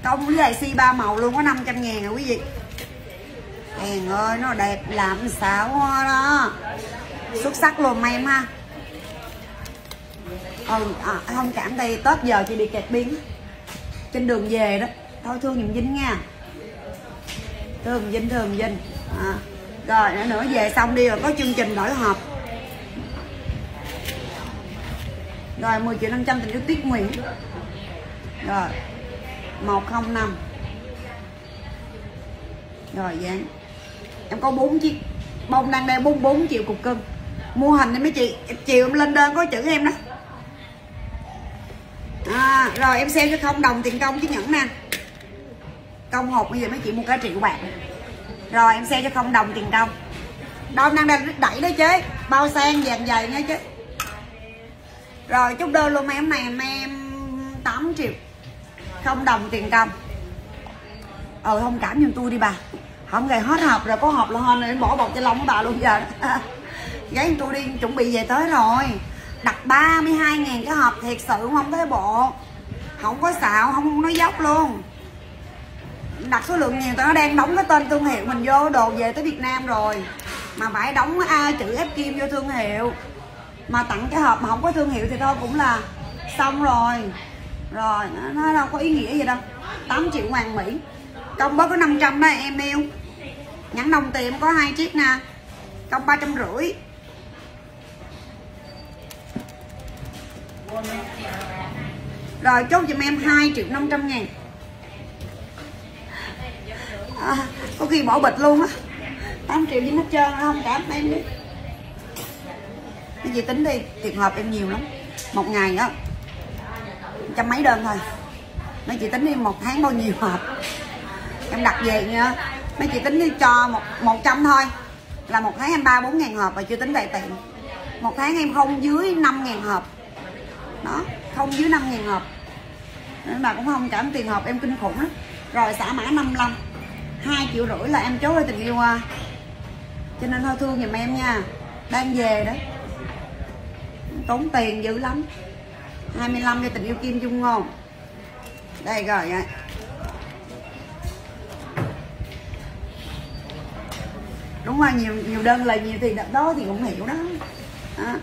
công với lại si ba màu luôn có 500 ngàn rồi quý vị. Hèn ơi nó đẹp làm sao đó. Xuất sắc luôn em ha ừ à, không cảm thì tết giờ chị bị kẹt biến. Trên đường về đó thôi thương dùm vinh nha. Thương vinh thương vinh. À. rồi nữa nữa về xong đi rồi có chương trình đổi hộp. Rồi 10 triệu 500 tình yêu tuyết Nguyễn. Rồi. 105 rồi dán em có bốn chiếc. Bông đang đeo 44 triệu cục cưng. Mua hình đi mấy chị. Chiều em lên đơn có chữ em đó. À, rồi em xem cho không đồng tiền công chứ nhẫn nè. Công hộp bây giờ mấy chị mua cả triệu bạc. Rồi em xem cho không đồng tiền công. Đâu đang đang đẩy đó chứ. Bao sen vàng dày nha chứ. Rồi chúc đơn luôn em này em 8 triệu không đồng tiền công. Ờ thông cảm giùm tôi đi bà. Không ngày hết hộp rồi, có hộp là hên nên bỏ bọc cho lông của bà luôn giờ. (laughs) Giấy tôi đi chuẩn bị về tới rồi. Đặt 32 ngàn cái hộp thiệt sự không thấy bộ. Không có xạo, không nói dốc luôn. Đặt số lượng nhiều tao nó đang đóng cái tên thương hiệu mình vô đồ về tới Việt Nam rồi. Mà phải đóng A chữ F kim vô thương hiệu. Mà tặng cái hộp mà không có thương hiệu thì thôi cũng là xong rồi rồi nó, nó đâu có ý nghĩa gì đâu. 8 triệu hoàng mỹ. Công bớt có 500 đó em yêu nhãn đồng tiền có hai chiếc nè. Công ba trăm rưỡi. Rồi chốt giùm em 2 triệu 500 ngàn. À, có khi bỏ bịch luôn á. 8 triệu dính hết trơn không cảm em đi. Cái gì tính đi tiền hợp em nhiều lắm. Một ngày á trăm mấy đơn thôi. Mấy chị tính đi một tháng bao nhiêu hộp? Em đặt về nha. Mấy chị tính đi cho một một trăm thôi. Là một tháng em ba, bốn ngàn hộp và chưa tính đại tiện một tháng em không dưới năm ngàn hộp. Đó, không dưới năm ngàn hộp. Nên mà cũng không cảm tiền hộp, em kinh khủng lắm. Rồi xả mã 55 hai triệu rưỡi là em chốt với tình yêu à. Cho nên thôi thương giùm em nha. Đang về đó. Tốn tiền dữ lắm. 25 cho tình yêu kim dung ngon đây rồi ạ. Đúng rồi nhiều nhiều đơn là nhiều thì đó thì cũng hiểu đó. À.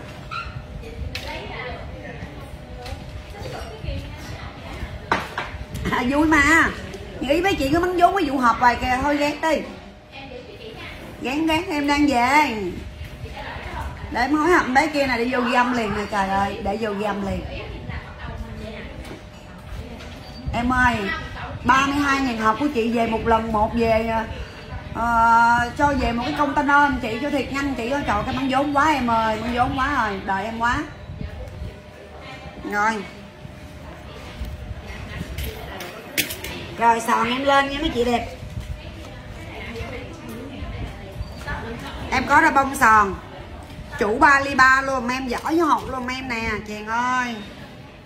à, vui mà. Nghĩ mấy chị cứ bắn vốn cái vụ họp vài kìa thôi ghét đi. Gán gán em đang về. Để mới hầm bé kia này đi vô ghi âm liền nè trời ơi để vô ghi âm liền em ơi 32 ngàn hộp của chị về một lần một về uh, cho về một cái container em chị cho thiệt nhanh chị ơi. Trời cái bắn vốn quá em ơi bắn vốn quá rồi đợi em quá. Rồi. Rồi sòn em lên nha mấy chị đẹp. Em có ra bông sòn chủ ba ly ba luôn em giỏi với hột luôn em nè chàng ơi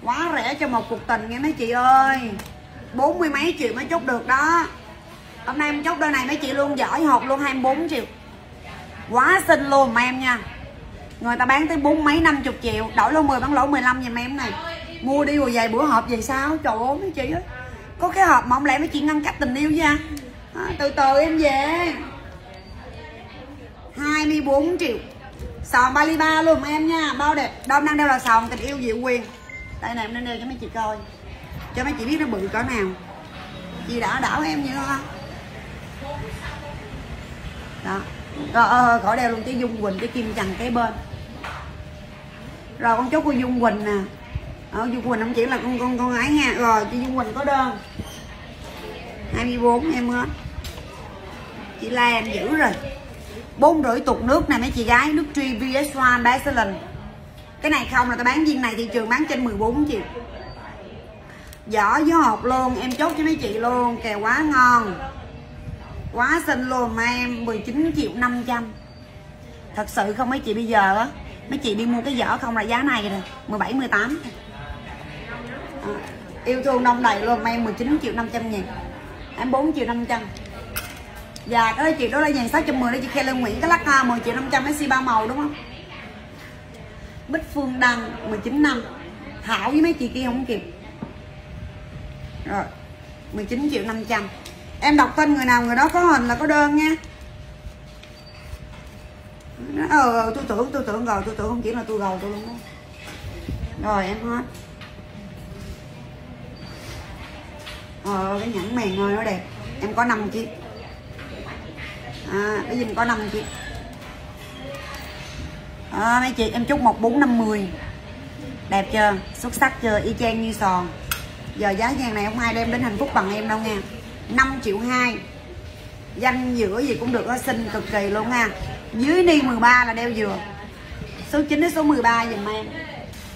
quá rẻ cho một cuộc tình nghe mấy chị ơi. Bốn mươi mấy triệu mới chốt được đó. Hôm nay em chốt đơn này mấy chị luôn giỏi hột luôn 24 triệu. Quá xinh luôn mà em nha. Người ta bán tới bốn mấy năm chục triệu đổi lô 10 bán lỗ 15 giùm em này. Mua đi rồi vài bữa hộp về sao? Trời ơi mấy chị ơi. Có cái hộp mà không lẽ mấy chị ngăn cách tình yêu nha à, từ từ em về. 24 triệu. Sòn ba ly ba luôn em nha. Bao đẹp. Đông đang đeo là sòn tình yêu diệu quyền tay này em nên đeo cho mấy chị coi. Cho mấy chị biết nó bự cỡ nào. Chị đã đảo em như không? Đó. Rồi ờ, ờ, khỏi đeo luôn cái dung quỳnh, cái kim chằng cái bên. Rồi, con chốt cô dung quỳnh nè. Ở dung quỳnh không chỉ là con con con ấy nha. Rồi, chị dung quỳnh có đơn. 24 em hết. Chị la em giữ rồi. Bốn rưỡi tục nước này mấy chị gái. Nước tri VS1 Basilin cái này không là tao bán viên này thị trường bán trên 14 triệu. Vỏ với hộp luôn em chốt cho mấy chị luôn kèo quá ngon. Quá xinh luôn mà em 19 triệu 500 thật sự không mấy chị bây giờ á mấy chị đi mua cái vỏ không là giá này rồi 17 18 à, yêu thương đông đầy luôn mà em 19 triệu 500 nghìn. Em 4 triệu 500 và dạ, cái chị đó là dàn 610 đó chị Khe Kelly Nguyễn cái lắc ha 10 triệu 500 SC ba màu đúng không? Bích Phương Đăng 19 năm. Thảo với mấy chị kia không kịp. Rồi 19 triệu 500 Em đọc tên người nào người đó có hình là có đơn nha. Ờ, tôi tưởng tôi tưởng rồi tôi tưởng không chỉ là tôi gầu tôi luôn đó Rồi em hết. Ờ cái nhẫn mèn ơi nó đẹp. Em có 5 chiếc à, Cái gì có 5 chiếc à, Mấy chị em chúc 1450 Đẹp chưa? Xuất sắc chưa? Y chang như sòn. Giờ giá vàng này không ai đem đến hạnh phúc bằng em đâu nha. 5 triệu 2 danh giữa gì cũng được nó xinh cực kỳ luôn nha dưới ni 13 là đeo dừa. Số 9 đến số 13 dùm em.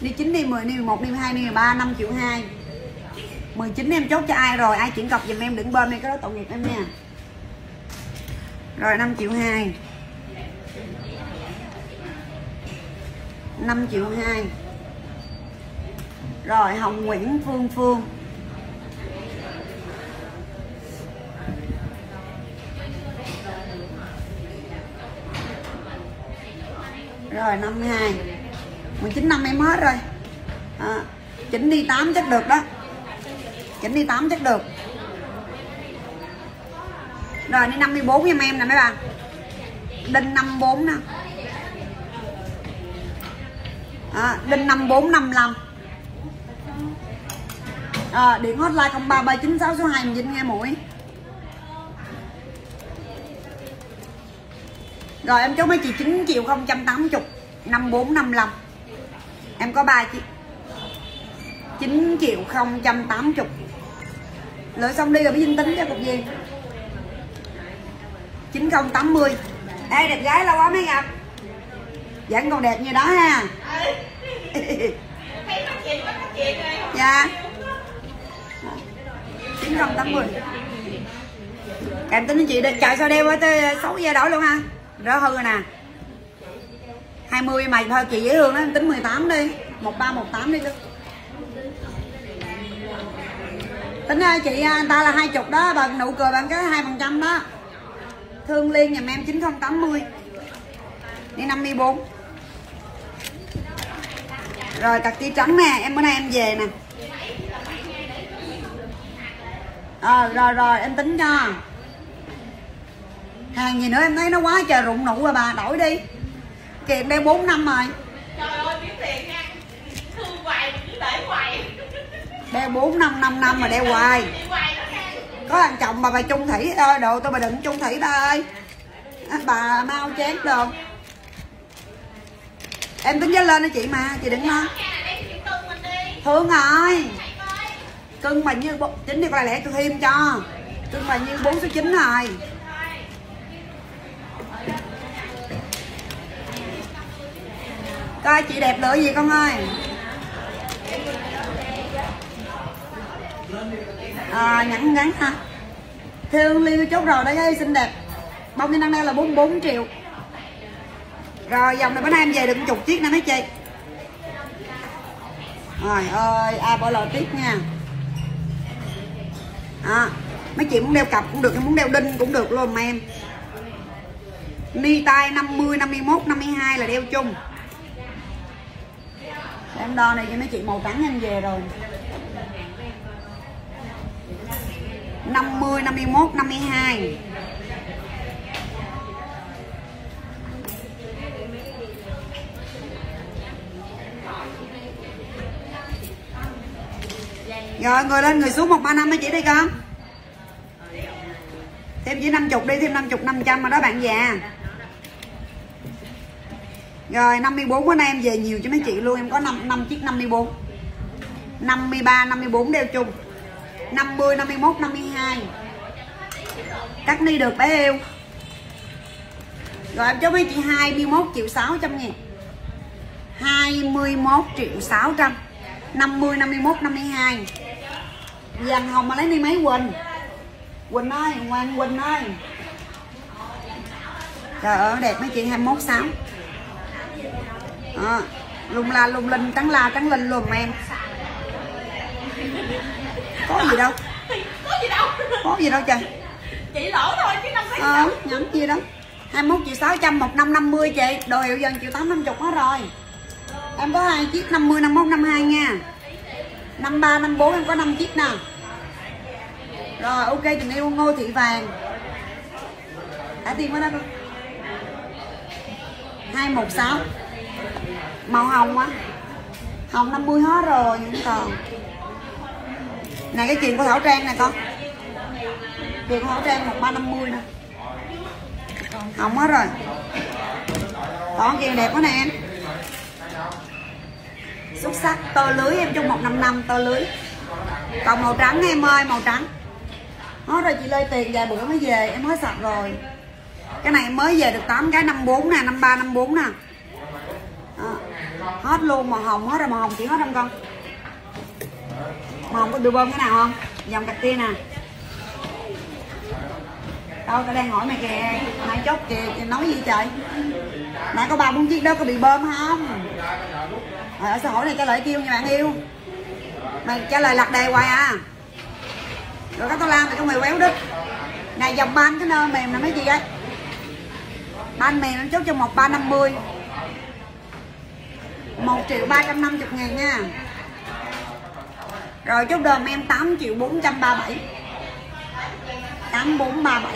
Đi 9 đi 10 đi 11 đi 12 đi 13 5 triệu 2 19 em chốt cho ai rồi ai chuyển cọc dùm em đừng bơm đi cái đó tội nghiệp em nha. Rồi 5 triệu 2 5 triệu 2 rồi Hồng Nguyễn Phương Phương. Rồi 52 19 năm em hết rồi. À, Chỉnh đi 8 chắc được đó. Chỉnh đi 8 chắc được. Rồi đi 54 giùm em nè mấy bạn Đinh 54 nè à, Đinh 5455 à, điện hotline 033966 số 2 Vinh nghe mũi. Rồi em chốt mấy chị 9 triệu 080 5455 em có 3 chị. 9 triệu 080 lựa xong đi rồi mới Vinh tính cho cục gì? 9080 Ê đẹp gái lâu quá mới gặp. Vẫn còn đẹp như đó ha. Dạ. 9080 Em tính chị đi chạy sao đeo tới 6 giờ đổi luôn ha. Rỡ hư rồi nè. 20 mày thôi chị dễ thương đó em tính 18 đi. 1318 đi chứ. Tính ra chị à, anh ta là hai chục đó bằng nụ cười bằng cái hai phần trăm đó. Thương liên nhà em 9080 đi 54 rồi cặp ti trắng nè em bữa nay em về nè. Ờ à, rồi rồi em tính cho. Hàng gì nữa em thấy nó quá trời rụng nụ rồi bà đổi đi. Kiện đây 4 năm rồi. Trời ơi biết tiền nha. Thương hoài cứ để hoài. Đeo 4 năm 5 năm mà đeo hoài. Có thằng chồng bà bà trung thủy ơi đồ tôi bà đừng trung thủy ba ơi. Bà mau chén được em tính giá lên đó chị mà chị đừng lo. Đi. Thương rồi. Cưng bà như chính đi coi lẽ tôi thêm cho. Cưng bà như bốn số chín rồi. Coi chị đẹp lựa gì con ơi. À, nhẵn ngắn ha. Thương liêu chốt rồi đấy ơi xinh đẹp. Bông như năng đeo là 44 triệu rồi dòng này bữa nay em về được một chục chiếc nè mấy chị rồi ơi ai bỏ lò tiếp nha. À, mấy chị muốn đeo cặp cũng được muốn đeo đinh cũng được luôn mà em. Ni tay 50 51 52 là đeo chung. Để em đo này cho mấy chị màu trắng em về rồi. 50 51 52 Rồi người lên người xuống 135 mấy chị đi con Thêm chỉ 50 đi thêm 50 500 mà đó bạn già. Rồi 54 bữa nay em về nhiều cho mấy chị luôn Em có 5, 5 chiếc 54 53, 54 đeo chung. 50, 51, 52 Cắt ni được bé yêu. Rồi em cho mấy chị 21 triệu 600 nghìn 21 triệu 600 50, 51, 52 Dàn hồng mà lấy đi mấy Quỳnh? Quỳnh ơi, Hoàng Quỳnh ơi. Trời ơi đẹp mấy chị 21 6 à, Lung la lung linh trắng la trắng linh luôn em. Có gì đâu. Có gì đâu. Có gì đâu trời. Chị lỗ thôi chứ đâu phải Ờ, nhắm gì đâu. 21 triệu 600, 1550 chị. Đồ hiệu dần triệu 850 hết rồi. Em có hai chiếc 50, 51, 52 nha 53, 54 em có 5 chiếc nè Rồi ok tình yêu Ngô Thị Vàng. Đã tiền quá đó con 216 Màu hồng á Hồng 50 hết rồi nhưng còn. Này cái chuyện của Thảo Trang nè con. Chuyện của Thảo Trang 1350 nè. Hồng hết rồi. Còn kia đẹp quá nè em. Xuất sắc. Tơ lưới em trong 155 tơ lưới. Còn màu trắng em ơi, màu trắng. Nó rồi, chị lơi tiền, vài bữa mới về, em hết sạch rồi. Cái này em mới về được 8 cái 54 nè 53 54 nè. Đó. Hết luôn, màu hồng hết rồi, màu hồng chị hết không con? Màu hồng có đưa bơm cái nào không? Dòng cặp tia nè. Đâu tao đang hỏi mày kìa mày chốt kìa kìa nói gì trời? Nãy có ba, bốn chiếc đó có bị bơm không? Rồi ở xã hội này trả lời kêu nha bạn yêu? Mày trả lời lạc đề hoài à. Rồi các tao lan mày có mày quéo đít này dòng ban cái nơ mềm là mấy gì đấy, ban mềm nó chốt cho một ba năm mươi. Một triệu ba trăm năm mươi ngàn nha. Rồi chốt đờm em tám triệu 437 8437 tám bốn ba bảy.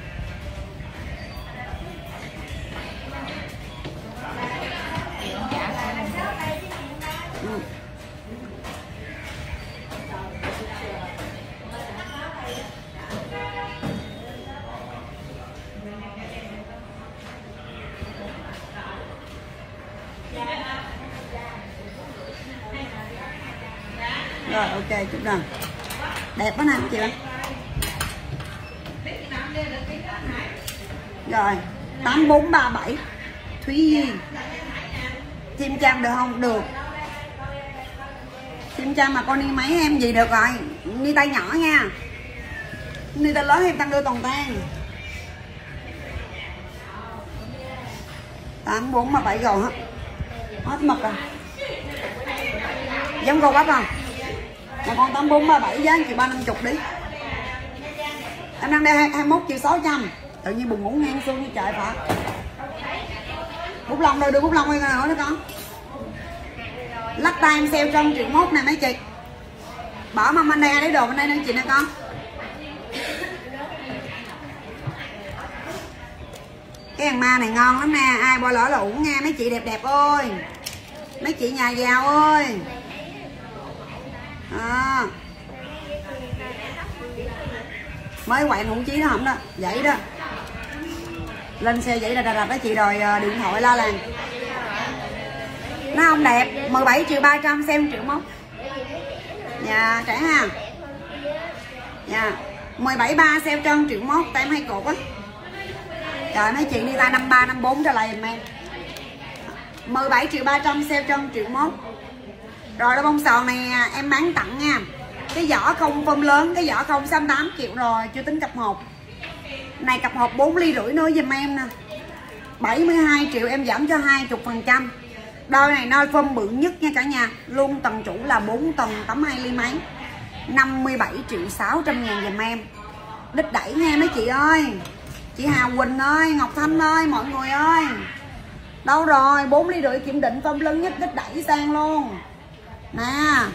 ok chút rồi đẹp quá nè, chị ơi rồi, tám bốn ba bảy. Thúy Nhi chim trang được không? Được. Chim trang mà con đi mấy em gì được rồi? Đi tay nhỏ nha. Đi tay lớn em tăng đưa toàn tan tám bốn mà bảy gầu hết hết mật rồi. Giống gầu bắp không? Mà con tám bốn ba bảy giá chị ba năm chục đi. Em đang đây hai mốt triệu sáu trăm. Tự nhiên buồn ngủ ngang xương như trời phải bút lông đâu, đưa bút lông quay nữa con. Lắc tay em sale trong triệu mốt nè, mấy chị. Bỏ mâm bên đây lấy đồ bên đây nè, chị nè con. Cái hàng ma này ngon lắm nè, ai bỏ lỡ là uổng nha, mấy chị đẹp đẹp ơi. Mấy chị nhà giàu ơi à. mới quậy hữu chí đó không đó. Vậy đó. Lên xe vậy là đà đạp đó chị đòi à, điện thoại la làng. Nó không đẹp 17 triệu 300 xem triệu mốc dạ trẻ ha. Dạ 17 ba, xem trơn triệu mốt tại em hay cột á. Trời mấy chị đi ra 53 54 trở lại giùm em 17 triệu 300 xem trơn triệu mốt rồi đôi bông sòn này em bán tặng nha. Cái vỏ không phơm lớn, cái vỏ không 68 triệu rồi, chưa tính cặp hộp. Này cặp hộp 4 ly rưỡi nữa giùm em nè. 72 triệu em giảm cho 20 phần trăm. Đôi này nôi phơm bự nhất nha cả nhà. Luôn tầng chủ là 4 tầng 82 ly mấy 57 triệu 600 ngàn dùm em. Đích đẩy nghe mấy chị ơi. Chị Hà Quỳnh ơi, Ngọc Thanh ơi, mọi người ơi. Đâu rồi 4 ly rưỡi kiểm định phơm lớn nhất đích đẩy sang luôn nè,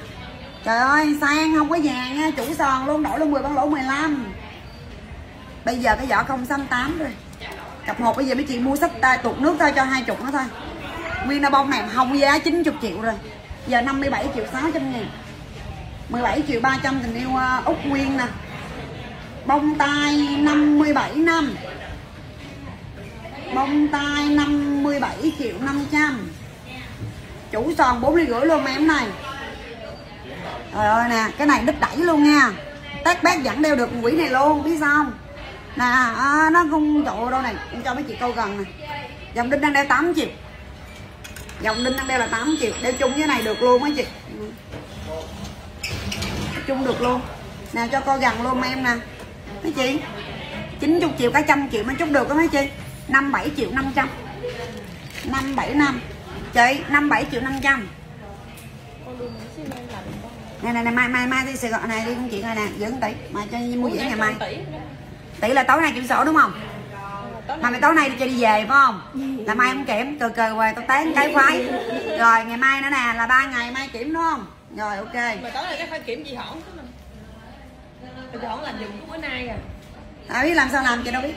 trời ơi, sang không có vàng nha, chủ sòn luôn, đổi luôn 10 bán lỗ 15 bây giờ cái vỏ không xanh 8 rồi. Cặp hộp bây giờ mấy chị mua sách tay, tuột nước thôi, cho hai chục nó thôi. Nguyên là bông này hồng giá 90 triệu rồi. Giờ 57 triệu 600 nghìn 17 triệu 300 tình yêu ờ, Úc Nguyên nè. Bông tai 57 năm. Bông tai 57 triệu 500 chủ son 4 ly rưỡi luôn mà em này. Trời ơi nè cái này đứt đẩy luôn nha. Tát bác vẫn đeo được quỷ này luôn biết sao không? Nè à, nó không chỗ đâu này em cho mấy chị câu gần nè. Dòng đinh đang đeo 8 triệu dòng đinh đang đeo là 8 triệu đeo chung với này được luôn mấy chị. Chung được luôn. Nè cho coi gần luôn em nè. Mấy chị? 90 triệu cả trăm triệu mới chút được đó mấy chị? 57 triệu 500 575 chị 57 triệu 500 này này này mai mai mai đi Sài Gòn này đi con chị ơi nè giữ tỷ mà cho mua dễ ngày mai. tỷ. Là tối nay kiểm sổ đúng không? Mà mày tối nay đi cho đi về phải không? Là mai không kiểm cờ cờ về tao tán cái khoái rồi ngày mai nữa nè là ba ngày mai kiểm đúng không? Rồi ok. Mà tối nay cái phải kiểm gì hỏng chứ hỏng làm dùng bữa nay à? À, biết làm sao làm chị đâu biết.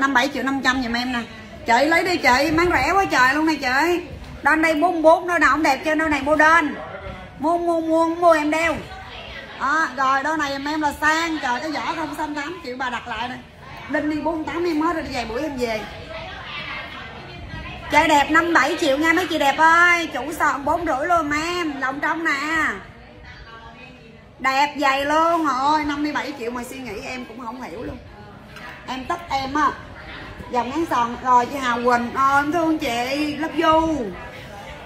Năm bảy triệu 500 giùm em nè. Chị lấy đi chị bán rẻ quá trời luôn này chị đơn đây bốn bốn đôi nào không đẹp cho đôi này mua đơn mua mua mua mua em đeo. À, rồi đôi này em là sang. Trời cái vỏ không xanh tám triệu bà đặt lại đây đinh đi 48 em hết rồi đi về buổi em về. Chơi đẹp 57 triệu nha mấy chị đẹp ơi. Chủ sòn bốn rưỡi luôn mà em. Lòng trong nè. Đẹp dày luôn rồi. 57 triệu mà suy nghĩ em cũng không hiểu luôn. Em tất em á. Dòng ngắn sòn rồi chị Hà Quỳnh. Ờ em thương chị. Love you.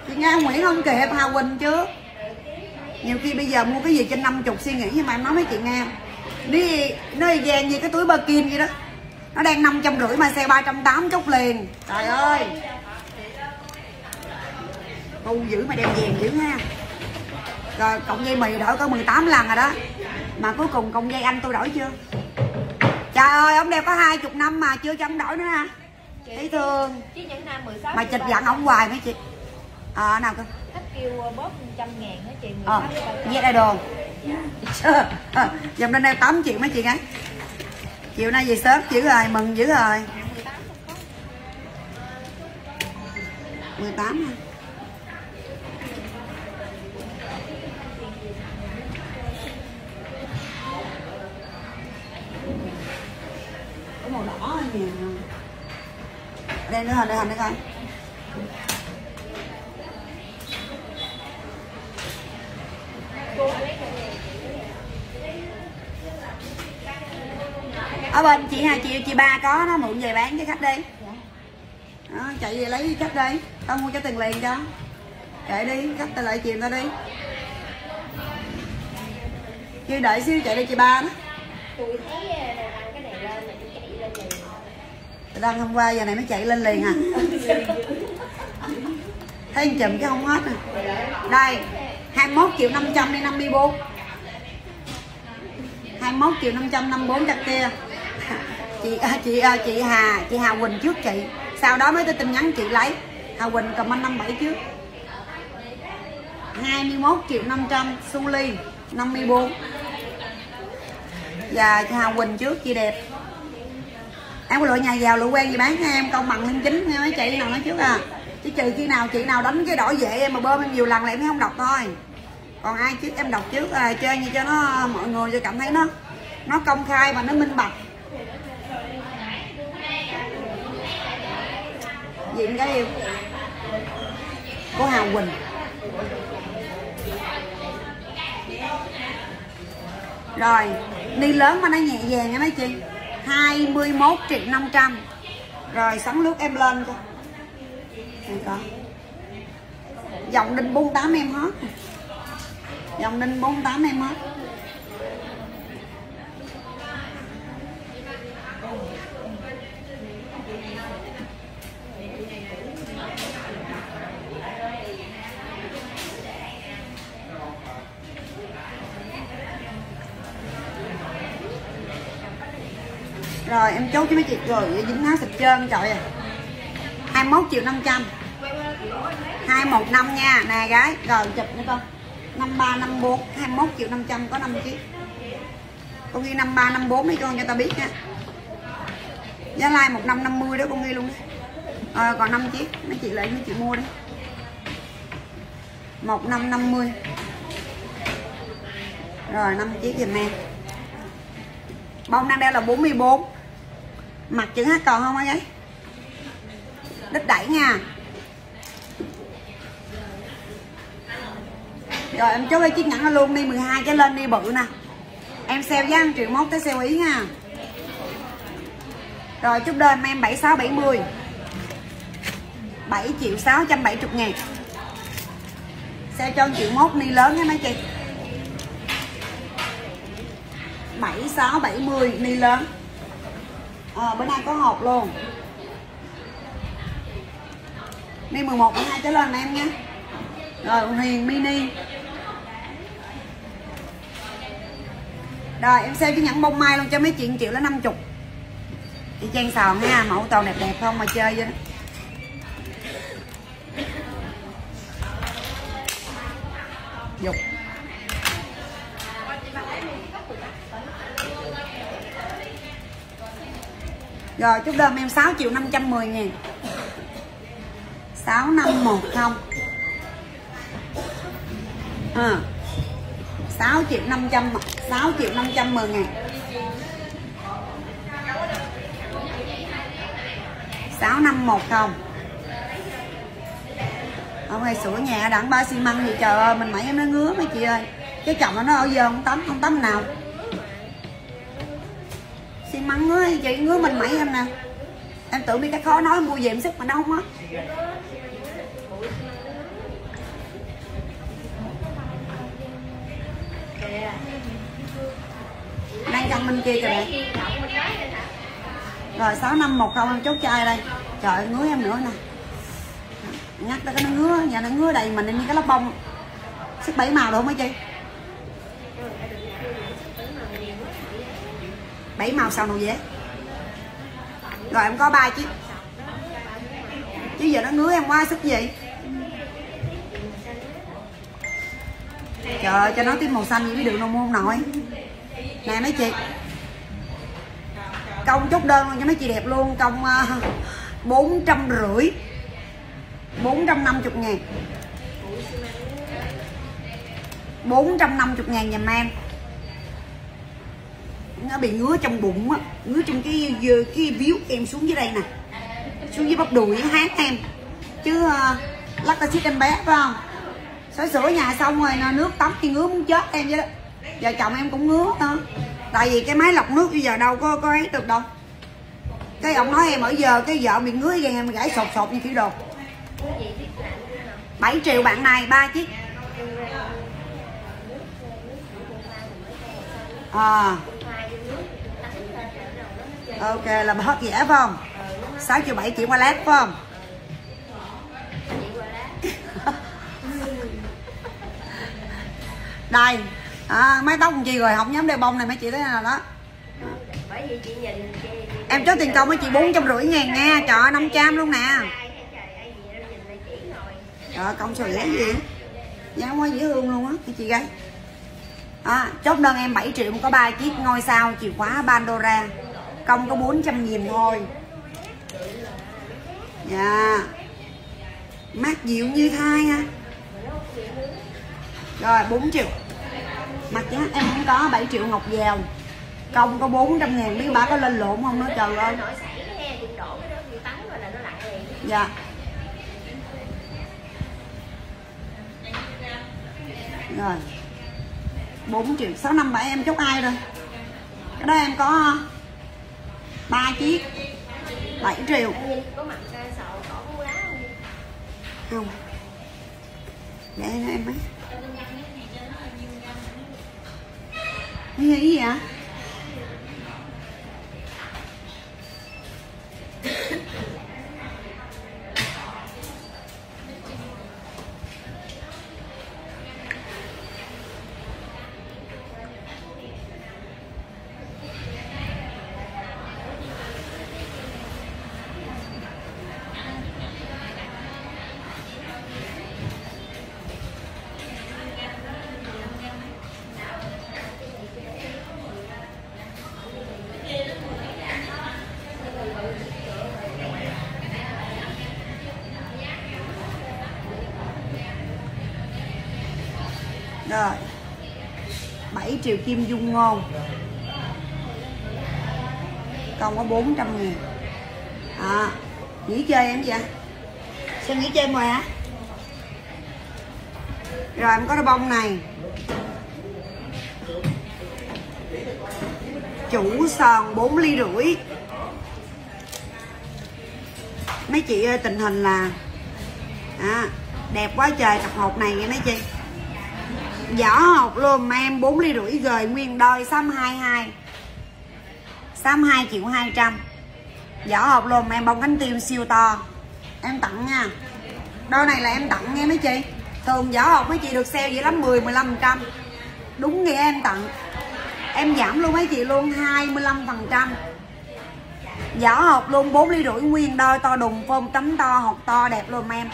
Chị nghe Nguyễn không kịp Hà Quỳnh trước Nhiều khi bây giờ mua cái gì trên 50 suy nghĩ Nhưng mà em nói mấy chị nghe Đi nó vàng như cái túi Birkin vậy đó. Nó đang năm trăm rưỡi mà xe 380 chút liền. Trời ơi. Ngu dữ mà đem vàng dữ ha. Rồi cộng dây mì đổi có 18 lần rồi đó. Mà cuối cùng cộng dây anh tôi đổi chưa? Trời ơi ông đeo có hai chục năm mà chưa cho ông đổi nữa ha thấy thương. Chứ những năm 16 mà chịch dặn ông hoài mấy chị à, nào cơ. Khách kêu bóp trăm ngàn đó chị? Ờ 16 với đây đồ dòng lên đây 8 triệu mấy chị gái. Chiều nay về sớm dữ rồi mừng dữ rồi. 18 ha có màu đỏ nè đây nữa hình đây hình đây coi ở bên chị hai chị chị ba có nó mượn về bán cho khách đi. Đó, chạy về lấy khách đi. Tao mua cho tiền liền cho. Chạy đi khách tao lại chìm tao đi. Chị đợi xíu chạy đi chị ba đó. Đăng hôm qua giờ này mới chạy lên liền à. (laughs) Thấy chùm cái không hết nè đây 21 triệu 500 đi 54 21 triệu 554 chắc kia. (laughs) Chị à, chị à, chị Hà chị Hà Quỳnh trước chị. Sau đó mới tới tin nhắn chị lấy. Hà Quỳnh comment 57 trước. 21 triệu 500 Su Ly 54 và chị Hà Quỳnh trước, chị đẹp. Em có lựa nhà giàu lựa quen gì bán cho em, công bằng liêm chính, nghe mấy chị nào nói trước à. Chứ trừ khi nào chị nào đánh cái đỏ dễ em mà bơm em nhiều lần là em không đọc thôi còn ai trước em đọc trước à, chơi như cho nó mọi người cho cảm thấy nó nó công khai và nó minh bạch. Diện cái yêu cô Hà Quỳnh. Rồi đi lớn mà nó nhẹ nhàng nha mấy chị. 21 triệu 500 rồi sắn nước em lên cho. Này con. Dòng đinh 48 em hết dòng đinh 48 em hết rồi, em chốt cho mấy chị rồi dính áo sạch trơn, trời ơi. 21 triệu 500 215 nha, nè gái, rồi chụp nữa con. 53 54 21 triệu 500 có 5 chiếc con ghi 53 54 mấy con cho tao biết nha. Giá like 1550 đó con ghi luôn à, còn 5 chiếc mấy chị lấy mấy chị mua đi. 1550 rồi 5 chiếc dùm em bông đang đeo là 44 mặt chữ H còn không ấy đích đẩy nha. Rồi em chốt cái chiếc nhẫn nó luôn đi 12 cái lên đi bự nè. Em sale giá 1 triệu mốt tới sale ý nha. Rồi chúc đơn em 7670 7 triệu 670 ngàn. Sale cho 1 triệu mốt ni lớn nha mấy chị. 7670 ni lớn. À, bữa nay có hộp luôn. Ni 11 12 trở lên em nha. Rồi Huyền mini. Rồi em xem cái nhẫn bông mai luôn cho mấy chuyện triệu là 50 Chị Trang sòn ha Mẫu toàn đẹp đẹp không mà chơi vậy đó Dục. Rồi chút đơn em 6 triệu 510 ngàn. 6510 à, 6 triệu 500 6 triệu 510 ngàn. 6510 Ông ơi, sửa nhà đặng ba xi măng thì trời ơi, mình mẩy em nó ngứa mấy chị ơi. Cái chồng nó ở giờ không tắm không tắm nào. Xi măng ngứa chị, ngứa mình mẩy em nè. Em tưởng đi cái khó nói mua về em sức mà đâu không á đang căng bên kia kìa mẹ. Rồi sáu năm một không em chốt chai đây? Trời ơi, ngứa em nữa nè. Nhắc tới cái nó ngứa nhà nó ngứa đầy mình như cái lớp bông. Sức bảy màu đúng không mấy chị? Bảy màu sao nào dễ? Rồi em có ba chiếc chứ giờ nó ngứa em quá sức gì? Trời ơi, cho nó tiếp màu xanh gì mới được đâu mua không nổi nè mấy chị công chốt đơn luôn cho mấy chị đẹp luôn công à, bốn trăm rưỡi. bốn trăm năm chục ngàn. 450 ngàn dùm em nó bị ngứa trong bụng á ngứa trong cái cái víu em xuống dưới đây nè. Xuống dưới bắp đùi hát em. Chứ uh, lắc axit em bé phải không? Sửa sửa nhà xong rồi nước tắm thì ngứa muốn chết em chứ giờ chồng em cũng ngứa nữa. Tại vì cái máy lọc nước bây giờ đâu có có ấy được đâu. Cái ông nói em ở giờ, cái vợ bị ngứa gan em gãy sột sột như kiểu đồ. 7 triệu bạn này, ba chiếc. À. ok, là hết dễ phải không? 6 triệu 7 triệu qua lát phải không? (laughs) Đây à, mái tóc chị rồi không dám đeo bông này mấy chị thấy nào đó. Bởi vì chị nhìn chị, chị em chốt tiền công với chị bốn trăm rưỡi ngàn nha trời năm trăm luôn nè. Trời công sò dễ gì giá quá dễ thương luôn á chị gái? À, chốt đơn em 7 triệu có 3 chiếc ngôi sao chìa khóa Pandora. Công có 400 nghìn thôi. Dạ. Mát dịu như thai ha. Rồi 4 triệu mặt giá em cũng có 7 triệu ngọc vào công có 400 ngàn biết bà có lên lộn không nó trời ơi. Dạ. Rồi. 4 triệu 6 năm 7 em chốt ai rồi? Cái đó em có ba chiếc. 7 triệu. Không? Để em mấy như ý vậy rồi chiều kim dung ngon. Con có 400 nghìn à nghỉ chơi em gì sao nghỉ chơi ngoài á rồi em có cái bông này. Chủ sòn 4 ly rưỡi. Mấy chị ơi tình hình là à, đẹp quá trời tập hộp này nghe mấy chị vỏ hộp luôn, mà em 4 ly rưỡi gời nguyên đôi, xăm 622 62 triệu 200 vỏ hộp luôn, mà em bông cánh tiêu siêu to. Em tặng nha. Đôi này là em tặng nghe mấy chị. Thường vỏ hộp mấy chị được sale vậy lắm 10 15 trăm. Đúng nghĩa em tặng. Em giảm luôn mấy chị luôn 25 phần trăm. Vỏ hộp luôn 4 ly rưỡi nguyên đôi, to đùng phôm tấm to, hộp to, đẹp luôn em.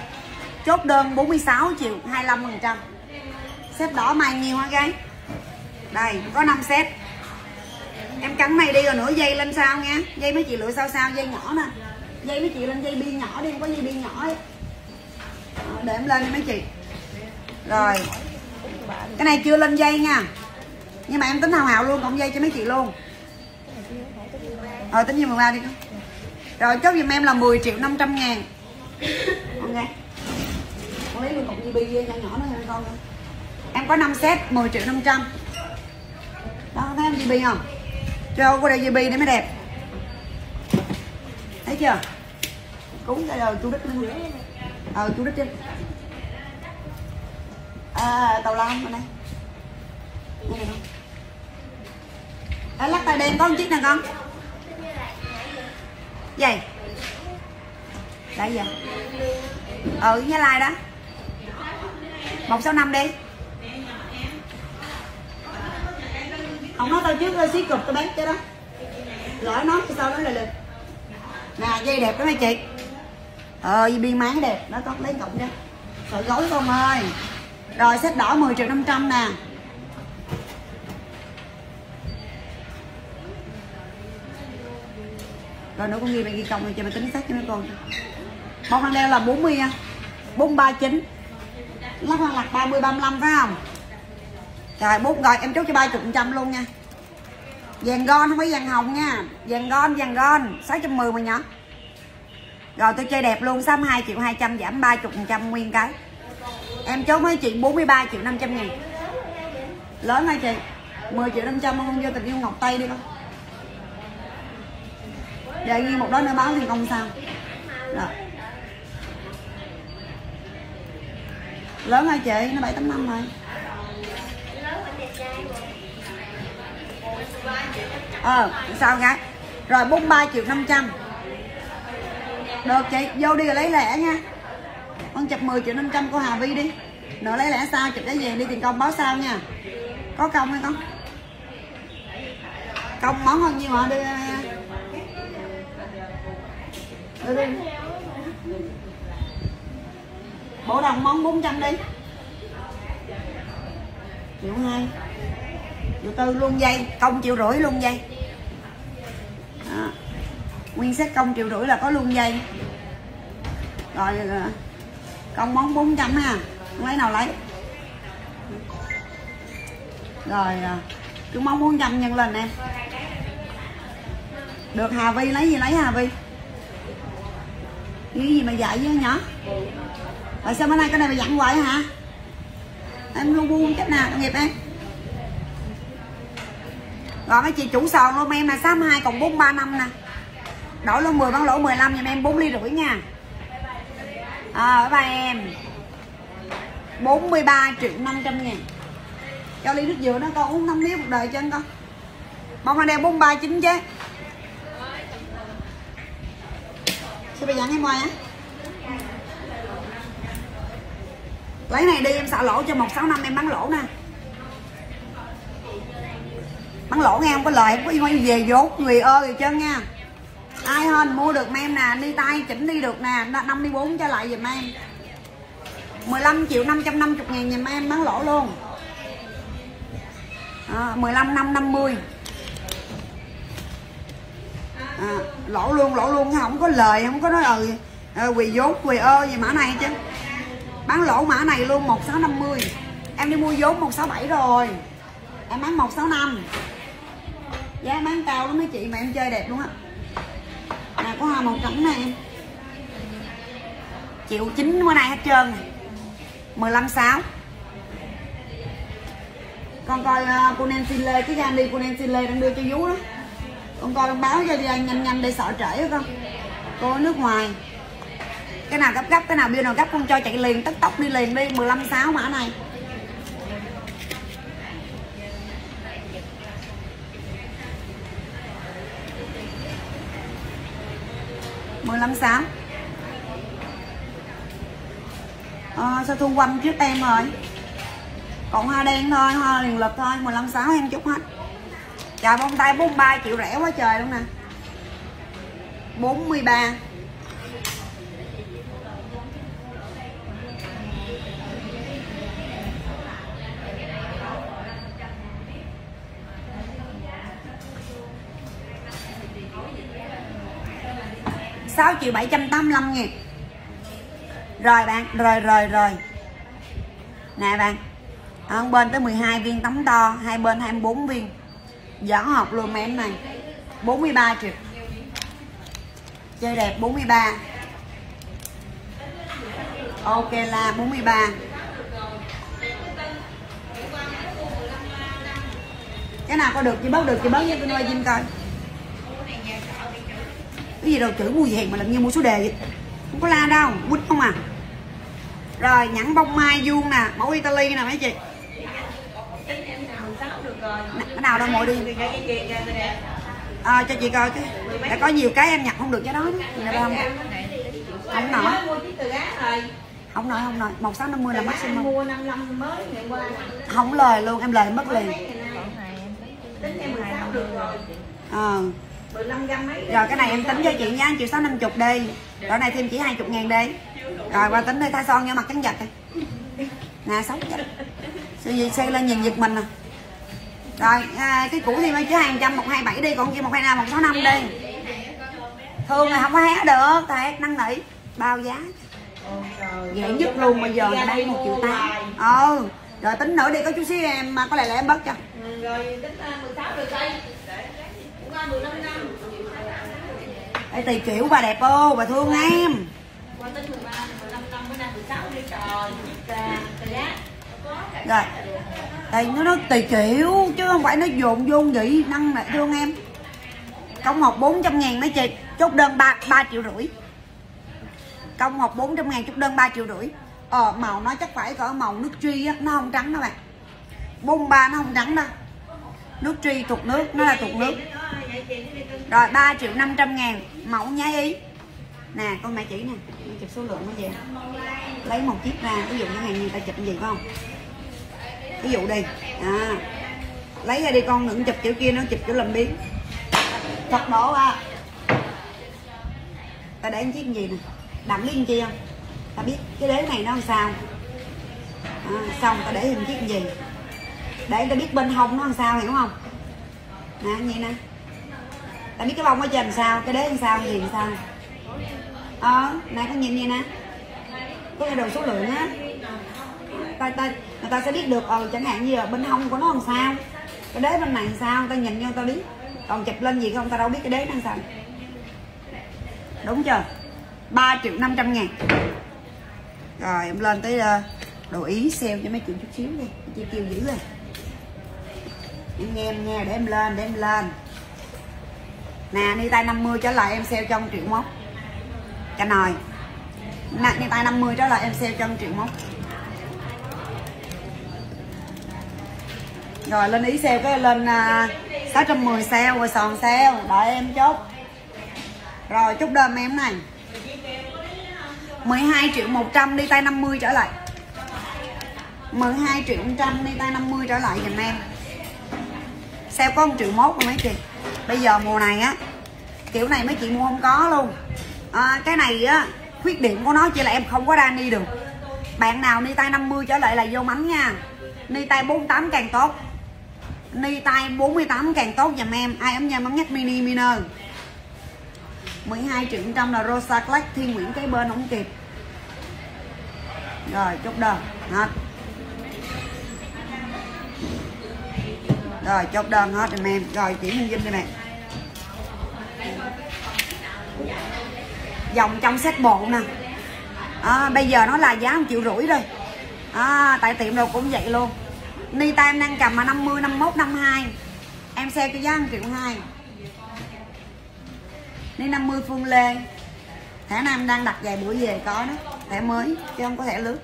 Chốt đơn 46 triệu 25 phần trăm xếp đỏ mày nhiều hả gái? Đây, có 5 set em cắn này đi rồi nửa dây lên sao nha. Dây mấy chị lựa sao sao, dây nhỏ nè. Dây mấy chị lên dây bi nhỏ đi em có dây bi nhỏ ấy. Ờ, để em lên đi mấy chị. Rồi. Cái này chưa lên dây nha. Nhưng mà em tính hào hào luôn, cộng dây cho mấy chị luôn. Ờ tính như 13 đi rồi, chốt giùm em là 10 triệu 500 ngàn. Ok. Con lấy luôn cộng dây bi nhỏ nhỏ nữa con em có 5 set 10 triệu 500 đó thấy em GB không? Cho có đây GB để mới đẹp. Thấy chưa? Cúng cái rồi chú đích lên ờ chú đích chứ. À tàu lam bên đây. Đây này con à, lắc tay đen có một chiếc nè con vậy đây giờ ừ với like đó. Một sáu năm đi. Không nói tao trước xí cục, tao bán cho đó. Lỡ nó thì sau đó là được. Nè, dây đẹp đó mấy chị? Ờ dây biên máng đẹp, nó có lấy cộng cho sợi gối con ơi. Rồi set đỏ 10 triệu 500 nè. Rồi nữa con ghi mày ghi cộng này cho mày tính xác cho mấy con. Bông hoa đeo là 40 nha 439 lắc hoa lạc 30 35 phải không? Rồi bút rồi, em chốt cho 30 trăm luôn nha. Vàng gon không phải vàng hồng nha. Vàng gon vàng gon 610 mà nhỏ. Rồi, tôi chơi đẹp luôn 62 triệu 200 giảm 30 trăm nguyên cái. Em chốt mấy chị 43 triệu 500 ngàn. Lớn hả chị. 10 triệu 500 không vô tình yêu ngọc tây đi con. Để nghi một đó nữa báo thì không sao. Rồi. Lớn hả chị, nó bảy tám năm rồi ờ sao gái rồi 43 triệu 500 được chị, vô đi rồi lấy lẻ nha. Con chụp 10 triệu 500 của Hà Vi đi. Nữa lấy lẻ sao, chụp cái gì đi tiền công báo sao nha. Có công hay không? Công món hơn nhiêu hả? Đưa đưa đi. Bộ đồng món 400 đi triệu hai triệu tư luôn dây công triệu rưỡi luôn dây Đó. nguyên xét công triệu rưỡi là có luôn dây rồi ờ, công món 400 ha. Không lấy nào lấy? Rồi ờ, cứ món 400 nhân lên em. Được, Hà Vi lấy gì lấy Hà Vi? Cái gì mà dạy với nhỏ? Tại sao bữa nay cái này mày dặn hoài hả? Em không buông cách nào nghiệp em rồi, mấy chị chủ sòn luôn em là 62 còn 43 năm nè. Đổi luôn 10 bán lỗ 15 giùm em 4 ly rưỡi nha. À bye bye em. 43 triệu 500 ngàn. Cho ly nước dừa nó con, uống 5 ly một đời cho anh con. Bông hoa đeo 439 chứ. Sao bây giờ em ngoài á? Lấy này đi em xả lỗ cho 165 em bán lỗ nè bán lỗ nghe không có lời không có yêu về vốn người ơi gì trơn nha. Ai hơn mua được em nè đi tay chỉnh đi được nè 54 trở lại giùm em. 15 triệu 550 ngàn giùm em bán lỗ luôn. À, 15 năm 50 à, lỗ luôn lỗ luôn không có lời không có nói ừ. Ờ, quỳ vốn quỳ ơ gì mã này chứ bán lỗ mã này luôn 1650 em đi mua vốn 167 rồi. Em bán 165 giá bán cao lắm mấy chị mà em chơi đẹp luôn á. Nè có hoa màu trắng nè. Em triệu chín bữa nay hết trơn. 15 sáu. Con coi uh, cô Nancy Lê cái gan đi cô Nancy Lê đang đưa cho vú đó. Con coi con báo cho đi anh nhanh nhanh để sợ trễ không con. Cô ở nước ngoài cái nào gấp gấp cái nào bill nào gấp không cho chạy liền tức tốc đi liền đi 15 6 mã này. Mười lăm sáu. À, sao thu quanh trước em rồi? Còn hoa đen thôi hoa liền lực thôi 15 sáu em chút hết. Trời bông tay 43 triệu rẻ quá trời luôn nè. 43 6 triệu 785 nghìn Rồi bạn, Rồi rồi rồi. Nè bạn, ở bên tới 12 viên tấm to, hai bên 24 viên. Giỏ học luôn em này 43 triệu. Chơi đẹp 43 ok là 43 cái nào có được, chị bớt được, chị bớt với tôi nuôi Vinh coi cái gì đâu chữ mua vàng mà làm như mua số đề vậy? Không có la đâu quýt không à? Rồi nhẫn bông mai vuông nè mẫu italy nè mấy chị? Cái nào đâu ngồi đi. À, cho chị coi cái đã có nhiều cái em nhặt không được cái đó. Gì đâu không không nổi. Không nổi không nổi. Một sáu năm mươi là maximum mua 55 mới ngày qua không lời luôn em lời mất liền. Tính em 16 được rồi ờ 15 gram mấy rồi cái này em tính cho chị nha năm chục đi. Rồi này thêm chỉ hai chục ngàn đi. Rồi qua tính đi thay son nha mặt trắng giật nè xấu chết sự gì xây lên nhìn giật mình à? Rồi à, cái cũ thì mấy chứ hàng trăm một hai bảy đi còn kia một hai năm một sáu năm đi. Thường là không có hé được thiệt năn nỉ. Bao giá. Rẻ nhất luôn bây giờ là đang một triệu tám. Ừ rồi tính nữa đi có chút xíu em mà có lẽ là em bớt cho. Rồi tính à, 16 được đây qua 15 năm Ê, tùy kiểu bà đẹp ô bà thương em. Rồi đây nó nó tùy kiểu chứ không phải nó dồn vô vậy năng lại thương em. Công học 400 ngàn mấy chị chốt đơn 3, 3 triệu rưỡi. Công học 400 ngàn chốt đơn 3 triệu rưỡi. Ờ màu nó chắc phải có màu nước truy á nó không trắng đâu bạn. Bông ba nó không trắng đâu nước truy thuộc nước nó là thuộc nước rồi 3 triệu 500 ngàn. Mẫu nhái ý. Nè con mẹ chỉ nè. Chụp số lượng nó về lấy một chiếc ra ví dụ như hàng người ta chụp gì phải không? Ví dụ đi. À. Lấy ra đi con đừng chụp kiểu kia nó chụp kiểu làm biến thật đổ à. Ta để chiếc gì nè? Đặng biết kia không? Ta biết cái đế này nó làm sao? À, xong ta để thêm chiếc gì? Để ta biết bên hông nó làm sao hiểu không? Nè như nè tại biết cái bông ở trên làm sao? Cái đế làm sao? Gì làm sao? Ờ này con nhìn gì nè. Có cái đồ số lượng á. Ta, ta, người ta sẽ biết được ờ chẳng hạn như là bên hông của nó làm sao? Cái đế bên này làm sao? Ta nhìn vô ta biết. Còn chụp lên gì không? Ta đâu biết cái đế nó làm sao. Đúng chưa? 3 triệu 500 ngàn. Rồi em lên tới ờ, đồ ý sale cho mấy chị chút xíu đi. Chị kêu dữ rồi em nghe em nghe để em lên để em lên nè ni tay 50 trở lại em sale cho 1 triệu mốc cả nồi. Nè ni tay 50 trở lại em sale cho 1 triệu mốc rồi lên ý sale cái lên à, uh, 610 sale rồi sòn sale. Đợi em chốt. Rồi chúc đơn em này. 12 triệu 100 đi tay 50 trở lại. 12 triệu 100 đi tay 50 trở lại dùm em. Sale có 1 triệu mốt rồi mấy chị? Bây giờ mùa này á Kiểu này mấy chị mua không có luôn. À, Cái này á Khuyết điểm của nó chỉ là em không có ra ni được. Bạn nào ni tay 50 trở lại là vô mánh nha. Ni tay 48 càng tốt. Ni tay 48 càng tốt dùm em. Ai ấm nha mắm nhắc mini miner 12 triệu trong là Rosa Clack Thiên Nguyễn cái bên không kịp. Rồi chốt đơn hết. Rồi chốt đơn hết em em Rồi chỉ Minh Vinh đây nè Dòng trong set bộ nè. À, Bây giờ nó là giá 1 triệu rưỡi rồi. À, Tại tiệm đồ cũng vậy luôn. Ni tam đang cầm mà 50, 51, 52 Em sale cho giá 1 triệu 2 Ni 50 Phương Lê. Thẻ Nam đang đặt vài bữa về có đó. Thẻ mới chứ không có thẻ lướt.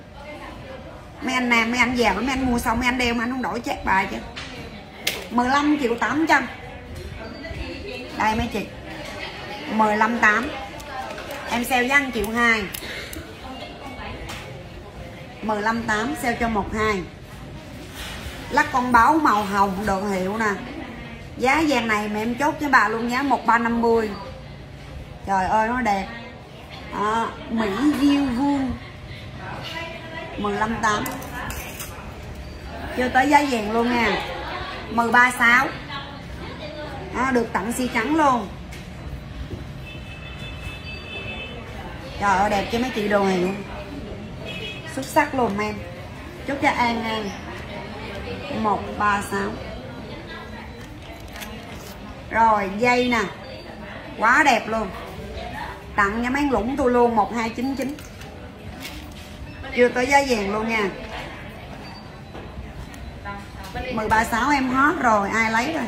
Mấy anh nam, mấy anh già mấy anh mua xong mấy anh đeo mà anh không đổi chết bài chứ. 15 triệu 800 Đây mấy chị? 15 8 Em sale với 1 triệu 2 15 8 sale cho 12 Lắc con báo màu hồng được hiệu nè. Giá vàng này mà em chốt với bà luôn giá 1350 Trời ơi nó đẹp. À, Mỹ Diêu Vuông 15 8 Chưa tới giá vàng luôn nha. M36 đó, Được tặng xi trắng luôn. Trời ơi đẹp cho mấy chị đồ hiệu Xuất sắc luôn em. Chúc cho An An. 136 Rồi dây nè. Quá đẹp luôn. Tặng cho mấy lũng tôi luôn. 1299 Chưa tới giá vàng luôn nha. 136 em hot rồi ai lấy rồi?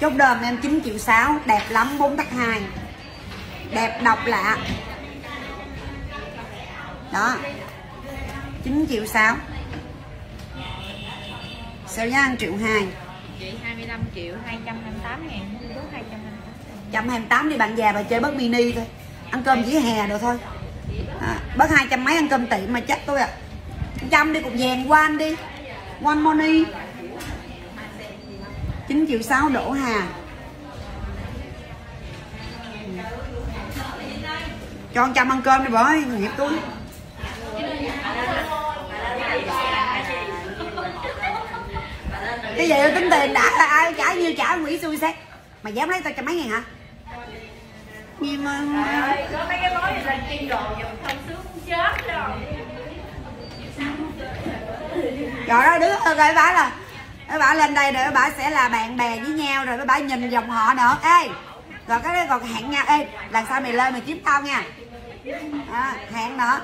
Chốt đờm em 9 triệu 6 đẹp lắm 4 tắc 2 đẹp độc lạ. Đó. 9 triệu 6 Sale giá 1 triệu 2 Chị 25 triệu 228 ngàn Mua 228 128 đi bạn già bà chơi bớt mini thôi. Ăn cơm chỉ hè rồi thôi. À, Bớt 200 mấy ăn cơm tiệm mà chắc tôi à trăm đi cục vàng qua anh đi One Money 9 triệu 6 đổ Hà. Cho con Trâm ăn cơm đi bởi nghiệp tôi Cái gì tính tiền đã là ai? Trả như trả quỷ xui xét. Mày dám lấy tao cho mấy ngàn hả? Nhiều mà. Có mấy cái mối là kim đồ Không sướng chết đâu rồi đó đứa rồi bả là cái bả lên đây rồi bả sẽ là bạn bè với nhau rồi cái bả nhìn dòng họ nữa. Ê rồi cái đó còn hẹn nhau. Ê lần sau mày lên mày kiếm tao nha. À, hẹn nữa.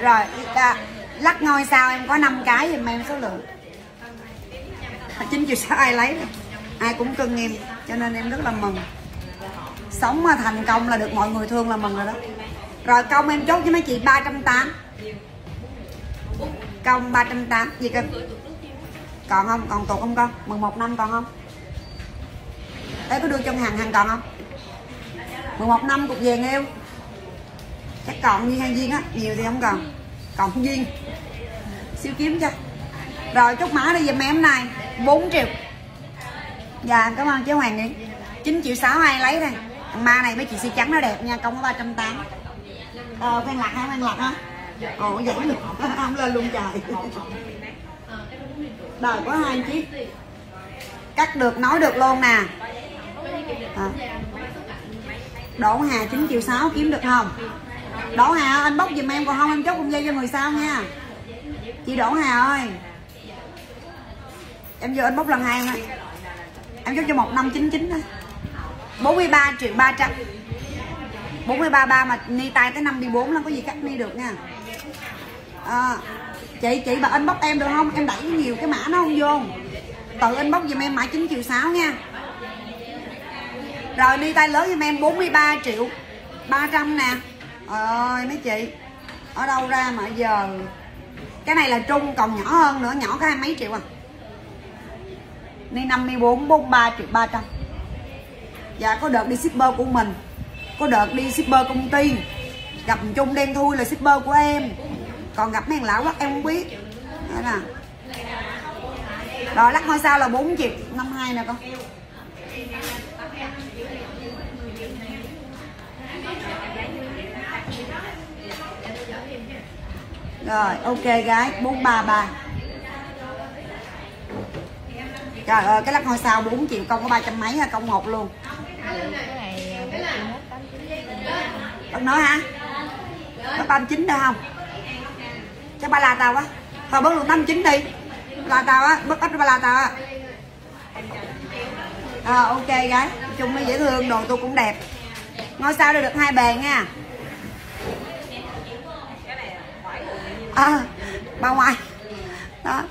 Rồi à, lắc ngôi sao em có 5 cái giùm em số lượng. À, Chín triệu sao ai lấy nè. ai cũng cưng em cho nên em rất là mừng. Sống mà thành công là được mọi người thương là mừng rồi đó. Rồi công em chốt với mấy chị 380 công 380 gì cơ? Còn không? Còn tụt không con? 11 năm còn không? Ê có đưa trong hàng hàng còn không? 11 năm cục vàng yêu chắc còn như hàng viên á, nhiều thì không còn. Còn viên siêu kiếm cho. Rồi chốt mã đi giùm em này 4 triệu. Dạ cảm ơn chú Hoàng Nguyễn 9 triệu 6 ai lấy đây? Thằng ma này mấy chị xì trắng nó đẹp nha, công có 380 ờ quen lạc hả quen lạc hả ồ vậy luôn. (laughs) Không lên luôn trời. Đời có hai chiếc cắt được nói được luôn nè. À. Đỗ Hà 9 triệu 6 kiếm được không? Đỗ Hà anh bốc giùm em còn không em chốt cùng dây cho người sau nha. Chị Đỗ Hà ơi. Em vô anh bốc lần hai em á Em chốt cho 1599 đó. 43 triệu 300 43 ba mà ni tay tới 54 là có gì cắt ni được nha à, Chị chị bà inbox em được không? Em đẩy nhiều cái mã nó không vô. Tự inbox giùm em mã 9 triệu 6 nha. Rồi đi tay lớn giùm em 43 triệu 300 nè. Ơi mấy chị ở đâu ra mà giờ? Cái này là trung còn nhỏ hơn nữa nhỏ có hai mấy triệu à. Đi 54 43 triệu 300 dạ có đợt đi shipper của mình có đợt đi shipper công ty. Gặp chung đen thui là shipper của em còn gặp mấy thằng lão quắc em không biết. Thế nè. Rồi lắc ngôi sao là 4 triệu 52 nè con. Rồi, ok, gái. 433 Trời ơi, cái lắc ngôi sao 4 triệu công có 300 mấy ha công một luôn. Con nói ha Có 39 đâu không? Cái ba la tao á. Thôi bớt luôn 89 đi. La tao á Bớt ít ba la tao á. À, Ok gái. Chung nó dễ thương đồ tôi cũng đẹp. Ngôi sao được hai bề nha. À, ba ngoài đó.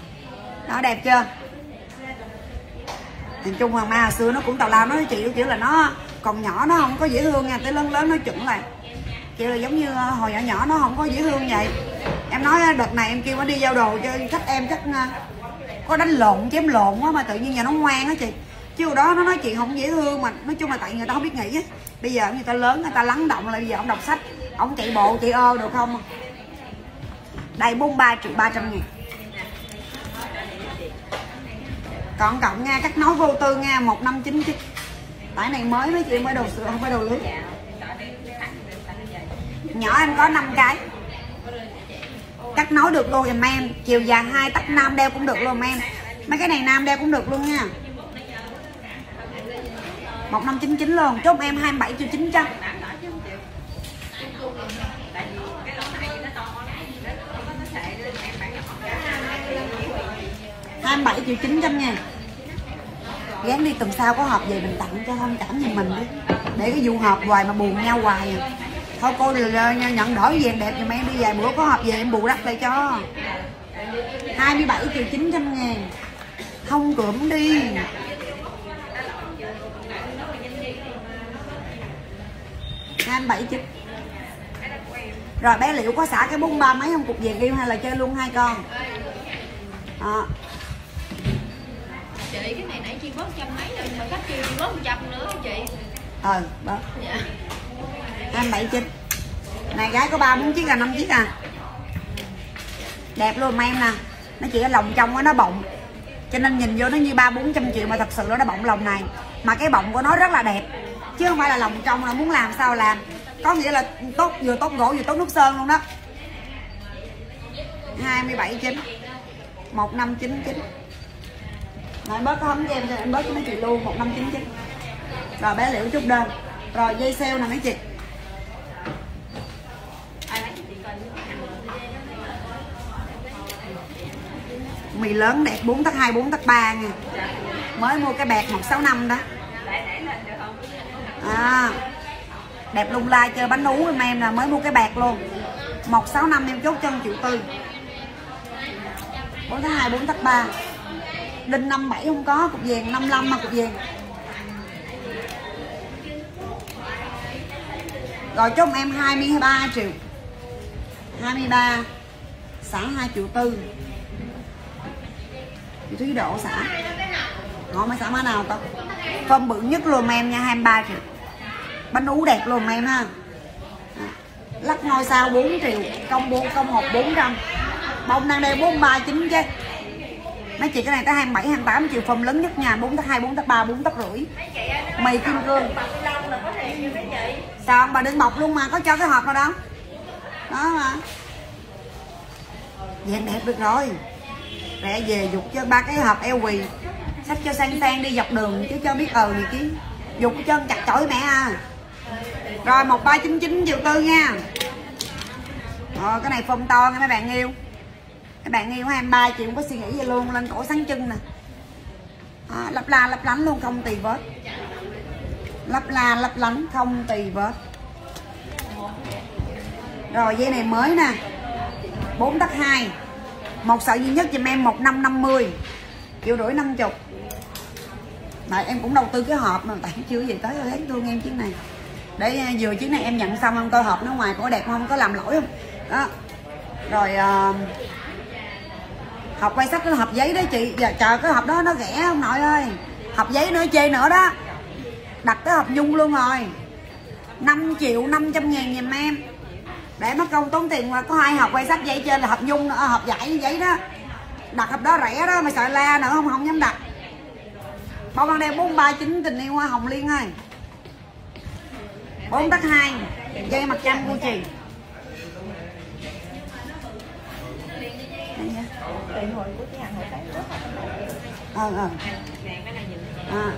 Nó đẹp chưa? Nhìn chung hoàng ma hồi xưa nó cũng tào lao nó chị kiểu là nó còn nhỏ nó không có dễ thương nha. Tới lớn lớn nó chuẩn lại kiểu là giống như ờ, hồi nhỏ nhỏ nó không có dễ thương vậy. Em nói ờ, đợt này em kêu nó đi giao đồ cho khách em chắc ờ, có đánh lộn, chém lộn quá mà tự nhiên nhà nó ngoan á chị. Chứ hồi đó nó nói chuyện không dễ thương mà, nói chung là tại người ta không biết nghĩ á. Bây giờ người ta lớn, người ta lắng động lại bây giờ ông đọc sách, ông chạy bộ chị ơ được không? Đây 43 triệu 300 ngàn. Còn cộng nha cắt nói vô tư nha 1599 tải này mới mấy chị, mới đồ sữa không phải đồ lưới nhỏ em có 5 cái. Cắt nối được luôn dùm em. Chiều dài hai tắt nam đeo cũng được luôn em. Mấy cái này nam đeo cũng được luôn nha. 1599 luôn. Chốt em 27 triệu 900 27 triệu 900 nha. Gán đi, tuần sau có hộp về mình tặng cho thông cảm nhà mình đi. Để cái vụ hộp hoài mà buồn nhau hoài à. Thôi cô nhận đổi vàng đẹp giùm em đi vài bữa có hộp về em bù đắp lại cho. 27 triệu 900 ngàn. Thông cưỡng đi. Hai bảy chín rồi bé liệu có xả cái bún ba mấy không? Cục vàng yêu hay là chơi luôn hai con? Đó chị cái này nãy chị bớt trăm mấy rồi khách kêu chị bớt trăm nữa chị? Ờ bớt. Dạ hai bảy chín. Này, gái có ba, bốn chiếc à năm chiếc à. Đẹp luôn mà em nè. Nó chỉ ở lòng trong nó bọng. Cho nên nhìn vô nó như ba, bốn trăm triệu mà thật sự nó đã bọng lòng này. Mà cái bọng của nó rất là đẹp. Chứ không phải là lòng trong là muốn làm sao làm. Có nghĩa là tốt, vừa tốt gỗ, vừa tốt nước sơn luôn đó. 27 chín. 1599 Rồi em bớt có hấm cho em cho em bớt cho mấy chị luôn. 1599 Rồi, bé liễu chút đơn. Rồi, dây sale nè mấy chị. Mì lớn đẹp 4 tắc 2, 4 tắc 3 nha. Mới mua cái bẹt 165 đó. À, Đẹp lung lai chơi bánh ú em em là Mới mua cái bẹt luôn. 165 em chốt chân triệu tư. 4 tắc 2, 4 tắc 3 linh 57 không có cục vàng 55 mà cục vàng. Rồi chốt em 23 triệu. 23 Xả 2 triệu tư. Chị Thúy Độ xả Họ mới xả má nào con Phân bự nhất luôn em nha 23 triệu. Bánh ú đẹp luôn em ha. Lắc ngôi sao 4 triệu Công 4 công hộp 400 Bông đang đeo 439 chứ. Mấy chị cái này tới 27 28 triệu phần lớn nhất nha 4 tắc 2 4 tắc 3 4 tắc rưỡi. Mì kim cương. Sao bà đừng bọc luôn mà có cho cái hộp nào đâu đó mà. Dạng đẹp được rồi. Rẻ về dục cho ba cái hộp eo quỳ. Sách cho sang sang đi dọc đường chứ cho biết ờ gì chứ. Dục chân chặt chổi mẹ à. Rồi 1399 triệu tư nha. Rồi cái này phông to nha mấy bạn yêu. Mấy bạn yêu 23 triệu cũng có suy nghĩ gì luôn Lên cổ sáng chân nè. À, Lấp la lấp lánh luôn không tì vết. Lấp la lấp lánh không tì vết. Rồi dây này mới nè. 4 tắc 2 Một sợi duy nhất giùm em 1550 Triệu rưỡi 50 Đấy, em cũng đầu tư cái hộp mà tại chưa gì tới tôi thấy thương em chiếc này. Để à, vừa chiếc này em nhận xong không coi hộp nó ngoài có đẹp không có làm lỗi không? Đó. Rồi uh, hộp quay sách nó hộp giấy đó chị. Dạ, Giờ chờ cái hộp đó nó rẻ không nội ơi. Hộp giấy nữa chê nữa đó. Đặt cái hộp nhung luôn rồi. 5 triệu 500 ngàn giùm em để mất công tốn tiền mà có hai hộp quay sách dây trên là hộp nhung nữa hộp giải vậy đó. Đặt hộp đó rẻ đó mà sợ la nữa không không dám đặt. Bao con đeo 439 tình yêu hoa hồng liên ơi. Bốn tắc hai dây mặt trăng của chị ờ ờ. À.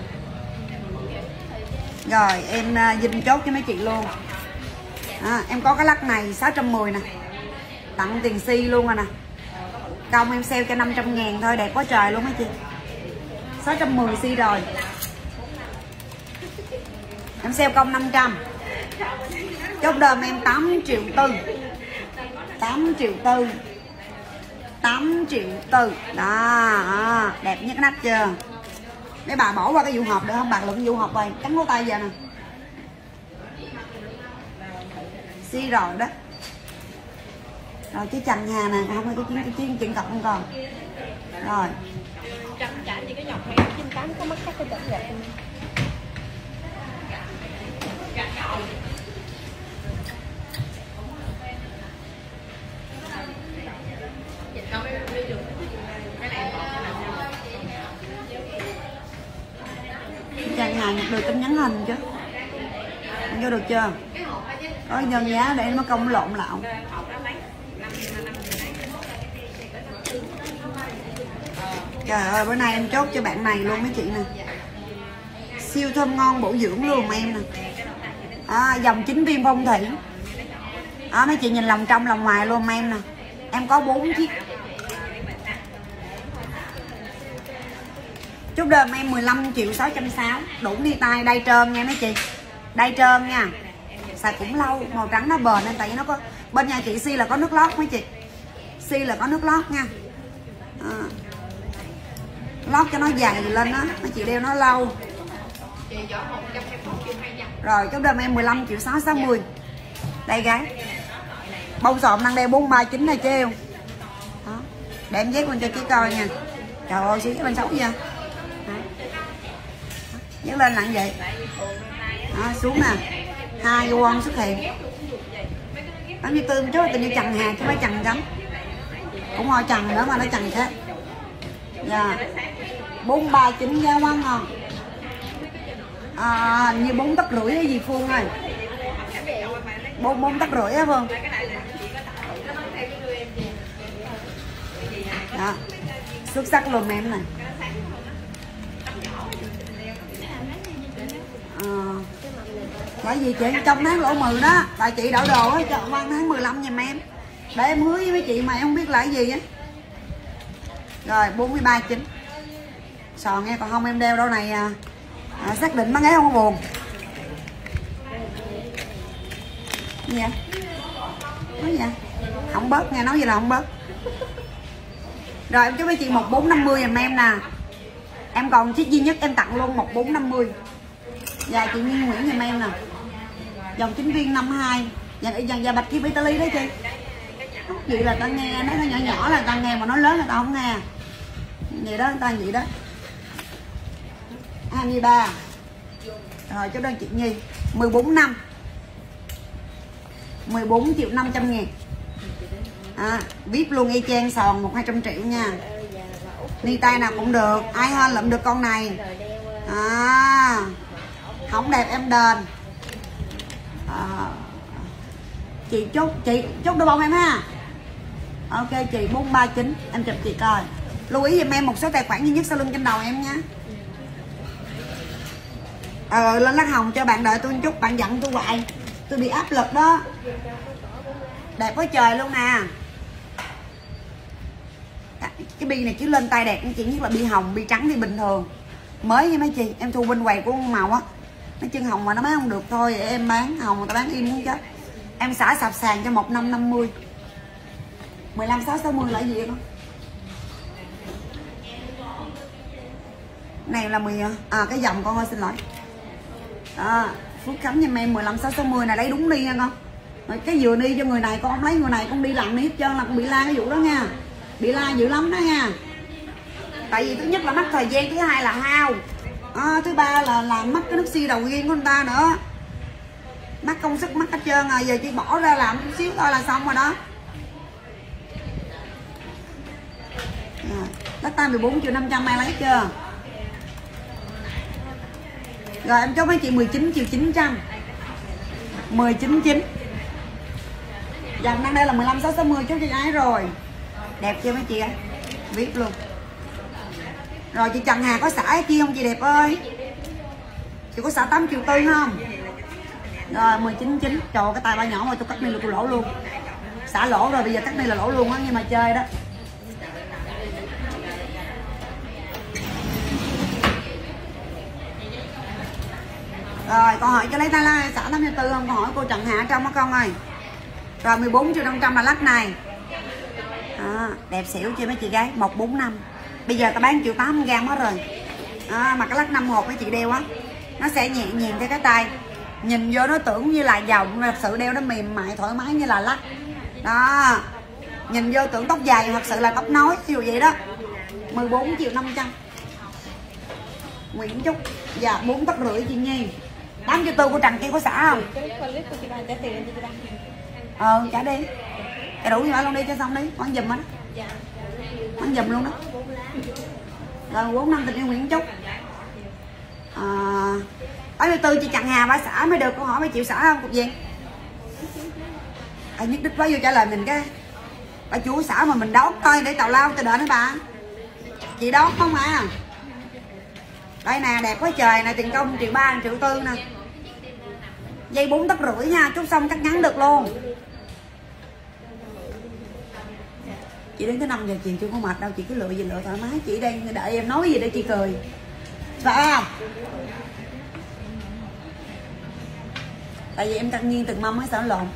rồi em à, uh, dinh chốt cho mấy chị luôn à, em có cái lắc này 610 nè. Tặng tiền si luôn rồi nè. Công em sale cho 500 ngàn thôi đẹp quá trời luôn mấy chị. 610 si rồi. Em sale công 500 chốt đờm em 8 triệu tư. 8 triệu tư. 8 triệu tư. Đó à, đẹp nhất nách chưa? Mấy bà bỏ qua cái vụ hộp được không? Bà luận vụ hộp rồi cắn ngón tay giờ nè. Si rồi đó. Rồi cái chành hà nè. Không cái chuyên cái chuyên chuyện cọc không còn. Rồi. Chặt chả gì cái nhọc hay 98 có mắt cắt cái chặt vậy chàng hàng được tin nhắn hình chứ. Anh vô được chưa có nhân giá để nó công lộn lạo trời ơi bữa nay em chốt cho bạn này luôn mấy chị nè. Siêu thơm ngon bổ dưỡng luôn em nè. À, dòng chính viên phong thủy. À, mấy chị nhìn lòng trong lòng ngoài luôn em nè. Em có bốn chiếc. Chút đơm em 15 triệu 660 Đủ đi tay đây trơn nha mấy chị. Đây trơn nha. Xài cũng lâu Màu trắng nó bền nên tại vì nó có Bên nhà chị Si là có nước lót mấy chị? Si là có nước lót nha. À. Lót cho nó dày lên đó Mấy chị đeo nó lâu. Rồi chút đờm em 15 triệu 660 Đây gái. Bông sọm đang đeo 439 này treo Đó. Để em dép lên cho chị coi nha. Trời ơi xíu bên xấu vậy nhấc lên nặng vậy. Đó, xuống nè hai won xuất hiện. Nó mươi tư trước tình như chằn hà chứ mấy chằn chấm cũng hoa chằn nữa mà nó chằn thế. Dạ. Bốn ba chín giá quá ngon à, như bốn tấc rưỡi hay gì phương ơi? Bốn bốn tấc rưỡi á phương. Đó xuất sắc luôn em này. Ờ bởi vì chị trong tháng lỗ mười đó tại chị đổ đồ á cho văn tháng 15 giùm em. Để em hứa với mấy chị mà em không biết là cái gì á. Rồi 43 chín. Sòn nghe còn không em đeo đâu này à, à, xác định bán ghế không có buồn. Gì vậy? Nói gì vậy? Không bớt nghe nói gì là không bớt. Rồi em chúc mấy chị một bốn năm mươi giùm em nè. Em còn chiếc duy nhất em tặng luôn một bốn năm mươi dạ chị Nguyên Nguyễn giùm em nè. Dòng chính viên 52 dàn dàn dạ bạch kim Italy đó chị. Vậy là ta nghe nó nhỏ nhỏ là ta nghe mà nó lớn là ta không nghe. Vậy đó ta vậy đó. 23 rồi cho đơn chị Nhi. 14 năm. 14 triệu 500 ngàn. À, VIP luôn y chang sòn một hai trăm triệu nha. Ni tay nào cũng được ai hơn lượm được con này. À không đẹp em đền. À, chị chúc chị chúc đôi bông em ha. Ok chị 439 em chụp chị coi. Lưu ý giùm em một số tài khoản duy nhất sau lưng trên đầu em nha. Ờ lên lắc hồng cho bạn đợi tôi chút bạn giận tôi hoài. Tôi bị áp lực đó. Đẹp quá trời luôn à. nè cái bi này chứ lên tay đẹp chị nhất là bi hồng bi trắng thì bình thường. Mới với mấy chị em thu bên quầy của màu á nó chân hồng mà nó bán không được thôi em bán hồng người ta bán im muốn chết. Em xả sạp sàn cho một năm năm mươi. mười lăm sáu sáu mươi là gì không này là 10 à cái dòng con ơi xin lỗi. À, Phước Khánh cho em 15 6 60 này lấy đúng đi nha con. Rồi cái vừa đi cho người này con không lấy người này con đi lặn đi hết trơn là con bị la cái vụ đó nha. Bị la dữ lắm đó nha. Tại vì thứ nhất là mất thời gian thứ hai là hao à, thứ ba là làm mất cái nước xi đầu riêng của người ta nữa. Mất công sức mất hết trơn rồi giờ chỉ bỏ ra làm chút xíu thôi là xong rồi đó. Dạ, đất ta 14 triệu 500 ai lấy chưa? Rồi em chốt mấy chị 19 triệu 900 19 9 Dòng đang đây là 15 6 60 chốt cho gái rồi. Đẹp chưa mấy chị ạ? Viết luôn. Rồi chị Trần Hà có xả cái kia không chị đẹp ơi? Chị có xả 8 triệu tư không? Rồi 19 chín Trời cái tay ba nhỏ mà tôi cắt này là tôi lỗ luôn. Xả lỗ rồi bây giờ cắt này là lỗ luôn á Nhưng mà chơi đó. Rồi con hỏi cho lấy tay la xã 84 không? Con hỏi cô Trần Hạ trong đó con ơi. Rồi 14 triệu 500 là lắc này. À, Đẹp xỉu chưa mấy chị gái? 145 Bây giờ ta bán triệu 8 gram hết rồi. À, Mà cái lắc 5 hộp mấy chị đeo á Nó sẽ nhẹ nhàng theo cái tay. Nhìn vô nó tưởng như là dòng Thật sự đeo nó mềm mại thoải mái như là lắc. Đó Nhìn vô tưởng tóc dài thật sự là tóc nối Ví dụ vậy đó. 14 triệu 500 Nguyễn Trúc Dạ 4 tóc rưỡi chị Nhi. 8 triệu tư của Trần kia có xả không? Ờ trả đi. Cái đủ như vậy luôn đi cho xong đi. Quán giùm á. Quán giùm luôn đó gần 4 năm tình yêu Nguyễn Trúc à, 8 triệu tư chị Trần Hà bà xã mới được Câu hỏi mới chịu xả không? Cục gì? À, nhất đích quá vô trả lời mình cái Bà chú xả mà mình đón coi để tàu lao cho đợi nữa bà Chị đón không à đây nè đẹp quá trời nè tiền công triệu ba triệu tư nè dây bốn tấc rưỡi nha chút xong cắt ngắn được luôn chị đến tới 5 giờ chiều chưa có mệt đâu chị cứ lựa gì lựa thoải mái. Chị đang đợi em nói gì để chị cười. Phải không? Tại vì em tăng nhiên từng mâm mới sợ lộn?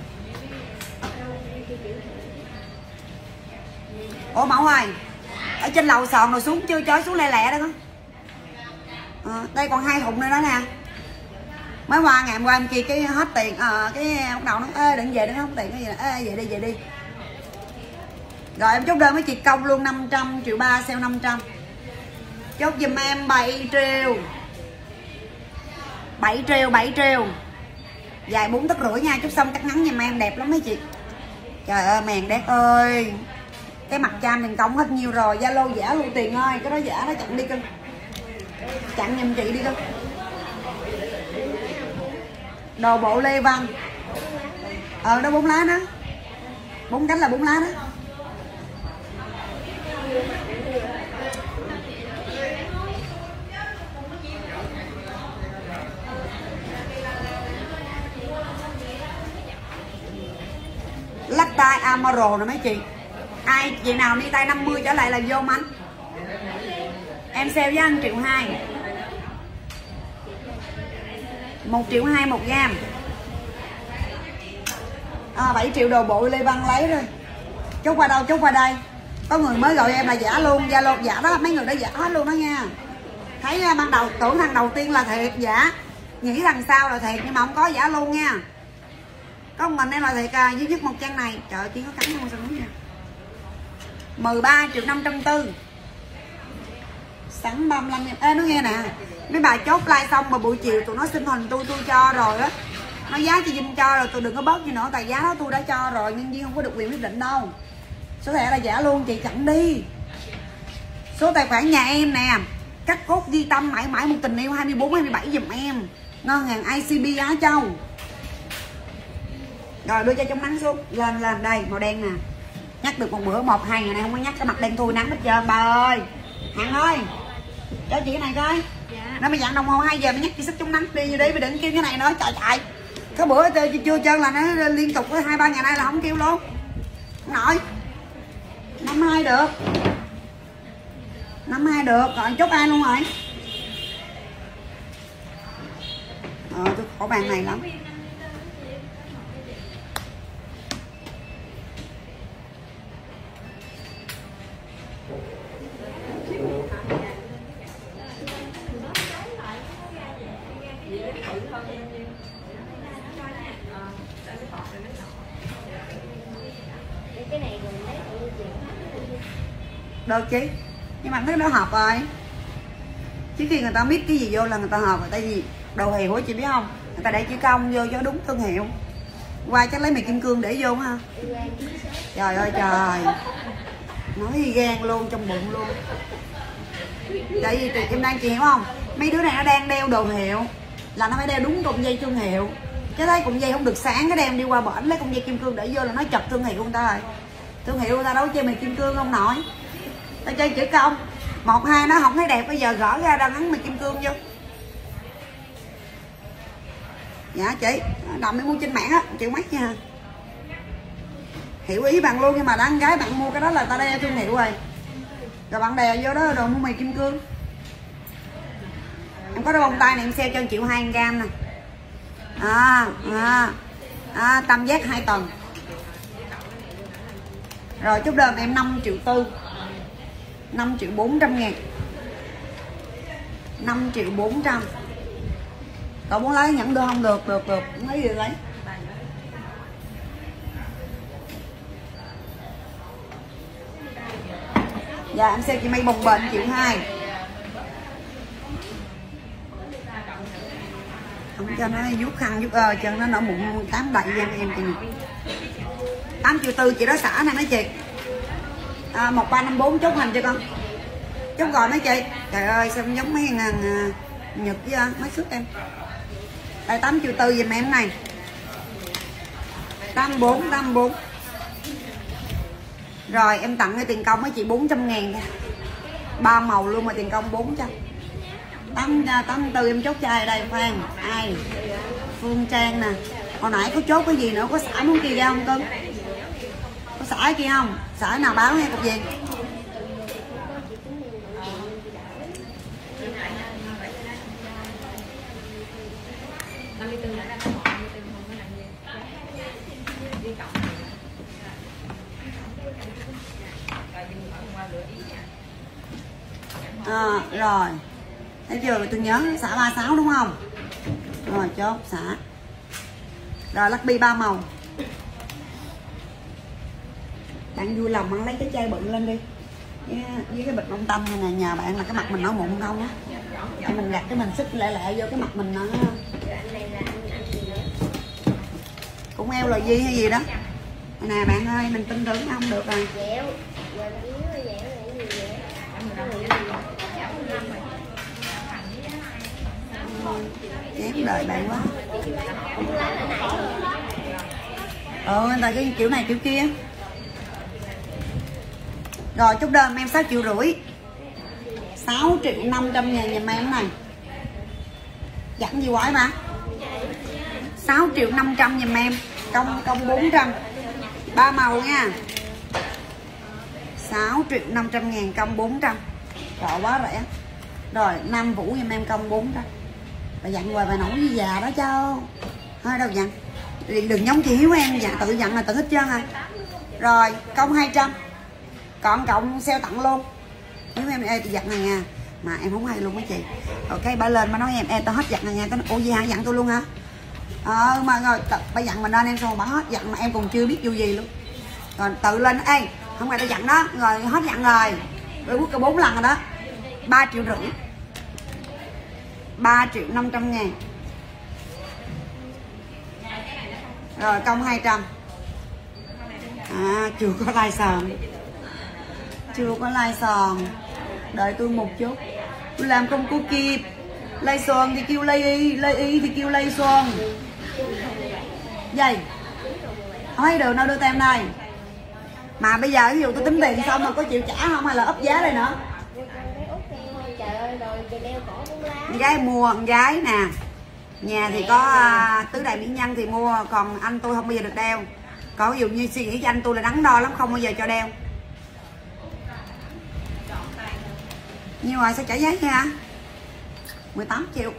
Ủa mẫu ơi ở trên lầu sòn rồi xuống chưa chói xuống lẹ lẹ đó con. À, đây còn hai thùng nữa đó nè. Mới qua ngày hôm qua em kia cái hết tiền à, cái ông đầu nó ê đừng về nữa không tiền cái gì ê về đi về đi rồi, em chốt đơn với chị công luôn 500 triệu ba sale 500 chốt giùm em 7 triệu. 7 triệu 7 triệu. Dài 4 tấc rưỡi nha chút xong cắt ngắn giùm em, đẹp lắm mấy chị. Trời ơi, mèn đét ơi. Cái mặt cam mình công hết nhiều rồi, zalo giả luôn tiền ơi, cái đó giả nó chặn đi cưng. Chặn giùm chị đi cưng. Đồ bộ lê văn. Ờ đó bốn lá đó. Bốn cánh là bốn lá đó lắc tay amaro nè mấy chị. Ai chị nào đi tay 50 trở lại là vô mánh. Em sale với anh triệu hai. Một triệu hai một gam. À, 7 triệu đồ bộ Lê Văn lấy rồi. Chốt qua đâu chốt qua đây có người mới gọi em là giả luôn zalo giả đó mấy người đó giả hết luôn đó nha. Thấy à, ban đầu tưởng thằng đầu tiên là thiệt giả. Nghĩ thằng sau là thiệt nhưng mà không có giả luôn nha. Có mình em là thiệt à, duy nhất một trang này. Trời chỉ có cắn không sao nha. 13 triệu 540 sẵn 35 nghìn. Ê nó nghe nè. Mấy bà chốt like xong mà buổi chiều tụi nó xin hình tôi tôi cho rồi á. Nó giá chị Vinh cho rồi tôi đừng có bớt gì nữa tại giá đó tôi đã cho rồi nhân viên không có được quyền quyết định đâu số thẻ là giả luôn chị chặn đi. Số tài khoản nhà em nè. Cắt cốt ghi tâm mãi mãi một tình yêu 24 27 giùm em. Ngân hàng ICB Á Châu. Rồi đưa cho trong nắng xuống. Lên lên đây màu đen nè. Nhắc được một bữa một hai ngày này không có nhắc. Cái mặt đen thui nắng hết trơn bà ơi. Hằng ơi. Cho chị cái này coi. Dạ. Nó mới dặn đồng hồ 2 giờ mới nhắc chị sức chống nắng đi vô đi mới đừng kêu cái này nữa. Chạy chạy cái bữa chưa, chưa chân là nó liên tục hai ba ngày nay là không kêu luôn. Không nổi năm hai được. Năm hai được. Rồi chốt ai luôn rồi? Ờ tôi khổ bàn này lắm. Được chứ nhưng mà thấy đó học rồi. Chứ khi người ta biết cái gì vô là người ta học rồi. Tại vì đồ hiệu chị biết không? Người ta để chữ công vô cho đúng thương hiệu. Qua chắc lấy mì kim cương để vô ha. Trời ơi, trời. Nói gan luôn, trong bụng luôn. Tại vì chị em đang chị hiểu không? Mấy đứa này nó đang đeo đồ hiệu là nó phải đeo đúng cục dây thương hiệu. Cái thấy cục dây không được sáng, cái đem đi qua bển lấy cục dây kim cương để vô là nó chật thương hiệu người ta rồi. Thương hiệu người ta đâu chơi mì kim cương không nổi tao chơi chữ công. Một, hai, nó không thấy đẹp, bây giờ gỡ ra, đang ngắn mày kim cương vô. Dạ chị. Đồng đi mua trên mạng á chịu mắc nha. Hiểu ý bạn luôn, nhưng mà đang gái bạn mua cái đó là ta đeo thương hiệu rồi rồi bạn đè vô đó rồi mua mì kim cương. Em có đôi bông tay này, em sale cho triệu hai gram nè. À à à tam giác hai tầng rồi chúc đơn em 5 triệu tư. 5 triệu 400 ngàn. 5 triệu 400 Cậu muốn lấy nhẫn được không? Được được được. Lấy gì lấy? Dạ em xem chị may bồng bềnh triệu hai. Không cho nó vuốt khăn vuốt ơ, cho nó nó mụn, tám đậy em em chị 8 triệu tư chị đó xả nè mấy chị à, 1354 chốt hình cho con. Chốt gọi mấy chị? Trời ơi sao giống mấy ngàn à, nhật với à, mấy sức em. Đây 8 triệu tư dùm em này. 84 84 rồi em tặng cái tiền công với chị 400 ngàn nha. Ba màu luôn mà tiền công 400 tám à, tăng từ em chốt chai đây? Phan ai? Phương Trang nè. Hồi nãy có chốt cái gì nữa? Có xả muốn kia ra không cưng? Có xả kia không? Sở nào báo nghe cục viên à, ờ, rồi. Thấy chưa? Tôi nhớ xả 36 đúng không? Rồi chốt xả rồi lắc bi ba màu bạn vui lòng ăn lấy cái chai bự lên đi. Với, với cái bịch bông tâm này nè nhà bạn là cái mặt mình nó mụn không á. Thì mình gạt cái mình xích lẹ lẹ vô cái mặt mình nó cũng eo là gì hay gì đó. Nè bạn ơi mình tin tưởng không được rồi. Chém đời bạn quá. Ừ người ta cái kiểu này kiểu kia rồi, chúc đơn em 6 triệu rưỡi. 6 triệu 500 ngàn dùm em này. Giảm gì quái mà. 6 triệu 500 dùm em, Công công 400 ba màu nha. 6 triệu 500 ngàn, công 400 Trời quá rẻ. Rồi 5 Vũ giùm em, công 400 Bà dặn hoài bà nổi như già đó chứ. Thôi, đâu dặn. Đừng giống chị Hiếu em dạ tự dặn là tự hết trơn à Rồi, công 200 còn cộng sale tặng luôn. Nếu em ê tôi dặn này nha. Mà em không hay luôn mấy chị. Ok ba lên bà nói em Ê tao hết giặt này nha. Tao nói, Ủa gì hả? Dặn tôi luôn hả? Ờ mà rồi ba dặn mình lên em xong bà hết dặn mà em còn chưa biết vô gì luôn. Rồi tự lên Ê không phải tao dặn đó. Rồi hết dặn rồi. Rồi quốc có bốn lần rồi đó. 3 triệu rưỡi. 3 triệu 500 ngàn. Rồi công 200 à chưa có like sòn chưa có lai sòn. Đợi tôi một chút. Tôi làm không có kịp. Lay sòn thì kêu lay y lay y thì kêu lay sòn. Vậy. Thấy được đâu đưa tem này. Mà bây giờ ví dụ tôi tính tiền xong mà có chịu trả không hay là ấp giá đây nữa? Con gái mua con gái nè. Nhà thì có à, tứ đại mỹ nhân thì mua còn anh tôi không bao giờ được đeo. Có ví dụ như suy nghĩ cho anh tôi là đắn đo lắm không bao giờ cho đeo. Nhiêu rồi sao trả giá nha? 18 triệu.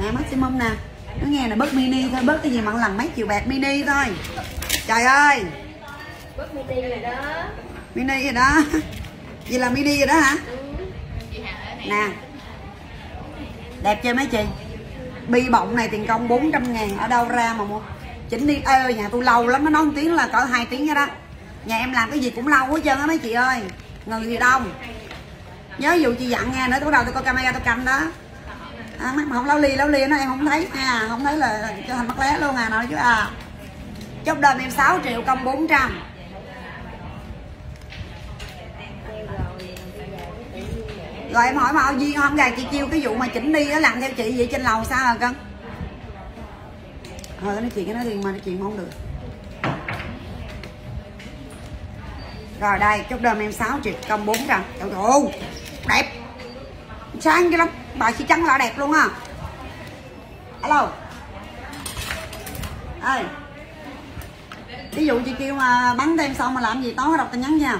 Nè maximum nè. Nó nghe là bớt mini thôi bớt cái gì mà lần mấy triệu bạc mini thôi. Trời ơi! Bớt mini rồi đó. Mini rồi đó. Vậy là mini rồi đó hả? Nè. đẹp chưa mấy chị? Bi bọng này tiền công 400 ngàn ở đâu ra mà mua? Chỉnh đi. Ơi nhà tôi lâu lắm nó nói một tiếng là cỡ hai tiếng đó. Nhà em làm cái gì cũng lâu hết trơn á mấy chị ơi. Người thì đông nhớ dù chị dặn nghe nữa tôi bắt đầu tôi coi camera tôi cầm đó. À, mà không lau ly lau ly nó em không thấy nha không thấy là cho thành mắt lé luôn à nói chứ à. Chốt đơn em 6 triệu công 400 rồi em hỏi mà duyên không gà chị kêu cái vụ mà chỉnh đi đó làm theo chị vậy trên lầu sao hả cân? Thôi nói chuyện cái nói riêng mà nói chuyện không được. Rồi đây chốt đơn em 6 triệu công 400 trời ơi đẹp. Sáng cho lắm bà chỉ trắng là đẹp luôn ha alo. Ơi ví dụ chị kêu mà bắn thêm xong mà làm gì tối đọc tin nhắn nha.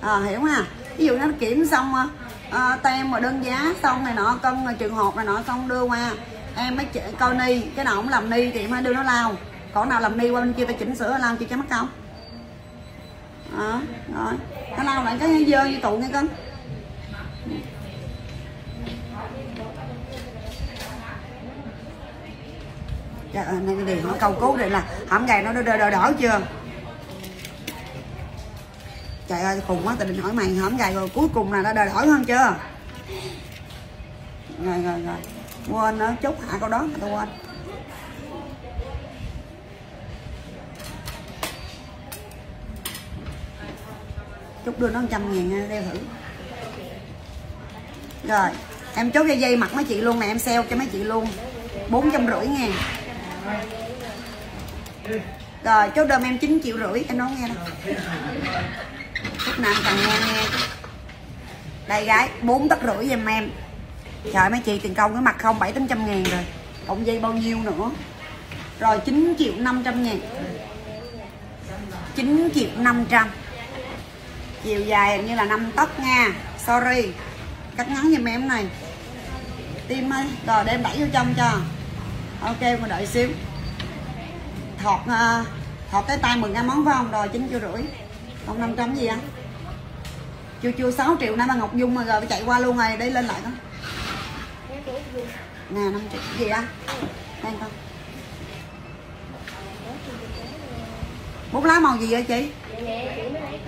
À, hiểu ha. Ví dụ nó kiểm xong à, tem mà đơn giá xong này nọ cân trường hộp này nọ xong đưa qua. Em mới chỉ, coi ni cái nào không làm ni thì em mới đưa nó lao. Còn nào làm ni qua bên kia ta chỉnh sửa lao chị cho mất không? À, rồi. Nó nào lại cái dơ như tụ nghe con. Trời ơi, nên điều nó câu cứu đây là hỏng gầy nó đỡ, đỡ, đỡ chưa? Trời ơi khùng quá tao định hỏi mày hổng gầy rồi cuối cùng là đã đỡ đỡ hơn chưa? Rồi rồi rồi. Quên nữa chút hạ câu đó tao tôi quên. Chút đưa nó 100 ngàn đeo thử. Rồi, em chốt dây dây mặt mấy chị luôn nè, em sale cho mấy chị luôn. bốn trăm rưỡi ngàn. Rồi, chốt đơn em 9 triệu rưỡi, em nói nghe đâu lúc nào cần nghe nghe đây gái, bốn tấc rưỡi giùm em. Trời, mấy chị tiền công cái mặt không, bảy tám trăm ngàn rồi. Cộng dây bao nhiêu nữa? Rồi 9 triệu 500 ngàn. 9 triệu 500 chiều dài như là 5 tấc nha. Sorry. Cắt ngắn giùm em này. Tim ơi rồi đem đẩy vô trong cho. Ok mà đợi xíu. Thọt uh, thọt cái tay mừng ra món phải không? Rồi chín triệu rưỡi. Còn 500 gì anh chưa chưa 6 triệu nãy mà Ngọc Dung mà rồi chạy qua luôn rồi. Đi lên lại con. Nè 5 triệu gì á đây con bút lá màu gì vậy chị?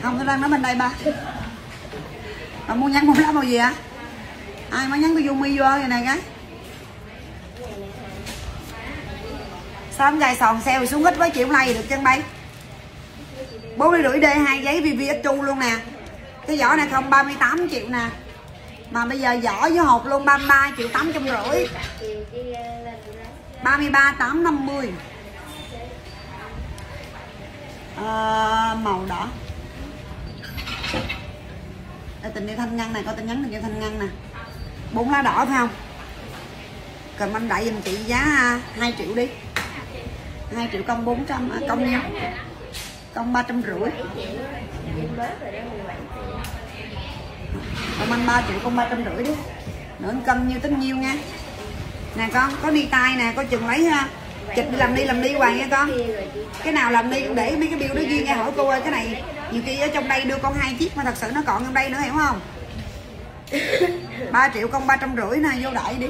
Không tôi đang nói bên đây ba. Bà muốn nhắn một lá màu gì á ai mới nhắn tôi dung mi vô vậy này cái. Sao dài sòn xeo xuống ít với triệu này được chân bay? Bốn mươi rưỡi d hai giấy vv chu luôn nè. Cái vỏ này không 38 triệu nè. Mà bây giờ vỏ với hộp luôn 33 triệu 800 rưỡi. 33 850 uh, màu đỏ. Đây tình yêu thanh ngăn này có tin nhắn tình yêu thanh ngăn nè. Bốn lá đỏ phải không? Cầm anh đại dùm chị giá à, 2 triệu đi. 2 triệu công 400 à, công nhiêu công ba trăm rưỡi. Công anh 3 triệu công ba trăm rưỡi đi. Nữa cân nhiêu tính nhiêu nha. Nè con có đi tay nè có chừng lấy ha à, chịch làm đi làm đi hoài nha con. Cái nào làm đi cũng để mấy cái bill đó riêng nghe hỏi cô ơi cái này nhiều khi ở trong đây đưa con hai chiếc mà thật sự nó còn trong đây nữa hiểu không? (laughs) 3 triệu công ba trăm rưỡi nè vô đại đi.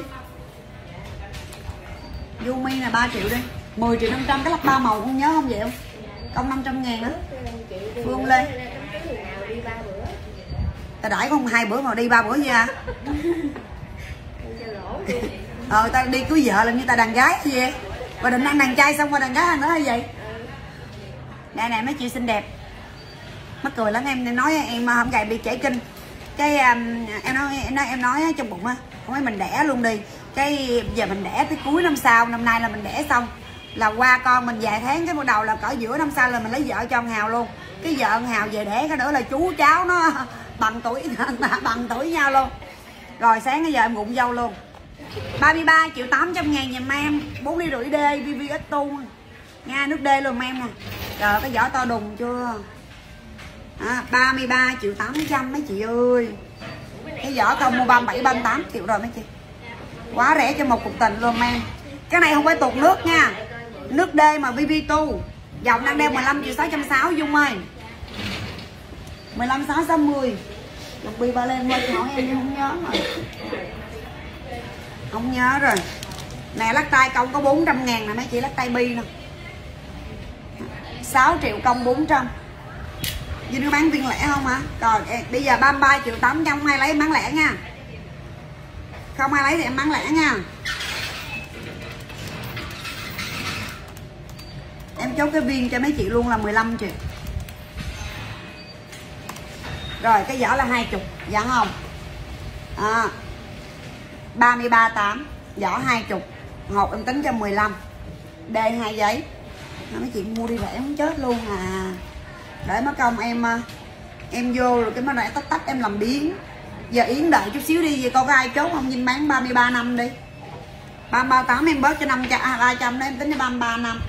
Yumi là 3 triệu đi. 10 triệu 500 cái lắp ba màu con nhớ không vậy không? Công 500 ngàn á. Phương Lê ta đãi con hai bữa mà đi ba bữa nha. (laughs) Ờ ta đi cưới vợ làm như ta đàn gái gì? vậy và định ăn đàn trai xong qua đàn gái ăn nữa hay vậy? Nè nè mấy chị xinh đẹp. Mắc cười lắm em nói em không gầy bị chảy kinh. Cái um, em nói em nói em nói trong bụng á không phải mình đẻ luôn đi. Cái giờ mình đẻ tới cuối năm sau năm nay là mình đẻ xong. Là qua con mình vài tháng cái bắt đầu là cỡ giữa năm sau là mình lấy vợ cho ông hào luôn. Cái vợ ông hào về đẻ cái nữa là chú cháu nó (laughs) bằng tuổi (laughs) bằng tuổi nhau luôn. Rồi sáng cái giờ em ngụm dâu luôn 33 triệu 800 ngàn giùm em 4 ly rưỡi D VVS tu nha nước D luôn em nè à. trời cái vỏ to đùng chưa? À, 33 triệu 800 mấy chị ơi. Cái vỏ không mua 37 38 triệu rồi mấy chị. Quá rẻ cho một cục tình luôn em cái này không phải tuột nước nha. Nước D mà BB tu dòng đang đeo 15 triệu 660 Dung ơi. 15 660 Lục bi ba lên quay hỏi em nhưng không nhớ rồi. Không nhớ rồi. Nè lắc tay công có 400 ngàn nè mấy chị lắc tay bi nè. 6 triệu công 400 Vinh nó bán viên lẻ không hả? Rồi bây giờ 33 triệu 800 ai lấy em bán lẻ nha. Không ai lấy thì em bán lẻ nha. Em chốt cái viên cho mấy chị luôn là 15 triệu. Rồi cái vỏ là hai chục dạ không? À, 33 8 vỏ hai chục hộp em tính cho 15 D hai giấy. Mấy chị mua đi rẻ không chết luôn à. Để mất công em à, em vô rồi cái mới nãy tắt tắt em làm biến. Giờ yến đợi chút xíu đi về coi có ai chốt không? Nhìn bán 33 năm đi. 338 em bớt cho 500 à, 300 đó em tính cho 33 năm.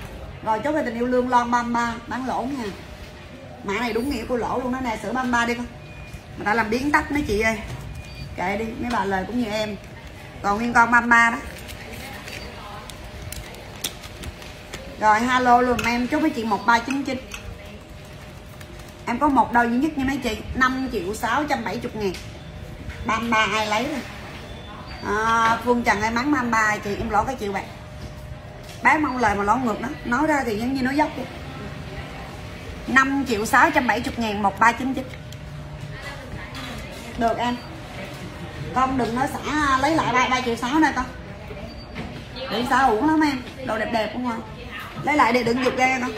Rồi chốt cái tình yêu lương lon 33 bán lỗ nha. Mã này đúng nghĩa của lỗ luôn đó nè sửa 33 đi con. Người ta làm biến tắt mấy chị ơi. Kệ đi mấy bà lời cũng như em còn nguyên con mama đó. Rồi hello luôn em chúc mấy chị 1399 em có một đôi duy nhất nha mấy chị 5 triệu 670 ngàn. Mama ai lấy rồi? À, Phương Trần ai mắng mama chị em lỗ cái chịu bạn. Bán mong lời mà lỗ ngược đó. Nói ra thì giống như nó dốc vậy 5 triệu 670 ngàn 1399 được em con đừng nói xả, lấy lại ba ba triệu sáu này con. Để sao uổng lắm em, đồ đẹp đẹp không không lấy lại để đừng giục ra con.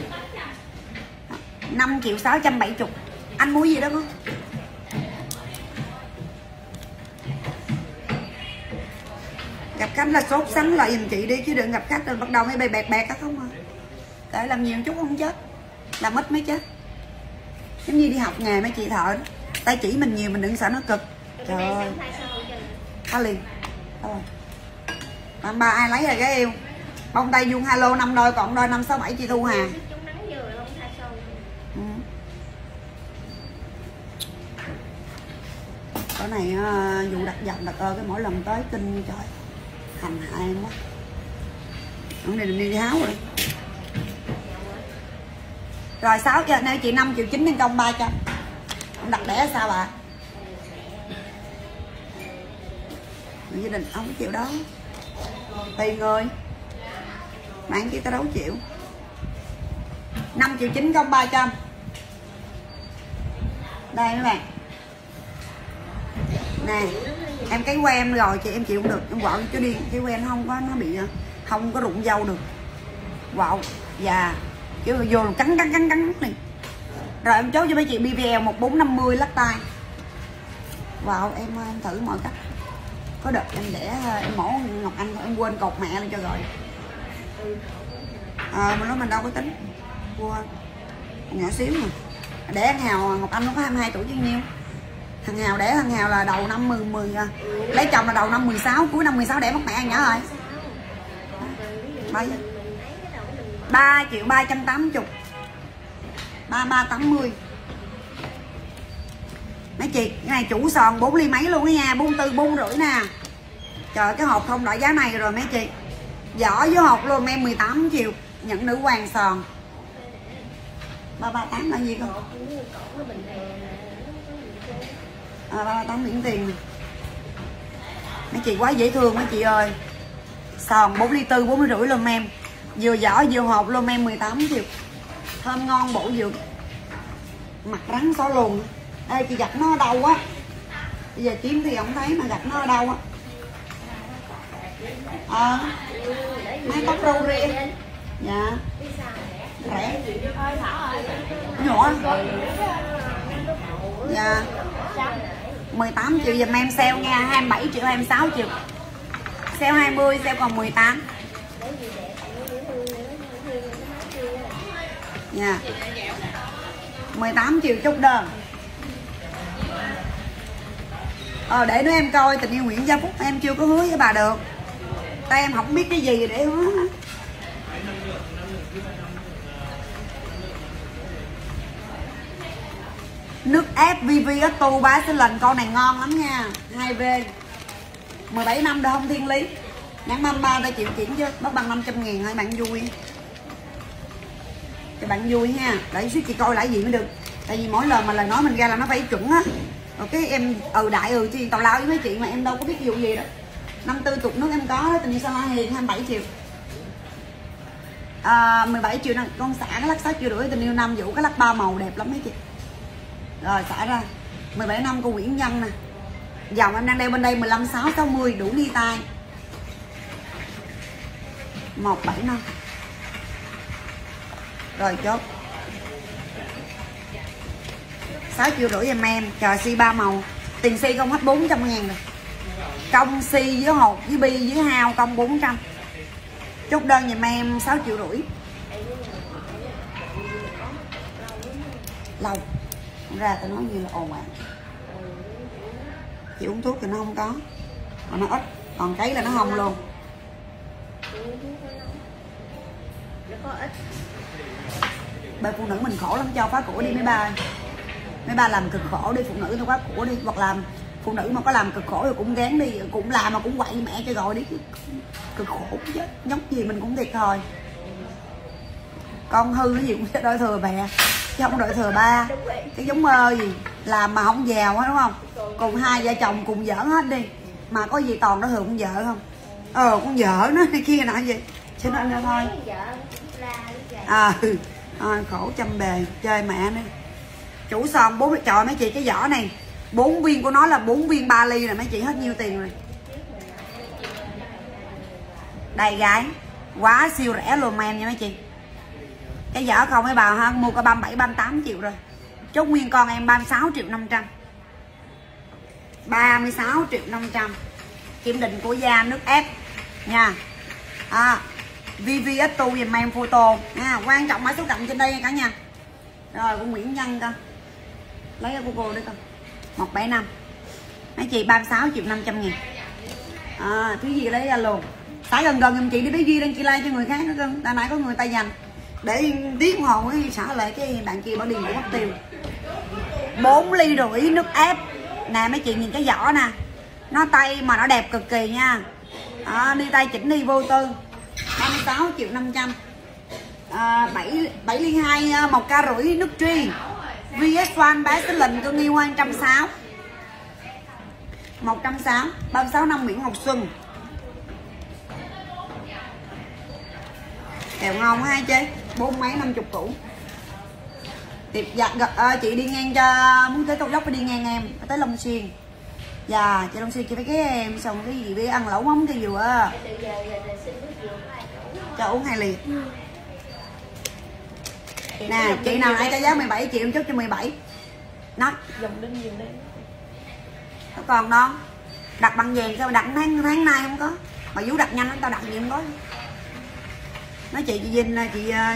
Năm triệu 670 anh mua gì đó con? Gặp khách là sốt sắng lại giùm chị đi, chứ đừng gặp khách rồi bắt đầu mới bày bẹt bẹt không à. Tại làm nhiều chút không chết, làm ít mới chết. Giống như đi học nghề mấy chị thợ tay chỉ mình nhiều, mình đừng sợ nó cực. Trời ơi có liền thôi ba ai lấy rồi cái yêu? Bông tay vuông hai lô năm đôi, còn đôi năm sáu bảy chị thu hà. Ừ. Cái này ờ, vụ đặt dọc đặt ơ cái mỗi lần tới kinh, trời. Hành hại em quá. Hôm nay đừng đi háo rồi. Rồi 6 giờ nay chị 5 triệu 9 nhân công 300 ông đặt đẻ sao bà? Gia đình ông chịu đó. Tiền người. Bạn kia ta đấu chịu. 5 triệu 9 công 300 đây mấy bạn. Nè em cái que em rồi chị em chịu không được. Em quạo cho đi. Cái que nó không có nó bị ờ, không có rụng dâu được. Quạo. Dạ. Và kiểu vô cắn cắn cắn cắn này rồi em chốt cho mấy chị BVL 1450 lắc tay vào em, ờ, em thử mọi cách có đợt em để ờ, em mổ Ngọc Anh em quên cột mẹ lên cho rồi. À, mà nói mình đâu có tính quên nhỏ xíu mà. Để thằng Hào Ngọc Anh nó có 22 tuổi chứ nhiêu. Thằng Hào đẻ thằng Hào là đầu năm 10, 10 à, lấy chồng là đầu năm 16 cuối năm 16 đẻ mất mẹ nhỏ rồi. Mấy 3 triệu 380 3380 mấy chị cái này chủ sòn 4 ly mấy luôn á nha 44 4 rưỡi nè. Trời cái hộp không đổi giá này rồi mấy chị vỏ với hộp luôn em 18 triệu nhận nữ hoàng sòn 338 là gì không à, 338 miễn tiền. Mấy chị quá dễ thương mấy chị ơi. Sòn 4 ly tư 4 rưỡi luôn em. Vừa vỏ vừa hộp luôn em 18 triệu thơm ngon bổ dưỡng. Mặt rắn xó luồn Ê, chị gặp nó ở đâu á? Bây giờ kiếm thì không thấy mà gặp nó ở đâu á. Ờ Mái tóc râu riêng Dạ. Rẻ. Nhỏ. Dạ. 18 triệu dùm em sale nha. 27 triệu 26 triệu. Sale 20 sale còn 18 Dạ. 18 triệu chốt đơn. Ờ để nữa em coi tình yêu Nguyễn Gia Phúc em chưa có hứa với bà được. Tay em không biết cái gì để hứa. Nước ép VV tu bá xin lần con này ngon lắm nha. 2V 17 năm đâu không thiên lý. Nhãn ba ta chịu chuyển chứ Bắt bằng 500 ngàn thôi, bạn vui. Cho bạn vui ha. Để xíu chị coi lại gì mới được. Tại vì mỗi lần mà lời nói mình ra là nó phải chuẩn á. Rồi cái em ừ đại ừ thì tào lao với mấy chị mà em đâu có biết vụ gì đó. Năm tư tục nước em có đó Tình yêu Sa La Hiền 27 triệu. À, 17 triệu nè Con xả cái lắc 6 triệu rưỡi tình yêu năm vũ cái lắc ba màu đẹp lắm mấy chị. Rồi xả ra. 17 năm cô Nguyễn Nhân nè. Dòng em đang đeo bên đây 15, 6, 60 đủ đi tay. 175 Rồi chốt. 6 triệu rưỡi em em Chờ si ba màu. Tiền si không hết 400 ngàn rồi. Công si với hột với bi với hao công 400 Chốt đơn dùm em 6 triệu rưỡi. Lâu. Không ra tao nói như là ồn ào Chị uống thuốc thì nó không có Còn nó ít, Còn cái là nó không luôn. Bà phụ nữ mình khổ lắm, cho phá của đi mấy ba Mấy ba làm cực khổ đi Phụ nữ nó quá của đi. Hoặc làm phụ nữ mà có làm cực khổ thì cũng gán đi Cũng làm mà cũng quậy mẹ cho rồi đi. Cực khổ chứ Nhóc gì mình cũng thiệt thôi. Con hư cái gì cũng sẽ đợi thừa mẹ Chứ không đợi thừa ba. Cái giống mơ gì Làm mà không giàu hết đúng không? Cùng hai vợ chồng cùng giỡn hết đi. Mà có gì toàn đó thừa con vợ không? Ờ con vợ nó này (laughs) kia nọ gì Cho nên là thôi. À (laughs) thôi khổ chăm bề chơi mẹ nữa chủ son bốn trời mấy chị cái vỏ này bốn viên của nó là bốn viên 3 ly rồi mấy chị hết nhiêu tiền rồi. Đây gái quá siêu rẻ luôn em nha mấy chị. Cái vỏ không mấy bà ha mua có 37 38 triệu rồi. Chốt nguyên con em 36 triệu 500 36 triệu 500 kiểm định của da nước ép nha. À, VVS tu dùm em photo nha. Quan trọng mã số cộng trên đây nha cả nhà. Rồi của Nguyễn Nhân coi lấy ở Google đây coi. 175 mấy chị 36 triệu 500 nghìn. À, thứ gì lấy ra luôn xả gần gần em chị đi bé Duy đang chị like cho người khác nữa cơ. Đã nãy có người tay dành. Để tiếng đồng hồ xả lại cái bạn kia bỏ đi ngủ mất tiêu. 4 ly rưỡi nước ép. Nè mấy chị nhìn cái vỏ nè. Nó tay mà nó đẹp cực kỳ nha. À, đi tay chỉnh đi vô tư. 36 triệu 500 à, 7, 7 ly 2 à, một ca rưỡi nước tri. VS1 bé cái lệnh cưng yêu 160 160 36 năm Nguyễn Ngọc Xuân. Kẹo ngon hai chị bốn mấy năm chục củ. Tiệp dạ gặp à, ờ, chị đi ngang cho muốn tới cầu dốc phải đi ngang em tới Long Xuyên. Dạ chị Long Xuyên chị phải cái em xong cái gì đi ăn lẩu mắm cái dừa cho uống hai ly nè chị nào ai cho giá 17 triệu chốt cho 17 nó dòng đinh dùm đây nó còn đó. Đặt bằng vàng sao đặt tháng tháng nay không có? Mà vú đặt nhanh tao đặt gì không có. Nói chị chị Vinh chị ờ,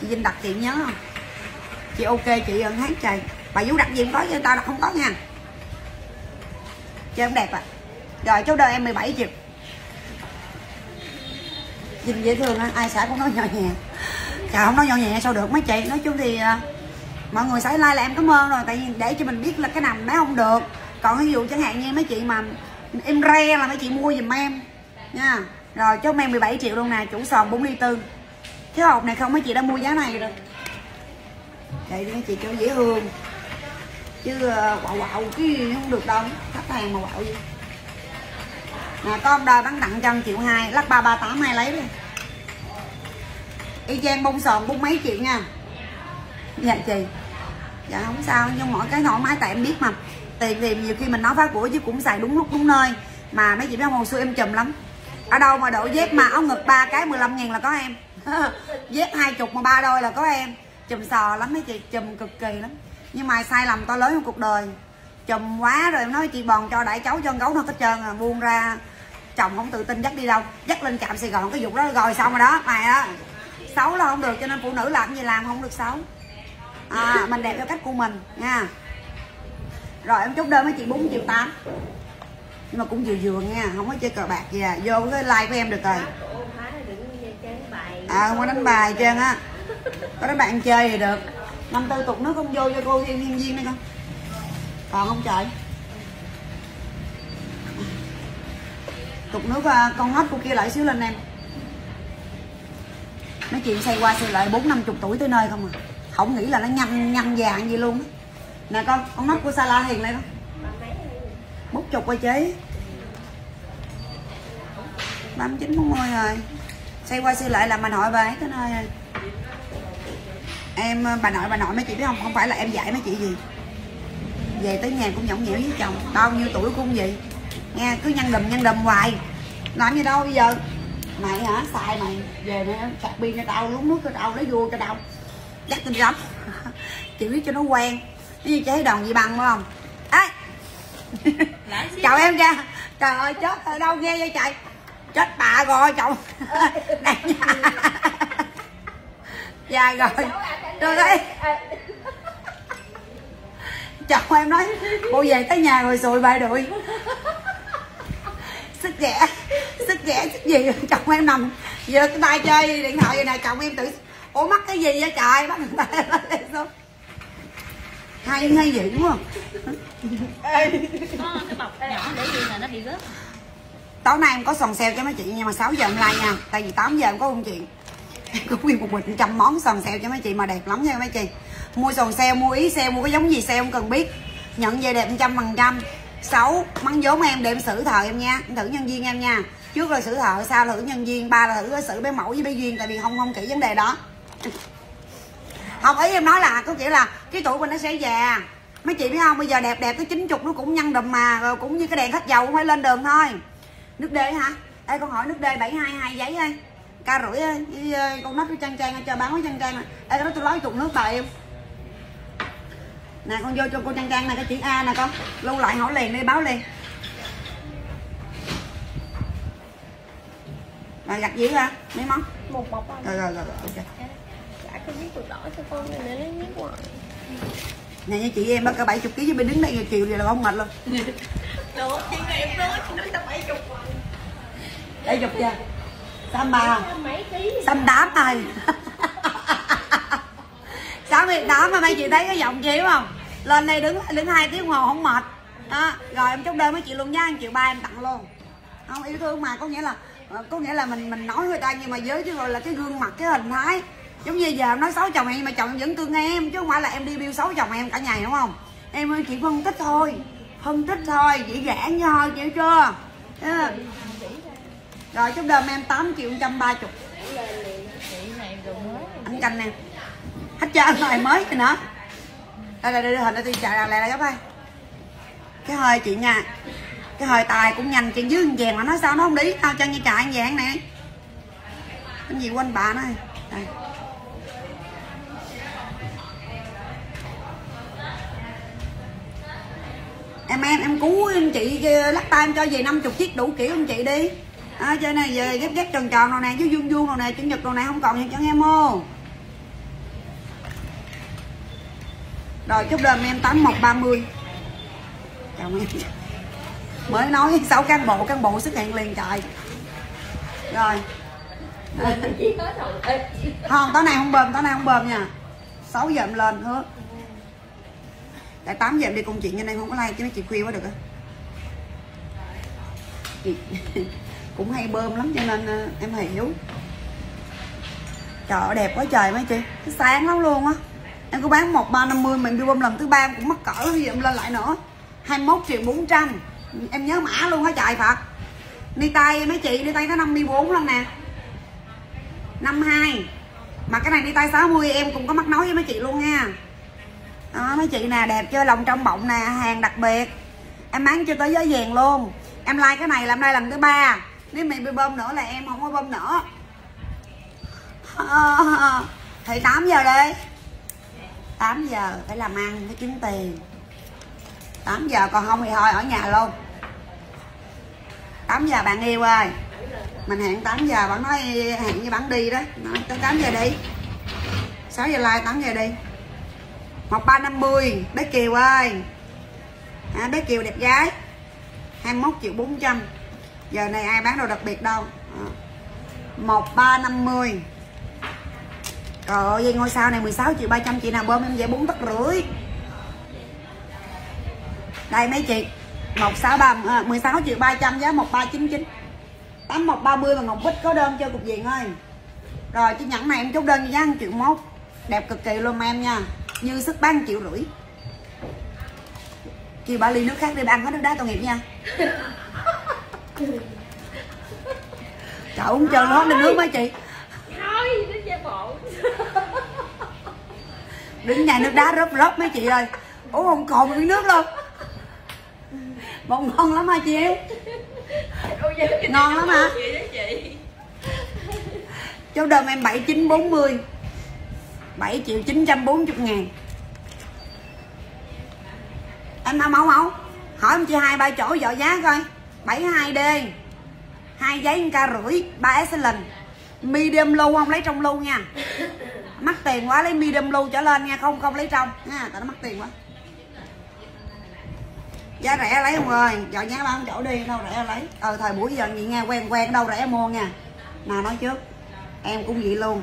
chị Vinh đặt chị nhớ không? Chị ok chị ơn tháng trời. Bà vú đặt gì không có chứ tao đặt không có nha. Chơi không đẹp à. Rồi chốt đơn em 17 triệu. Vinh dễ thương á ai xả cũng nói nhỏ nhẹ dạ không nói nhỏ nhẹ sao được. Mấy chị, nói chung thì à, mọi người xảy like là em cảm ơn rồi. Tại vì để cho mình biết là cái nào nó không được. Còn ví dụ chẳng hạn như mấy chị mà em re là mấy chị mua giùm em, nha. Rồi cho em 17 triệu luôn nè, chủ sòn 4 ly tư. Cái hộp này không? Mấy chị đã mua giá này rồi. Đây mấy chị kêu dễ hương chứ à, quạo quạo cái gì không được đâu. Khách hàng mà quạo gì. Nè con đòi bán tặng cho 1 triệu hai, lắc ba ba tám, hai lấy đi y chang bông sòn bốn mấy triệu nha. Dạ chị. Dạ không sao, nhưng mọi cái thoải mái tại em biết mà. Tiền thì nhiều khi mình nói phá của chứ cũng xài đúng lúc, đúng nơi. Mà mấy chị biết không hồi xưa em chùm lắm. Ở đâu mà độ dép mà áo ngực ba cái 15 ngàn là có em. (laughs) Dép hai chục mà ba đôi là có em. Chùm sò lắm mấy chị, chùm cực kỳ lắm. Nhưng mà sai lầm to lớn trong cuộc đời. Chùm quá rồi em nói chị bòn cho đại cháu cho gấu nó hết trơn à buông ra. Chồng không tự tin dắt đi đâu. Dắt lên trạm sài gòn, cái vụ đó rồi xong rồi đó, mày đó xấu là không được cho nên phụ nữ làm gì làm không được xấu. À, mình đẹp theo cách của mình nha. Rồi em chốt đơn với chị 4 triệu 8 nhưng mà cũng vừa vừa nha không có chơi cờ bạc gì à. Vô cái like của em được rồi. À không có đánh bài trơn á. Có đánh bạn chơi thì được. Năm tư tục nước không vô cho cô thiên nhiên viên đây con. Còn không trời? Tục nước à, con hết cô kia lại xíu lên em mấy chuyện xây qua xây lại bốn năm chục tuổi tới nơi không à. Không nghĩ là nó nhanh nhanh vàng gì luôn á. Nè con con nóc của Sala hiền đây con. Bút chục qua chế ba mươi chín bốn mươi rồi. Xây qua xây lại là bà nội bà ấy tới nơi rồi. Em, bà nội bà nội mấy chị biết không? Không phải là em dạy mấy chị gì. Về tới nhà cũng nhõng nhẽo với chồng. Bao nhiêu tuổi cũng vậy. Nghe cứ nhăn đùm nhăn đùm hoài. Làm gì đâu bây giờ? Mày hả? Xài mày. Về mày sạc pin cho tao uống nước cho tao lấy vua cho tao. Dắt tinh rắm chị biết cho nó quen. Như chế đòn gì bằng phải không? Ấy chào em cha trời ơi chết ở đâu nghe vậy chạy chết bà rồi chồng. Đây (laughs) dài rồi. Rồi đấy chồng em nói bộ về tới nhà rồi sụi bài đuổi sức ghẻ sức ghẻ sức gì chồng em nằm giờ cái tay chơi điện thoại vậy nè chồng em tự ủa mắc cái gì vậy trời? Bắt người ta lên xuống. Hay hay vậy đúng không? Có cái bọc nhỏ để gì là nó bị rớt? Tối nay em có sòn xeo cho mấy chị nhưng mà 6 giờ em like nha. Tại vì 8 giờ em có công chuyện em có nguyên một bịch trăm món sòn xeo cho mấy chị mà đẹp lắm nha mấy chị. Mua sòn xeo mua ý xeo mua cái giống gì xeo không cần biết. Nhận về đẹp trăm phần trăm sáu mắng vốn em để em xử thợ em nha. Em thử nhân viên em nha. Trước là xử thợ, sau là thử nhân viên, ba là thử xử bé mẫu với bé duyên, tại vì không không kỹ vấn đề đó. Không ý em nói là, có nghĩa là cái tuổi mình nó sẽ già. Mấy chị biết không? Bây giờ đẹp đẹp cái chín chục nó cũng nhăn đùm mà, rồi cũng như cái đèn khách dầu cũng phải lên đường thôi. Nước đê hả? Đây con hỏi nước đê bảy hai hai giấy ơi. Ca rưỡi ơi con nắp cái trang trang cho, bán cái trang trang nè đây cái đó tôi lấy chuột nước bà em nè con vô cho cô trang trang này cái chữ a nè con. Lưu lại hỏi liền đi báo liền. Rồi gặt gì hả mấy món? Một bọc rồi rồi rồi, rồi. ok. Trả cái miếng tôi đỏ cho con để lấy miếng ngoài nè như chị em bắt cả 70 kg chứ bên đứng đây giờ chiều thì là không mệt luôn. (laughs) Đồ chị em nói chị nói tao bảy chục. Đây chụp chưa? Xăm ba. Mấy ký. Xăm đám rồi (laughs) đó đi đó mà mấy chị thấy cái giọng chị không? Lên đây đứng đứng hai tiếng hồ không mệt. Đó, rồi em chốt đơn với chị luôn nha triệu ba em tặng luôn. Không, yêu thương mà, có nghĩa là ờ, có nghĩa là mình mình nói người ta nhưng mà giới chứ rồi là cái gương mặt, cái hình thái. Giống như giờ em nói xấu chồng em nhưng mà chồng vẫn cưng em, chứ không phải là em đi biêu xấu chồng em cả ngày, đúng không? Em ơi chỉ phân tích thôi, phân tích thôi chỉ giảng thôi, chịu chưa? Yeah. rồi chúc đơn em tám triệu trăm ba chục anh canh nè hết trơn rồi mới gì nữa đây là đưa hình nó tôi chạy lại lại gấp ơi. Cái hơi chị nha. Cái hơi tài cũng nhanh trên dưới vàng mà nói sao nó không đi? Tao chân như chạy vàng này, cái gì quên bà nó. Đây. Em em em cứu anh chị lắc tay em cho về 50 chiếc đủ kiểu anh chị đi. À, chơi này về ghép ghép tròn tròn rồi nè chứ vuông vuông rồi nè chữ nhật rồi này không còn gì cho em không? Rồi chúc đờm em tám một ba mươi. Chào em mới nói sáu cán bộ cán bộ xuất hiện liền trời. Rồi. Không tối nay không bơm tối nay không bơm nha. 6 giờ em lên hứa. Tại 8 giờ em đi công chuyện cho nên không có like chứ mấy chị khuya quá được á. Chị (laughs) cũng hay bơm lắm cho nên ờ, em hiểu. Trời ơi đẹp quá trời mấy chị. Sáng lắm luôn á em cứ bán một, ba, năm mươi mình đi bơm lần thứ ba cũng mắc cỡ thì em lên lại nữa. 21 triệu 400 em nhớ mã luôn hả trời Phật? Đi tay, mấy chị đi tay có 54 lần nè. 52 mà cái này đi tay 60 em cũng có mắc nói với mấy chị luôn nha. Đó, mấy chị nè, đẹp chơi lòng trong bọng nè, hàng đặc biệt. Em bán cho tới giá vàng luôn. Em like cái này làm đây lần thứ ba. Nếu mày bị bơm nữa là em không có bơm nữa. (laughs) Thì 8 giờ đi. 8 giờ phải làm ăn phải kiếm tiền. 8 giờ còn không thì thôi ở nhà luôn. 8 giờ bạn yêu ơi. Mình hẹn 8 giờ bạn nói hẹn với bạn đi đó. Nói tới 8 giờ đi. 6 giờ like 8 giờ đi. 1350 bé Kiều ơi. À, bé Kiều đẹp gái. 21 triệu 400 giờ này ai bán đồ đặc biệt đâu. Ờ. À. 1350 Trời ơi dây ngôi sao này 16 triệu 300 chị nào bơm em về 4 tấc rưỡi. Đây mấy chị? 163 à, 16 triệu 300 giá 1399 8130 và Ngọc Bích có đơn cho cục diện ơi. Rồi chiếc nhẫn này em chốt đơn giá 1 triệu mốt. Đẹp cực kỳ luôn em nha. Như sức bán 1 triệu rưỡi. Kêu ba ly nước khác đi ăn hết nước đá tội nghiệp nha. (laughs) Trời uống trơn hết nước mấy chị? Thôi nó giả bộ đứng nhà nước đá rớp rớp mấy chị ơi. Uống không còn một miếng nước luôn. Bông ngon lắm hả chị? Yêu ngon lắm hả? Chị đó chị. Cháu đơn em 7940 7 triệu 940 ngàn. Em mau mau mau Hỏi em chị hai ba chỗ dọ giá coi. 72D hai giấy ca rưỡi 3 excellent medium lưu không? Lấy trong lưu nha. Mắc tiền quá, lấy medium lưu trở lên nha. Không không lấy trong. Nha tại nó mắc tiền quá. Giá rẻ lấy không ơi. Dọn giá bao chỗ đi, đâu rẻ lấy. Ờ thời buổi giờ vậy nghe quen quen, đâu rẻ mua nha. Nào nói trước, em cũng vậy luôn.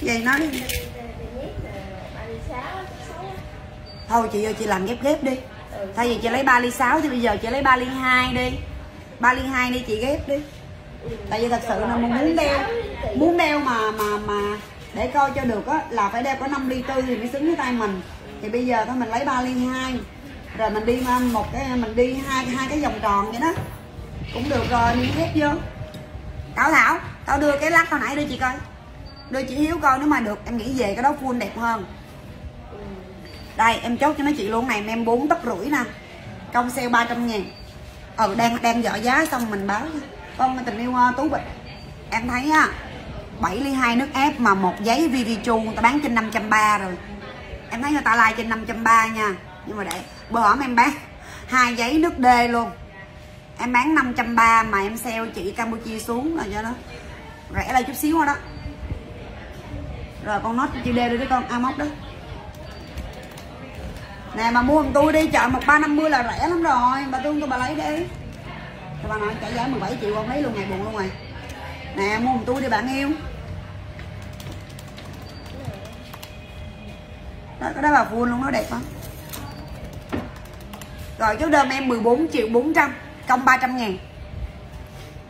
Vậy nói đi. Thôi chị ơi, chị làm ghép ghép đi. Thay vì chị lấy 3 ly 6 thì bây giờ chị lấy 3 ly 2 đi ba ly hai đi chị ghép đi. Tại vì thật sự là mình muốn đeo muốn đeo mà mà mà để coi cho được á là phải đeo có 5 ly tư thì mới xứng với tay mình. Thì bây giờ thôi mình lấy 3 ly hai, rồi mình đi một cái mình đi hai hai cái vòng tròn vậy đó. Cũng được rồi mình ghép vô. Thảo Thảo tao đưa cái lắc hồi nãy đưa chị coi. Đưa chị Hiếu coi nếu mà được em nghĩ về cái đó full đẹp hơn. Đây em chốt cho nó chị luôn này em 4 tấc rưỡi nè. Công sale 300 ngàn ừ đang đang dọ giá xong mình báo nha con tình yêu ờ, tú bịch em thấy á 7 ly 2 nước ép mà một giấy VV người ta bán trên 530 rồi. Em thấy người ta like trên 530 nha. Nhưng mà để, bữa hổm em bán hai giấy nước D luôn. Em bán 530 mà em sale chị Campuchia xuống là cho nó rẻ lại chút xíu thôi đó. Rồi con nói chị D đi cái con A móc đó nè, mà mua một tôi đi, chợ một ba năm mươi là rẻ lắm rồi. Bà tương tôi bà lấy đi. Thì bà nói trả giá 17 triệu con lấy luôn, ngày buồn luôn rồi. Nè, mua một tôi đi, bạn yêu. Đó, cái đó bà full luôn, nó đẹp lắm. Rồi chú đơn em 14 triệu 400 công 300 ngàn.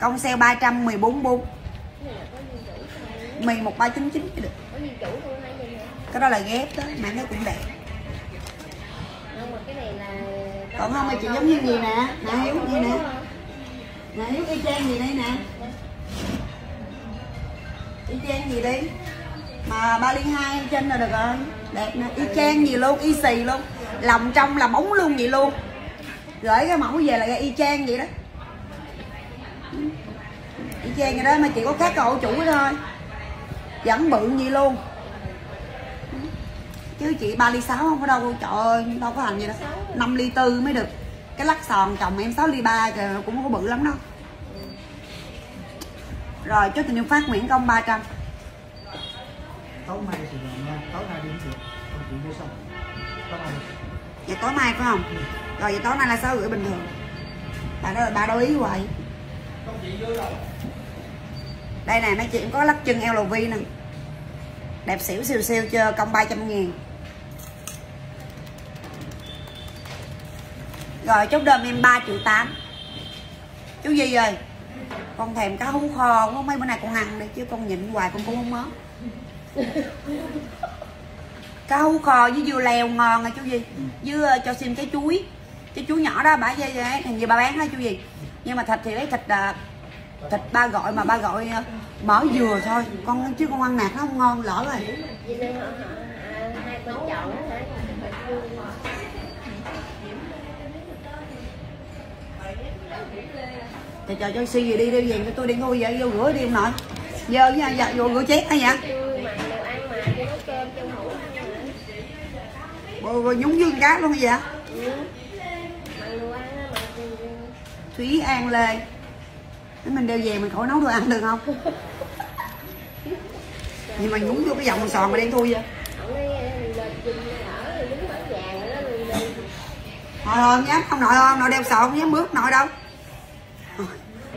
Công sale 300 14 4 mì 1399 được. Cái đó là ghép đó, mà nó cũng đẹp còn không thì chị giống như gì nè nè hiếu gì nè. nè hiếu y chang gì đây nè? Y chang gì đi mà ba liên hai trên là được rồi. Đẹp nè y chang gì luôn y xì luôn. Lòng trong là bóng luôn vậy luôn. Gửi cái mẫu về là y chang vậy đó. Y chang vậy đó mà chỉ có khác cậu chủ thôi. Vẫn bự gì luôn chứ chị 3 ly 6 không có đâu trời ơi đâu có hành gì đâu. 5 ly tư mới được. Cái lắc sòn chồng em 6 ly 3 kìa cũng không có bự lắm đâu. Rồi cho tình yêu phát Nguyễn Công 300 tối mai thì nha tối nay đi được. Còn chị mua xong. Tối mai Dạ tối mai phải không? Rồi vậy tối nay là 6 rưỡi bình thường? Bà đó bà đồng ý hoài. Đây này mấy chị cũng có lắc chân LV nè. Đẹp xỉu siêu siêu chưa công 300 ngàn rồi chốt đơm em 3 triệu 8 chú gì rồi con thèm cá hú kho không mấy bữa nay con ăn đi chứ con nhịn hoài con cũng không mớm cá hú kho với dưa leo ngon à chú gì với ờ, cho xin cái chuối. Cái chuối nhỏ đó bả dây hình như ba bán đó chú gì nhưng mà thịt thì lấy thịt ờ, thịt ba gọi mà ba gọi ờ, mỡ dừa thôi. Con chứ con ăn nạc nó không ngon lỡ rồi Vậy nên họ, họ, à, hai con chọn đó hả? Trời trời cho suy gì đi đi về cho tôi đi ngồi vậy vô rửa đi ông nội. Giờ nha dạ vô rửa chén hay vậy bồ mà rồi, nhúng dương cá luôn vậy dạ? thúy an lê. Mình đeo về mình khỏi nấu đồ ăn được không? Nhưng mà nhúng vô cái vòng sòn mà đen thui vậy. Thôi thôi không dám không nội không nội đeo sòn không dám bước nội đâu?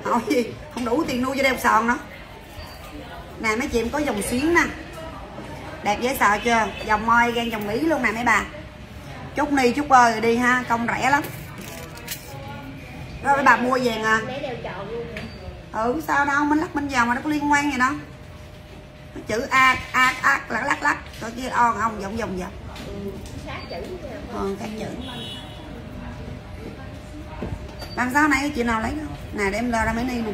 Nội gì không đủ tiền nuôi cho đeo sòn đó nè mấy chị em có dòng xuyến nè. Đẹp dễ sợ chưa? Dòng môi gan dòng mỹ luôn nè mấy bà. Chút ni chút ơi đi ha công rẻ lắm. Rồi mấy bà mua vàng à? Ừ sao đâu mình lắc bên vào mà nó có liên quan gì đâu. Chữ a a a lắc lắc lắc. Có kia on ông vòng vòng vòng Ừ, sát chữ ờ các chữ làm sao này? Chị nào lấy đâu nè để em lơ ra mấy này nè.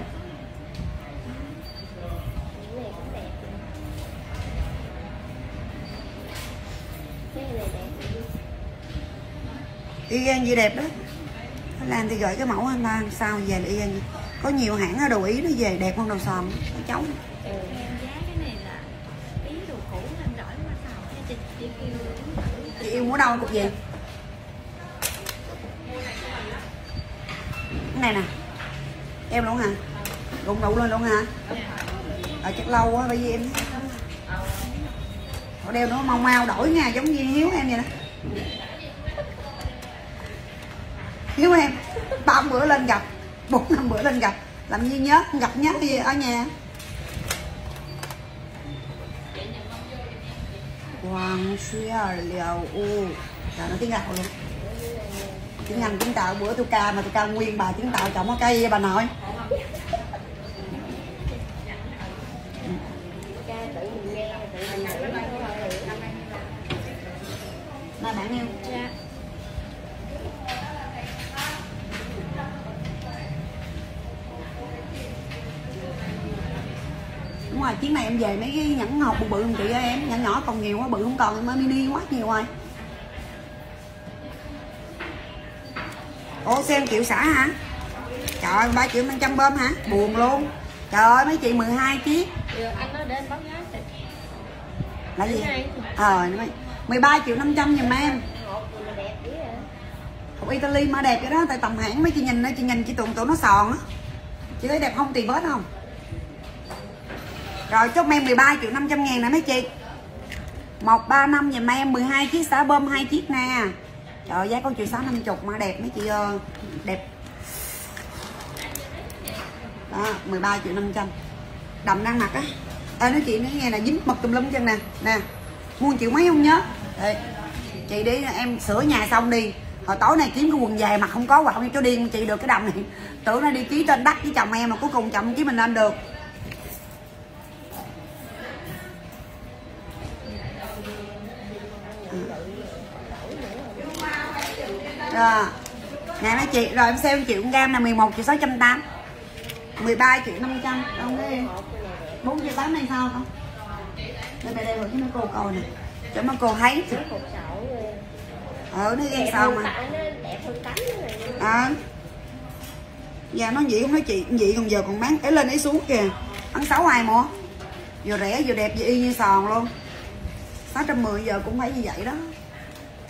Này y gan gì đẹp đó. Lan thì gửi cái mẫu anh ta sao về y gan gì. có nhiều hãng ở đồ ý nó về đẹp hơn đầu sòm. Cháu Ừ. này đồ cái chị yêu mua đâu cục gì cái này nè. Em luôn hả? Rụng đủ lên luôn hả? Ở chắc lâu quá, bởi vì em Họ đeo nó mau mau đổi nha, giống như hiếu em vậy đó hiếu em, ba bữa lên gặp, bốn năm bữa lên gặp, làm như nhớ, gặp nhớ gì ở nhà. Hoàng suy liều u. Trời, nó tiếng gạo luôn Tiếng Anh tiếng Tàu bữa tôi ca mà tôi ca nguyên bài tiếng Tàu chồng có cây bà nội. Nè bạn yêu dạ. Đúng rồi chuyến này em về mấy cái nhẫn ngọc bự bự không chị ơi em. Nhẫn nhỏ còn nhiều quá bự không còn em mới mini quá nhiều rồi Ủa xem triệu xả hả? Trời ơi 3 triệu 500 bơm hả? Buồn luôn. Trời ơi mấy chị 12 chiếc. Được, anh nói đến báo giá thì Là gì? Ờ nó mới- 13 triệu 500 giùm em. Hộp Italy mà đẹp vậy đó Tại tầm hãng mấy chị nhìn đó Chị nhìn chị tưởng tụi nó sòn á. Chị thấy đẹp không? Tùy bớt không? Rồi chốt em 13 triệu 500 ngàn nè mấy chị. 135 giùm em 12 chiếc xả bơm 2 chiếc nè Trời giá con triệu 6 50 mà đẹp mấy chị ơi. Đẹp. Đó 13 triệu 500 Đầm đang mặc á. Ê, nói chị nói nghe là dính mật tùm lum chân nè. Nè, Mua triệu mấy không nhớ? Đây. Chị đi, em sửa nhà xong đi. Hồi tối nay kiếm cái quần dài mà không có quà không cho điên chị được cái đầm này. Tưởng nó đi ký tên đắt với chồng em mà cuối cùng chồng ký mình lên được. Rồi Nè mấy chị, rồi em xem 1 triệu gam là 11 triệu 680 13 triệu 500 Không đi 4 triệu 8 này sao không? Đây đây đây rồi cho mấy cô coi nè Cho mấy cô thấy Nó. Ờ nó ghen sao mà tả, đẹp hơn tánh này. à. Dạ nó vậy không nói chị vậy còn giờ còn bán ấy lên ấy xuống kìa Ăn 6 ai mua Vừa rẻ vừa đẹp vừa y như sòn luôn 610 giờ cũng phải như vậy đó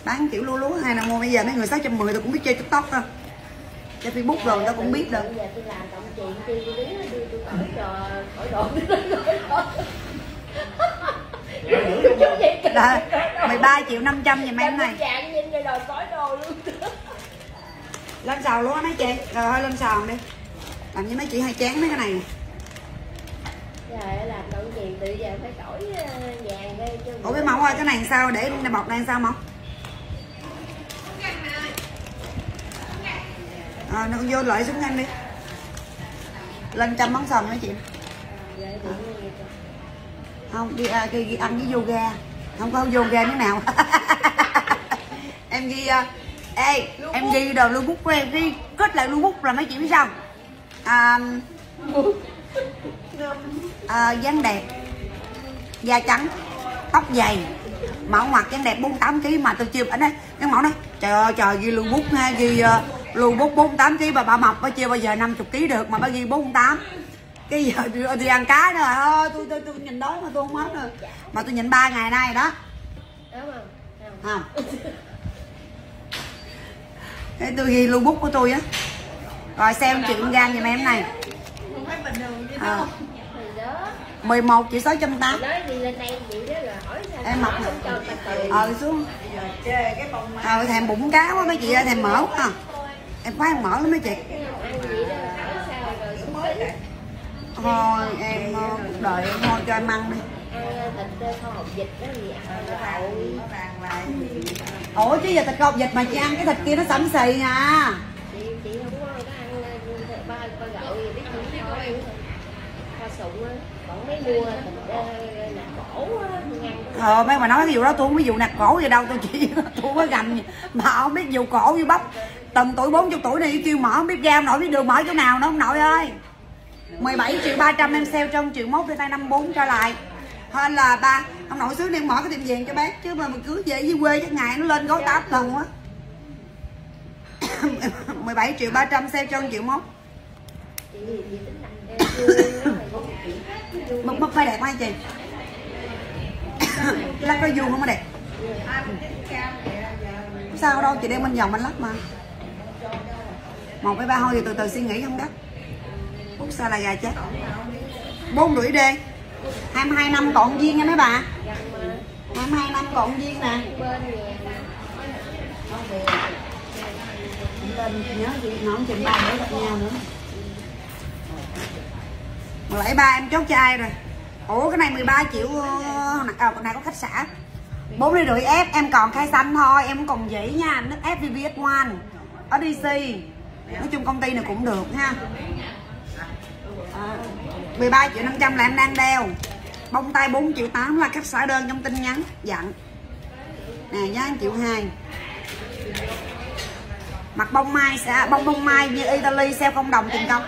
Bán kiểu lúa lúa hai nào mua bây giờ mấy người 610 tôi cũng biết chơi tiktok thôi. Chơi facebook rồi tao cũng biết được. Đây, 13 triệu 500 giùm em này. Dạng nhìn rồi đồ cởi đồ luôn. Lên sòn luôn á mấy chị? Rồi thôi lên sòn đi. Làm như mấy chị hay chán mấy cái này Trời làm động gì tự giờ phải đổi ờ, vàng đây cho ủa cái mẫu ơi cái này sao? Để bọc làm sao mẫu à, nó vô lại xuống nhanh đi. Lên trăm món xong đó chị. Không đi, à, đi, đi ăn với yoga. Không có yoga thế nào. (laughs) Em ghi uh, ê em ghi đồ lưu bút của em ghi kết lại lưu bút là mấy chị biết sao? À, à, dáng đẹp da trắng tóc dày mẫu mặt dáng đẹp 48 kg mà tôi chưa ảnh đây cái mẫu này trời ơi trời ghi lưu bút ha ghi uh, lưu bút 48 kg bà bà mập bà chưa bao giờ 50 kg được mà bà ghi 48 cái giờ đi, đi ăn cá nữa rồi. Thôi tôi, tôi tôi nhìn đói mà tôi không hết rồi mà tôi nhịn ba ngày nay đó. Không? Cái tôi ghi lưu bút của tôi á. Rồi xem chuyện gan giùm em này. Không phải bình thường chứ Thì đó 11 triệu 680 nói đi lên đây vậy đó rồi hỏi sao Em tiền ờ xuống. Ờ thèm bụng cá quá mấy chị ơi thèm mỡ quá à. em khoái ăn mỡ lắm mấy chị. Thôi em ờ, cuộc đời em thôi cho em ăn đi. Ờ, kho rồi ủa chứ giờ thịt cột vịt mà chị ăn cái thịt kia nó sẫm xì à. Chị chị không có ăn ờ, ba gạo gì biết không kho mua ờ, nạc cổ ngăn ờ mấy mà nói cái vụ đó tôi không biết vụ nạt cổ gì đâu tôi chỉ (laughs) tôi có gành mà không biết vụ cổ vụ bắp. Tầm tuổi 40 tuổi này kêu mở không biết ra nổi biết đường mở chỗ nào nữa không nội ơi. 17 triệu 300 em sale trong triệu mốt đưa tay 54 trở lại. Hơn là ba ông nội xứ đang mở cái tiệm vàng cho bác chứ mà mình cứ về dưới quê chắc ngày nó lên gói 8 lần quá. (coughs) 17 triệu 300 sale trong triệu mốt. Chị gì tính ăn em vui phải đẹp không anh chị. (coughs) Lắc có vuông không có đẹp? Sao đâu, chị đem bên vòng anh lắc mà. Một với ba thôi thì từ từ suy nghĩ không đó phút sao là gà chết. Bốn rưỡi đê. 22 năm còn viên nha mấy bà. 22 năm còn viên nè. Nhớ gì nó không chừng ba nữa, gặp nhau nữa mà lấy ba em chốt cho ai rồi? Ủa cái này 13 triệu à, con này có khách xã bốn ly rưỡi ép em còn khai xanh thôi em còn dĩ nha nước ép VVS1 ở DC nói chung công ty này cũng được ha. Ờ, à, 13 triệu 500 là em đang đeo. Bông tay 4 triệu 8 là khách xã đơn trong tin nhắn dặn. Nè giá 1 triệu 2 mặt bông mai sẽ bông bông mai như Italy sale không đồng tiền công.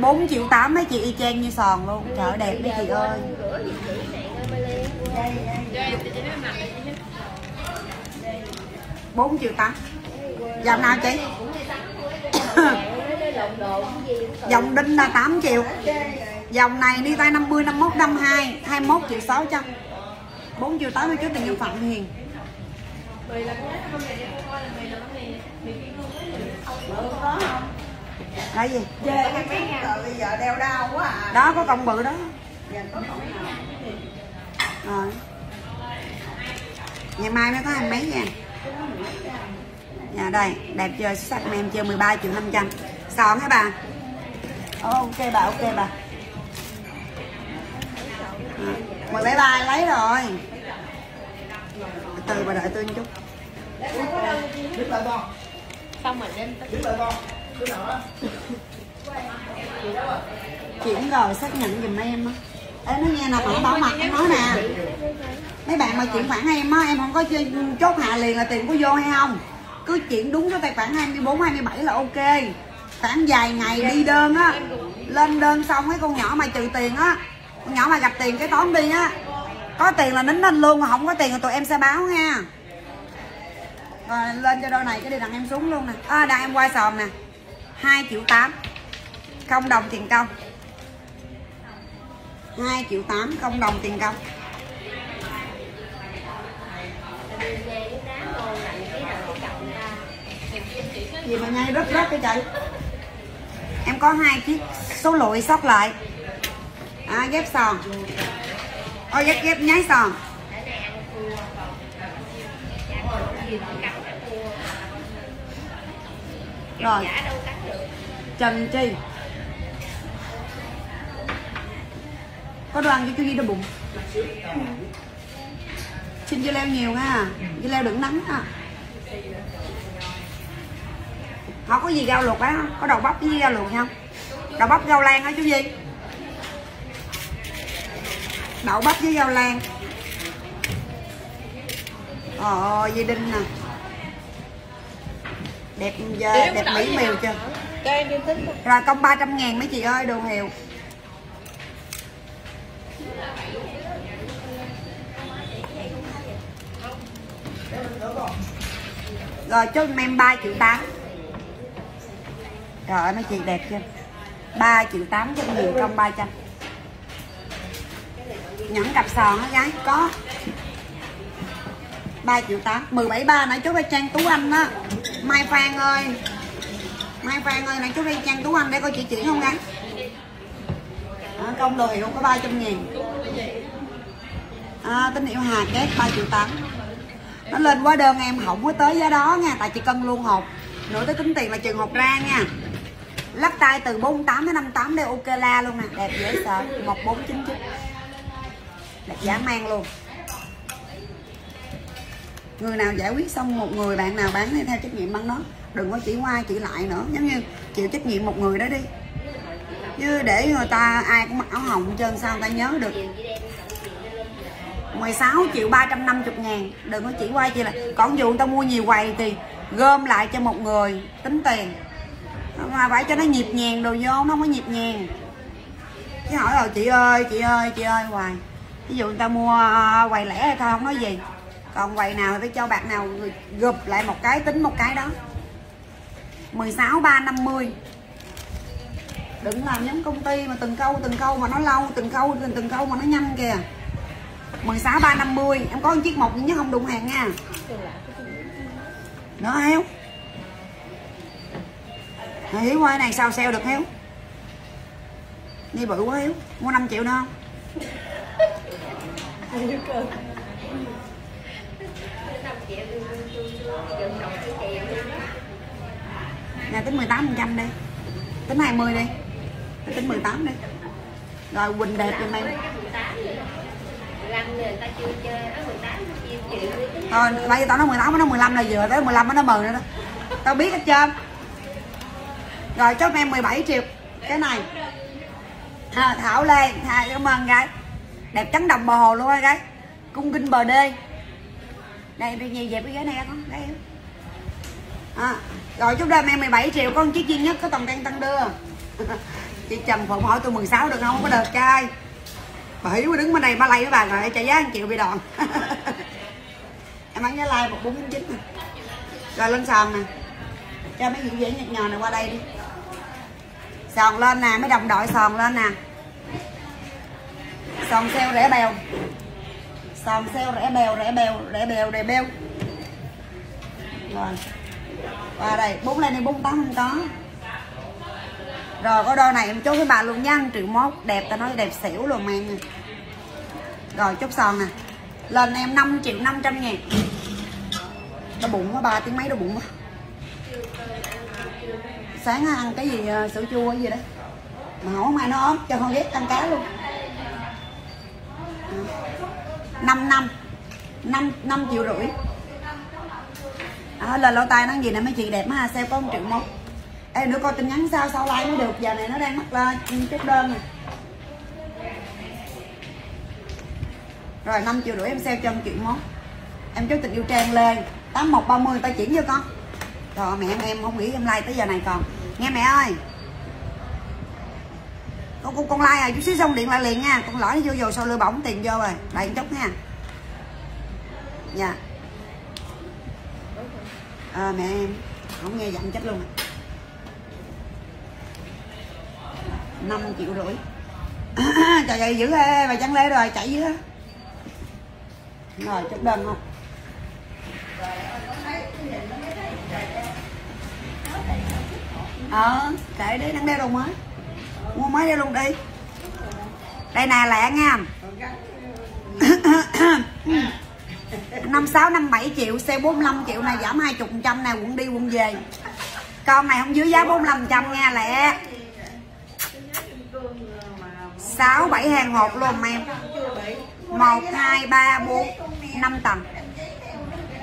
4 triệu 8 mấy chị y chang như sòn luôn. Trời ơi, đẹp mấy chị ơi. Bốn triệu tám. Dòng nào chị? (coughs) Dòng đinh là 8 triệu. Dòng này đi tay 50 51 52 21 triệu 600 4 triệu 8 trước tình nhân Phạm Hiền. Là gì? bây giờ đeo đau quá à. Đó có công bự đó. Rồi. Ngày mai mới có hai mấy nha Dạ đây, đẹp chưa, xuất sắc mà em chưa 13 triệu 500 Sòn hả bà? Ồ, ok bà, ok bà. À, 17 ba lấy rồi. Từ bà đợi tôi một chút. Biết lại con xong rồi đem Biết Chuyển rồi xác nhận giùm em á. Ê nó nghe là bạn bảo mặt em nói nè. Mấy bạn mà chuyển khoản em á Em không có chơi, chốt hạ liền là tiền có vô hay không? Cứ chuyển đúng số tài khoản 24, 27 là ok. Khoảng vài ngày đi đơn á Lên đơn xong cái con nhỏ mà trừ tiền á Con nhỏ mà gặp tiền cái tóm đi á. Có tiền là nín lên luôn Mà không có tiền là tụi em sẽ báo nha Rồi lên cho đôi này cái đi đằng em xuống luôn nè. À, đằng em quay sòm nè. 2 triệu 8 Không đồng tiền công. 2 triệu 8 không đồng tiền công. Gì mà ngay rất rất cái chị em có hai chiếc số lụi sót lại. À, ghép sòn. Ôi ghép ghép nháy sòn rồi. Được. Trần chi? Có đồ ăn cho chú Di đau bụng. Xin dưa leo nhiều nha dưa leo đừng nắng ha. Họ có gì rau luộc á. Không có đậu bắp với rau luộc không đậu bắp rau lan á chú Di đậu bắp với rau lan. Ôi dây đinh nè đẹp giờ đẹp mỹ miều chưa? Cho em đi tính rồi công 300 ngàn mấy chị ơi đồ hiệu Rồi chốt giùm em 3 triệu 8 Trời ơi mấy chị đẹp chưa? 3 triệu 8 cho nhiều công 300 Nhẫn cặp sòn á gái có. 3 triệu 8 17 ba nãy chốt đây Trang Tú Anh á Mai Phan ơi. Mai Phan ơi này chú đi Trang Tú Anh để coi chị chuyển không gái à, Công đồ hiệu có 300 nghìn à, Tín hiệu Hà Kết 3 triệu 8 nó lên quá đơn em không có tới giá đó nha tại chị cân luôn hộp. Nữa tới tính tiền là chừng hộp ra nha. Lắc tay từ 48 đến 58 đây ok la luôn nè. Đẹp dễ sợ 1499 đẹp giá mang luôn người nào giải quyết xong một người, bạn nào bán thì theo trách nhiệm bằng nó. Đừng có chỉ qua chỉ lại nữa. Giống như chịu trách nhiệm một người đó đi. Chứ để người ta, ai cũng mặc áo hồng hết trơn, sao người ta nhớ được? 16 triệu 350 ngàn. Đừng có chỉ qua chị là Còn dù người ta mua nhiều quầy thì gom lại cho một người tính tiền. Mà phải cho nó nhịp nhàng đồ vô, Nó không có nhịp nhàng. Chứ hỏi rồi, chị ơi chị ơi chị ơi, hoài. Ví dụ người ta mua ờ, quầy lẻ hay thôi không nói gì. Còn quầy nào thì cho bạn nào gộp lại một cái tính một cái đó. 16 350 Đừng làm giống công ty mà từng câu từng câu mà nó lâu Từng câu từng, từng câu mà nó nhanh kìa. 16 350 em có một chiếc một nhưng không đụng hàng nha. Nữa Hiếu. Hiếu qua này sao sale được Hiếu? Đi bự quá Hiếu. Mua 5 triệu nữa không? Nè tính 18 phần trăm đi. Tính 20 đi. Tính 18 đi. Rồi Quỳnh đẹp giùm em. 15 người ta chưa chơi nó 18 chia triệu Thôi, bây giờ tao nói 18 nó 15 là vừa tới 15 nó mừng nữa đó. Tao biết hết trơn. Rồi chốt em 17 triệu. Cái này. À, Thảo Lê, à, cảm ơn gái. Đẹp trắng đồng bò hồ luôn á gái. Cung kinh bờ đê. Đây, bây giờ dẹp cái ghế này con đây. À, Rồi chúng ta em 17 triệu Có chiếc duy nhất có tầm đen tăng đưa. (laughs) Chị trầm Phụng hỏi tôi 16 được không? Không có được trai. Bà hiểu mà đứng bên này ba lay với bà rồi trả giá 1 triệu bị đòn. (laughs) Em bán giá like một bốn chín. Rồi lên sàn nè. Cho mấy diễn viên nhật nhò này qua đây đi. Sòn lên nè mấy đồng đội sòn lên nè. Sòn sale rẻ bèo sòn sale rẻ bèo rẻ bèo rẻ bèo rẻ bèo. Rồi. Và đây bốn lên đi bốn tám không có. Rồi, có đôi này em chốt với bà luôn nha triệu mốt. Đẹp ta nói đẹp xỉu luôn em nha. rồi, chốt sòn nè. Lên em 5 triệu 500 ngàn. Đau bụng quá, ba tiếng mấy đau bụng quá. Sáng ăn cái gì ờ, sữa chua cái gì đấy? Mà không ai nó ốm cho con ghét ăn cá luôn. 5 năm. 5, 5 triệu rưỡi. À, lời lâu tay nó gì nè mấy chị đẹp ha sale có 1 triệu mốt. Ê nữa coi tin nhắn sao sao like nó được. Giờ này nó đang mắc lên chút đơn này rồi 5 triệu rưỡi em sale cho 1 triệu mốt. Em chốt tình yêu trang lên. 8130 ta chuyển vô con. Rồi mẹ em em không nghĩ em like tới giờ này còn. Nghe mẹ ơi con con, con like à chút xíu xong điện lại liền nha. Con lõi vô vô sau lưa bỏng tiền vô rồi. Đợi chút nha. Dạ. À, mẹ em không nghe dặn chết luôn à. 5 triệu rưỡi. (coughs) Trời ơi dữ ê bà chăn lê rồi chạy dữ rồi chút đơn không? Ờ kệ đi đang đeo đồ mới mua mới đây luôn đi. Đây nè, lẹ nha. (coughs) Năm sáu, năm bảy triệu, xe 45 triệu này giảm 20 trăm này quận đi quận về. Con này không dưới giá 45 trăm nha, lẹ. Sáu, bảy hàng hộp luôn em một, hai, ba, bốn, năm tầng.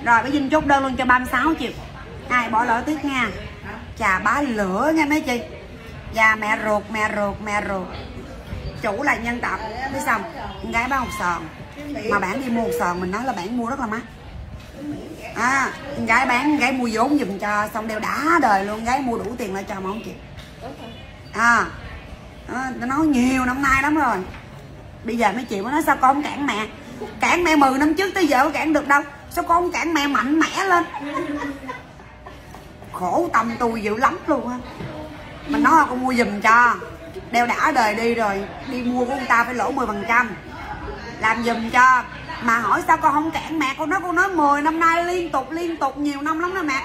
Rồi cái dinh chốt đơn luôn cho 36 triệu. Ai, bỏ lỡ tiếc nha. Trà bá lửa nha mấy chị và mẹ ruột mẹ ruột mẹ ruột. Chủ là nhân tập biết xong con gái bán một sòn. Mà bạn đi mua một sòn mình nói là bạn mua rất là mắc. À con gái bán con gái mua vốn giùm cho xong đeo đã đời luôn. Gái mua đủ tiền lại cho mà không kịp à à, nó nói nhiều năm nay lắm rồi. Bây giờ mấy chị mới nói sao con không cản mẹ? Cản mẹ 10 năm trước tới giờ có cản được đâu. Sao con không cản mẹ mạnh mẽ lên? Khổ tâm tôi dữ lắm luôn á mình nói con mua giùm cho. Đeo đã đời đi rồi đi mua của người ta phải lỗ 10 phần trăm. Làm giùm cho. Mà hỏi sao con không cản mẹ? Con nói con nói 10 năm nay liên tục liên tục nhiều năm lắm đó mẹ.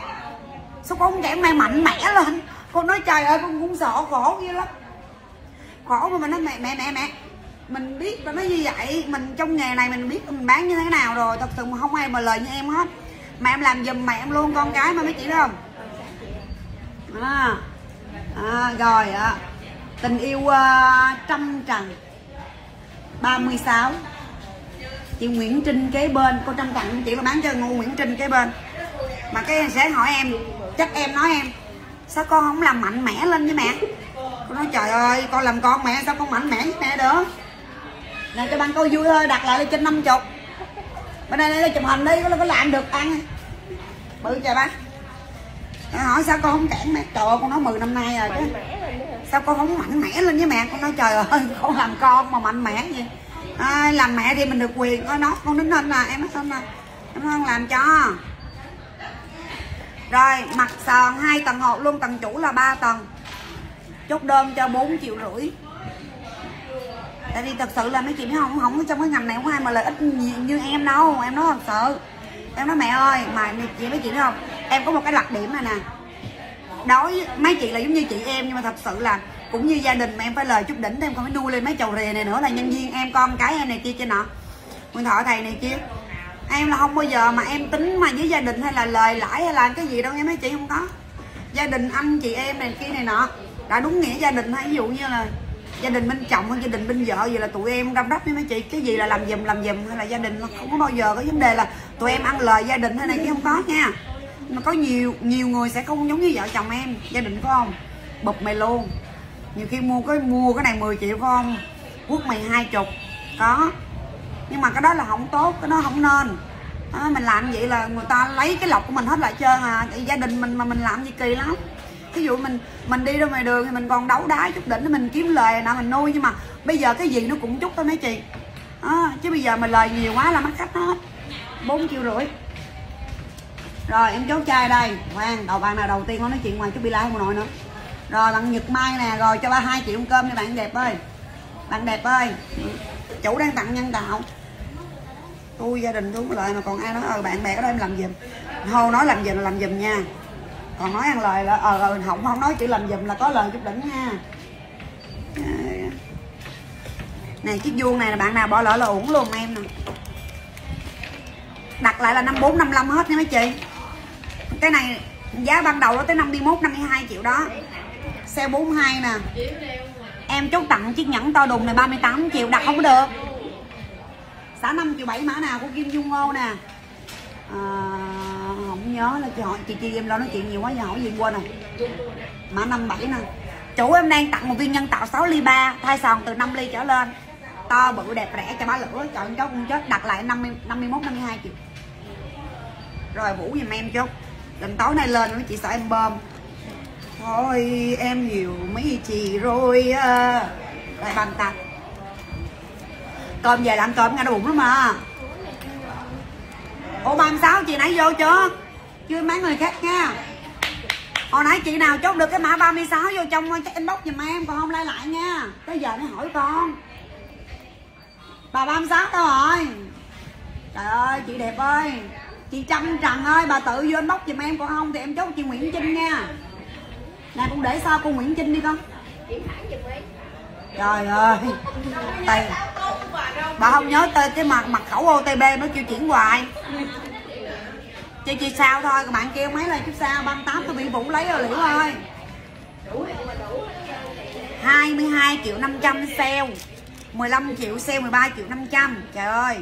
Sao con không cản mẹ? Mạnh mẽ lên. Con nói trời ơi con cũng sợ khổ ghê lắm. Khổ mà mình nói mẹ mẹ mẹ mẹ. Mình biết là nó như vậy. Mình trong nghề này mình biết mình bán như thế nào rồi. Thật sự mà không ai mà lời như em hết. Mà em làm giùm mẹ em luôn con cái mà mấy chị đó không? À, à rồi ạ. À. tình yêu uh, trăm trần 36 chị Nguyễn Trinh kế bên. Cô trăm trần chị là bán cho ngu Nguyễn Trinh kế bên. Mà cái sẽ hỏi em chắc em nói em sao con không làm mạnh mẽ lên với mẹ? Con nói trời ơi con làm con mẹ sao con mạnh mẽ với mẹ được? Này cho bạn coi vui thôi đặt lại lên trên năm chục. Bên đây đây chụp hình đi có có làm được ăn. Bự trời bác hỏi sao con không cản mẹ? Trời ơi con nói 10 năm nay rồi chứ. sao con không mạnh mẽ lên với mẹ? Con nói trời ơi con làm con mà mạnh mẽ gì à, làm mẹ thì mình được quyền. Coi nó con đứng lên nè em nói lên nè. Em không làm cho. Rồi mặt sòn hai tầng hộp luôn tầng chủ là 3 tầng. Chốt đơn cho 4 triệu rưỡi. Tại vì thật sự là mấy chị biết không? Không trong cái ngành này không ai mà lợi ích như em đâu. Em nói thật sự em nói, mẹ ơi, mà chị mấy chị thấy không? Em có một cái đặc điểm này nè. Đối mấy chị là giống như chị em, nhưng mà thật sự là cũng như gia đình mà em phải lời chút đỉnh em còn phải nuôi lên mấy chầu rìa này nữa là nhân viên, em con cái em này kia trên nọ. Nguyên thọ thầy này kia. Em là không bao giờ mà em tính mà với gia đình hay là lời lãi hay là cái gì đâu nghe mấy chị không có. Gia đình anh, chị em này kia này nọ. Đã đúng nghĩa gia đình hay ví dụ như là gia đình bên chồng hay gia đình bên vợ gì là tụi em đâm đắp với mấy chị. Cái gì là làm giùm làm giùm hay là gia đình không có bao giờ có vấn đề là tụi em ăn lời gia đình thế này chứ không có nha. Mà có nhiều nhiều người sẽ không giống như vợ chồng em gia đình có không? Bụp mày luôn. Nhiều khi mua cái mua cái này 10 triệu không? Quốc mày hai chục. Có. Nhưng mà cái đó là không tốt cái đó không nên. À, mình làm vậy là người ta lấy cái lọc của mình hết lại trơn à. Gia đình mình mà mình làm gì kỳ lắm ví dụ mình mình đi ra ngoài đường thì mình còn đấu đá chút đỉnh mình kiếm lời nào mình nuôi nhưng mà bây giờ cái gì nó cũng chút thôi mấy chị. À, chứ bây giờ mình lời nhiều quá là mất khách hết. Bốn triệu rưỡi. Rồi em chốt chai đây. Khoan đầu bạn nào đầu tiên có nói chuyện ngoài chút bị la không nội nữa. Rồi bạn nhật mai nè rồi cho ba hai triệu cơm đi bạn đẹp ơi. Bạn đẹp ơi chủ đang tặng nhân đạo. Tôi gia đình tôi lợi mà còn ai nói ờ bạn bè ở đây em làm giùm. Hô nói làm giùm là làm giùm nha còn nói ăn lời là ờ ờ không không nói chữ làm giùm là có lời chút đỉnh nha. Này chiếc vuông này là bạn nào bỏ lỡ là uổng luôn em nè. Đặt lại là năm bốn năm năm hết nha mấy chị. Cái này giá ban đầu nó tới 51 52 triệu đó. Xe 42 nè. Em chốt tặng chiếc nhẫn to đùng này 38 triệu đặt không có được. Xã 5 triệu 7 mã nào của Kim Dung Ngô nè. À, không nhớ là chị hỏi, chị chi em lo nói chuyện nhiều quá, giờ hỏi gì quên rồi. Mã 57 nè. Chủ em đang tặng một viên nhân tạo 6 ly 3 thai sòn từ 5 ly trở lên. To, bự, đẹp, rẻ, cho bá lửa chọn chốt con chết, đặt lại 50 51 52 triệu. Rồi, vũ giùm em chút. Định tối nay lên với chị sợ em bơm. Thôi, em nhiều mấy chị rồi à. lại bằng ta cơm về là ăn cơm nghe nó bụng lắm mà ủa 36 chị nãy vô chưa? Chưa mấy người khác nha. Hồi nãy chị nào chốt được cái mã 36 vô trong uh, cái inbox giùm em, còn không like lại nha. Tới giờ mới hỏi con. Bà 36 đâu rồi? Trời ơi, chị đẹp ơi. Chị Trâm Trần ơi, bà tự vô inbox giùm em, còn không thì em chốt chị Nguyễn Trinh nha. Này cũng để sau cô Nguyễn Trinh đi con trời ơi. Tại... bà không nhớ tên cái mặt mặt khẩu OTB nó kêu chuyển hoài. Chị chị sao thôi các bạn kêu mấy lời chút sao? 38 tôi bị vũ lấy rồi, liễu ơi. 22 triệu 500 sale 15 triệu sale 13 triệu 500 trời ơi.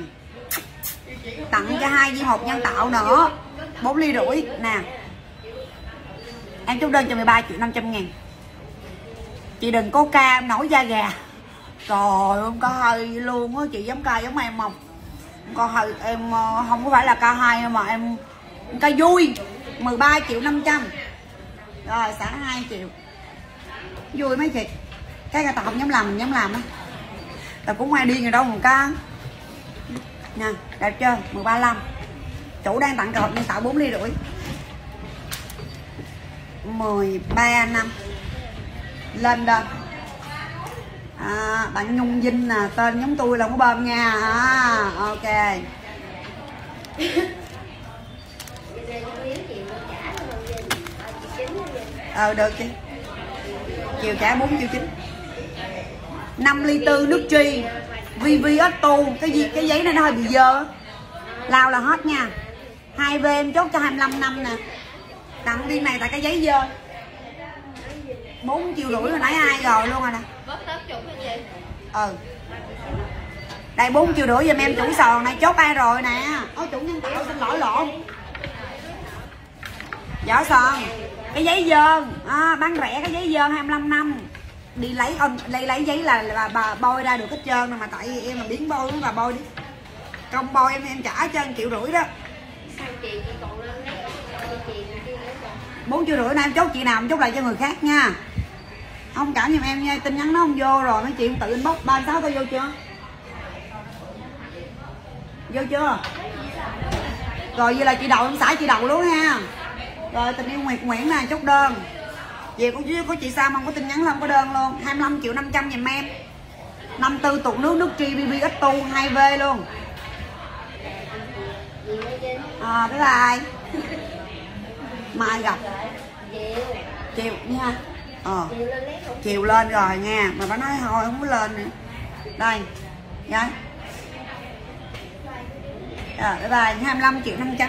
Tặng cho hai viên hộp nhân tạo nữa. 4 ly rưỡi. Nè. Em chốt đơn cho 13 triệu 500 ngàn chị đừng có ca, em nổi da gà. Trời ơi có hơi luôn á, chị giống ca giống em không? Có hơi, em ờ, không có phải là ca hai mà em ca vui. 13 triệu 500 rồi, xả 2 triệu. Vui mấy chị cái người ta không dám làm mình dám làm á. Tao cũng ai đi người đâu một ca. Nha, đẹp chưa? 13 năm chủ đang tặng cột nhân tạo 4 ly rưỡi. 13 năm lên đơn à, bạn Nhung Vinh nè tên giống tôi là của có bơm nha. À, ok. Ờ được chị. Chiều trả 4 triệu chín. 5 ly tư nước tri VV tu cái gì cái giấy này nó hơi bị dơ. Lao là hết nha. Hai v em chốt cho 25 năm nè. Tặng đi này tại cái giấy dơ. 4 triệu rưỡi hồi nãy ai rồi luôn rồi nè. Ừ. Đây 4 triệu rưỡi giùm em chủ sòn này chốt ai rồi nè? Ôi chủ nhân tạo xin lỗi lộn. Vỏ sòn cái giấy dơn. À, bán rẻ cái giấy dơn 25 năm. Đi lấy ông lấy lấy giấy là, là bà bôi ra được hết trơn mà tại vì em là biến bôi bà bôi đi. Công bôi em em trả cho triệu rưỡi đó. Bốn triệu rưỡi nay em chốt chị nào em chốt lại cho người khác nha không cảm giùm em nha tin nhắn nó không vô rồi, mấy chị cũng tự inbox. Ba sáu, tao vô chưa? Vô chưa? Rồi, vậy là chị đậu, em xả chị đậu luôn ha. Rồi, tình yêu Nguyệt Nguyễn nè, chốt đơn. Về của chứ có chị Sam, không có tin nhắn không có đơn luôn. 25 triệu 500 giùm em. 54 tụ nước nước tri BB ít tu 2V luôn. À bye bye. Mai gặp. Chiều nha ờ. Chiều lên rồi nha, mà bà nói thôi, không có lên nữa. Đây nha rồi bye bye 25 triệu 500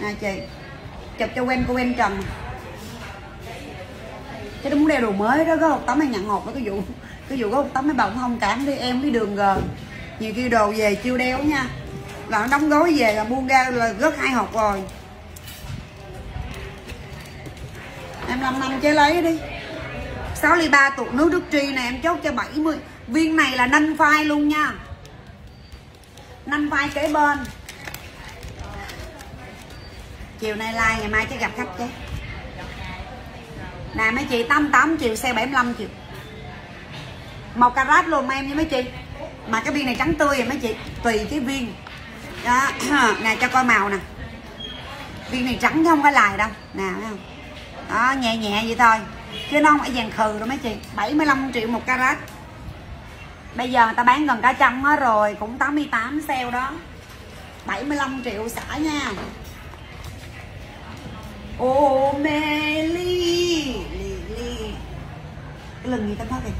nè chị, chụp cho quen cô quen trần cái đúng muốn đeo đồ mới đó, có một tấm hay nhận hộp đó, cái vụ cái vụ có một tấm mấy cũng không cảm đi em cái đường gờ. Nhiều khi đồ về chưa đeo nha. Là nó đóng gói về là buông ra là rất hai hộp rồi. Em 5 năm chế lấy đi. 6 ly 3 tụ nước đức tri này em chốt cho 70 viên này là nanh phai luôn nha. Nanh phai kế bên. Chiều nay like, ngày mai chứ gặp khách chứ. Nè mấy chị 88 triệu, xe 75 triệu. Màu carat luôn em nha mấy chị. Mà cái viên này trắng tươi rồi mấy chị. Tùy cái viên. Đó, (clears throat) nè cho coi màu nè. Viên này trắng chứ không có lại đâu. Nè, thấy không? Đó nhẹ nhẹ vậy thôi. Chứ nó không phải vàng khừ đâu mấy chị. 75 triệu một carat. Bây giờ người ta bán gần cả trăm á rồi cũng 88 sale đó. 75 triệu xả nha. Ô mê ly ly ly. Cái lưng gì ta thoát kìa.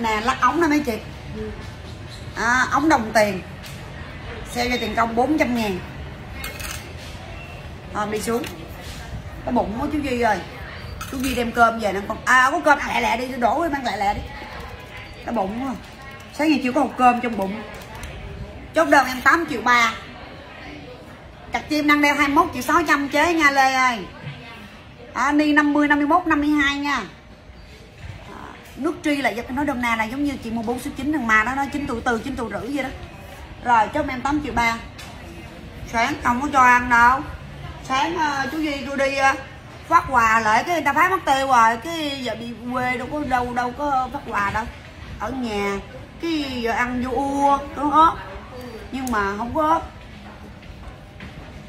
Nè lắc ống nè mấy chị. À, ống đồng tiền. Sale cho tiền công 400 ngàn. Ờ, hôm đi xuống. Cái bụng của chú Duy rồi chú Duy đem cơm về nó còn à có cơm. Lẹ lẹ đi đổ đi mang lẹ lẹ đi. Cái bụng quá. Sáng ngày chiều có hộp cơm trong bụng. Chốt đơn em 8 triệu ba. Chặt chim đang đeo 21 triệu 600 chế nha Lê ơi. À, ni 50 51 52 nha. À, nước tri là nói đâm na là giống như chị mua 4 số 9 thằng mà đó nó 9 tuổi từ 9 tuổi rưỡi vậy đó. Rồi chốt em 8 triệu ba. Sáng không có cho ăn đâu sáng uh, ờ, chú Duy tôi đi uh, phát quà lại cái người ta phát mất tiêu rồi cái giờ đi quê đâu có đâu đâu có phát quà đâu. Ở nhà cái giờ ăn vô ua có ớt nhưng mà không có ớt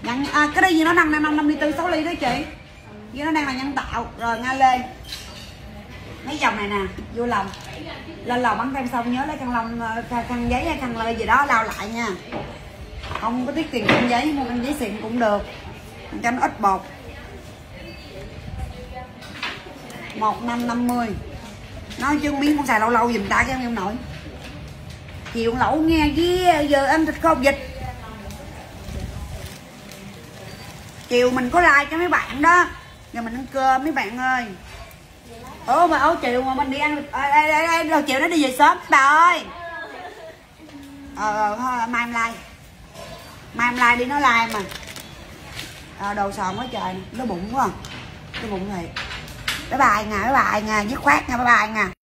Nhận, à, cái đây gì nó đang năm năm năm mươi tư sáu ly đó chị. Vì nó đang là nhân tạo rồi nga lê. Mấy dòng này nè vô lòng. Lên lầu bắn thêm xong nhớ lấy khăn lông ờ, khăn, khăn giấy hay khăn lê gì đó lao lại nha. Không có tiết tiền khăn giấy mua khăn giấy xịn cũng được cho nó ít bột. Một năm năm mươi. Nói chứ miếng con xài lâu lâu giùm ta cái em nổi. Chiều lẩu nghe với giờ ăn thịt kho vịt. Chiều mình có like cho mấy bạn đó. Giờ mình ăn cơm mấy bạn ơi. Ủa mà ấu chiều mà mình đi ăn à, đây, đây, đây, chiều nó đi về sớm. Bà ơi. Ờ ờ thôi mai em like. Mai em like đi nó like mà à, đồ sòn quá trời nó bụng quá. Nó bụng thiệt. Bye bye nha bye bye nha dứt khoát nha bye bye nha